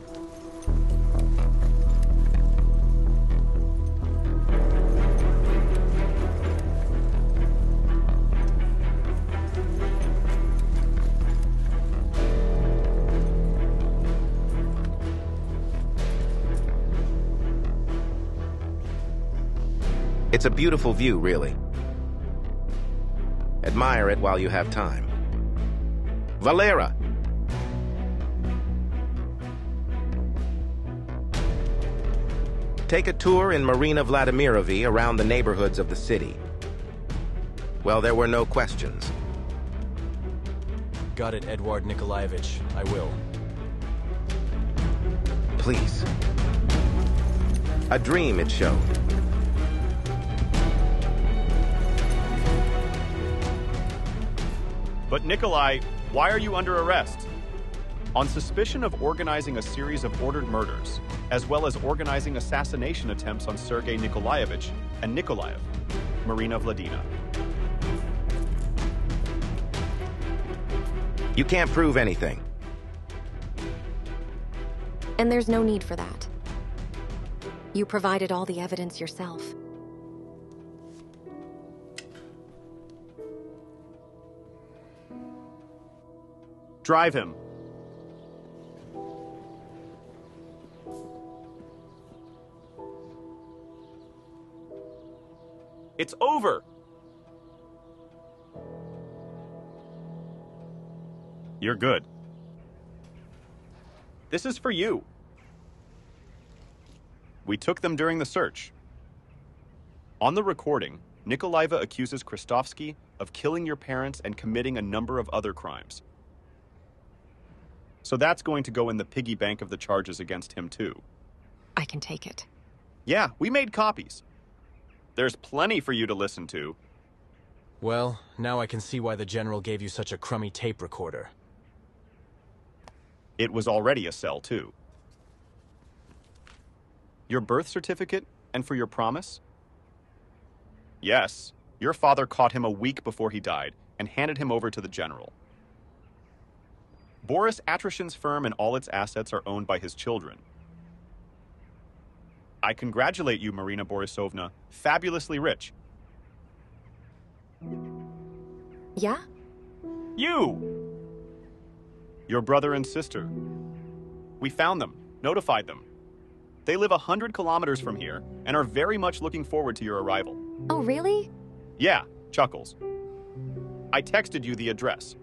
It's a beautiful view, really. Admire it while you have time. Valera! Take a tour in Marina Vladimirovy around the neighborhoods of the city. Well, there were no questions. Got it, Edward Nikolaevich. I will. Please. A dream, it showed. But Nikolai, why are you under arrest? On suspicion of organizing a series of ordered murders, as well as organizing assassination attempts on Sergei Nikolaevich and Nikolaev, Marina Vladina. You can't prove anything. And there's no need for that. You provided all the evidence yourself. Drive him. It's over! You're good. This is for you. We took them during the search. On the recording, Nikolaeva accuses Krestovsky of killing your parents and committing a number of other crimes. So that's going to go in the piggy bank of the charges against him, too. I can take it. Yeah, we made copies. There's plenty for you to listen to. Well, now I can see why the General gave you such a crummy tape recorder. It was already a cell, too. Your birth certificate and for your promise? Yes, your father caught him a week before he died and handed him over to the General. Boris Atroshin's firm and all its assets are owned by his children. I congratulate you, Marina Borisovna. Fabulously rich. Yeah? You! Your brother and sister. We found them, notified them. They live a hundred kilometers from here and are very much looking forward to your arrival. Oh, really? Yeah, Chuckles. I texted you the address.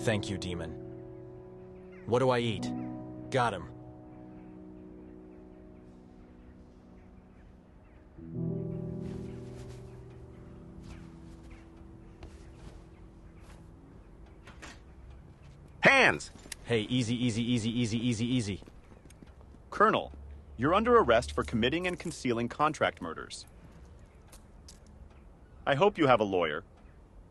Thank you, Demon. What do I eat? Got him. Hands! Hey, easy, easy, easy, easy, easy, easy. Colonel, you're under arrest for committing and concealing contract murders. I hope you have a lawyer.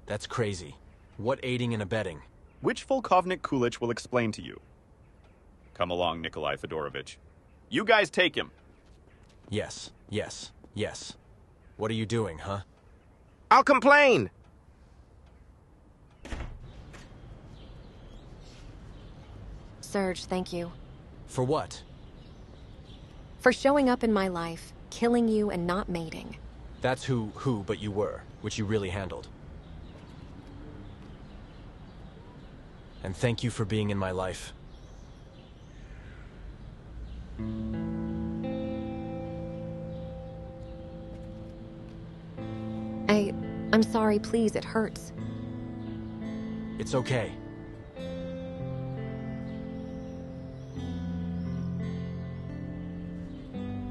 That's crazy. What aiding and abetting? Which Volkovnik Kulich will explain to you. Come along, Nikolai Fedorovich. You guys take him. Yes, yes, yes. What are you doing, huh? I'll complain! Serge, thank you. For what? For showing up in my life, killing you, and not mating. That's who, who but you were, which you really handled. And thank you for being in my life. I... I'm sorry, please, it hurts. It's okay.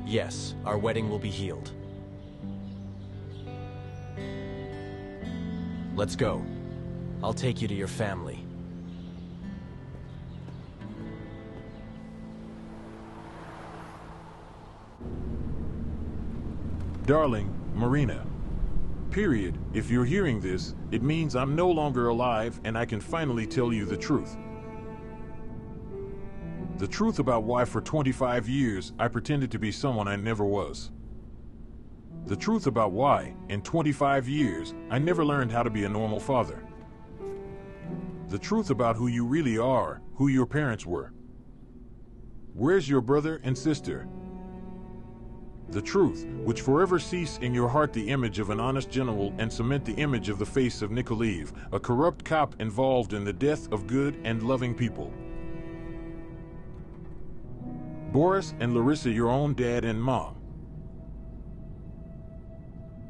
Yes, our wedding will be healed. Let's go. I'll take you to your family. Darling, Marina. Period. If you're hearing this, it means I'm no longer alive and I can finally tell you the truth. The truth about why for 25 years I pretended to be someone I never was. The truth about why, in 25 years, I never learned how to be a normal father. The truth about who you really are, who your parents were. Where's your brother and sister? The truth, which forever cease in your heart the image of an honest general and cement the image of the face of Nikolaev, a corrupt cop involved in the death of good and loving people. Boris and Larissa your own dad and mom.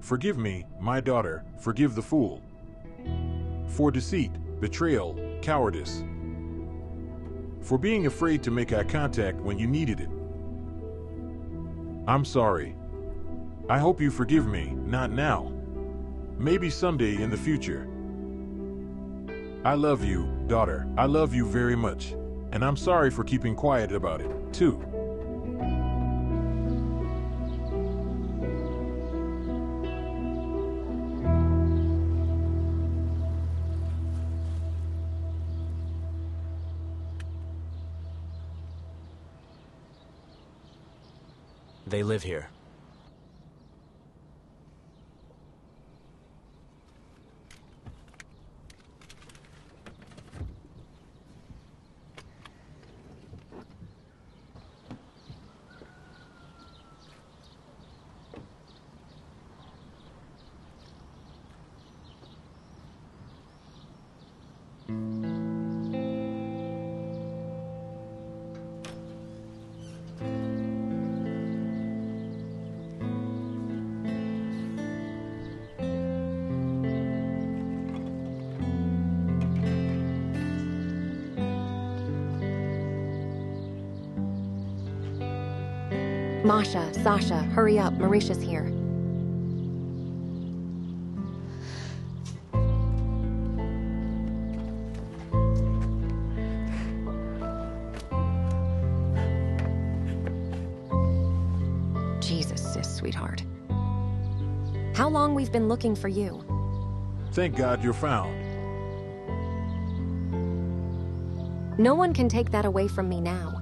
Forgive me, my daughter, forgive the fool. For deceit, betrayal, cowardice. For being afraid to make eye contact when you needed it. I'm sorry. I hope you forgive me, not now. Maybe someday in the future. I love you, daughter. I love you very much. And I'm sorry for keeping quiet about it, too. They live here. Masha, Sasha, hurry up, Marisha's here. Jesus, sis, sweetheart. How long we've been looking for you? Thank God you're found. No one can take that away from me now.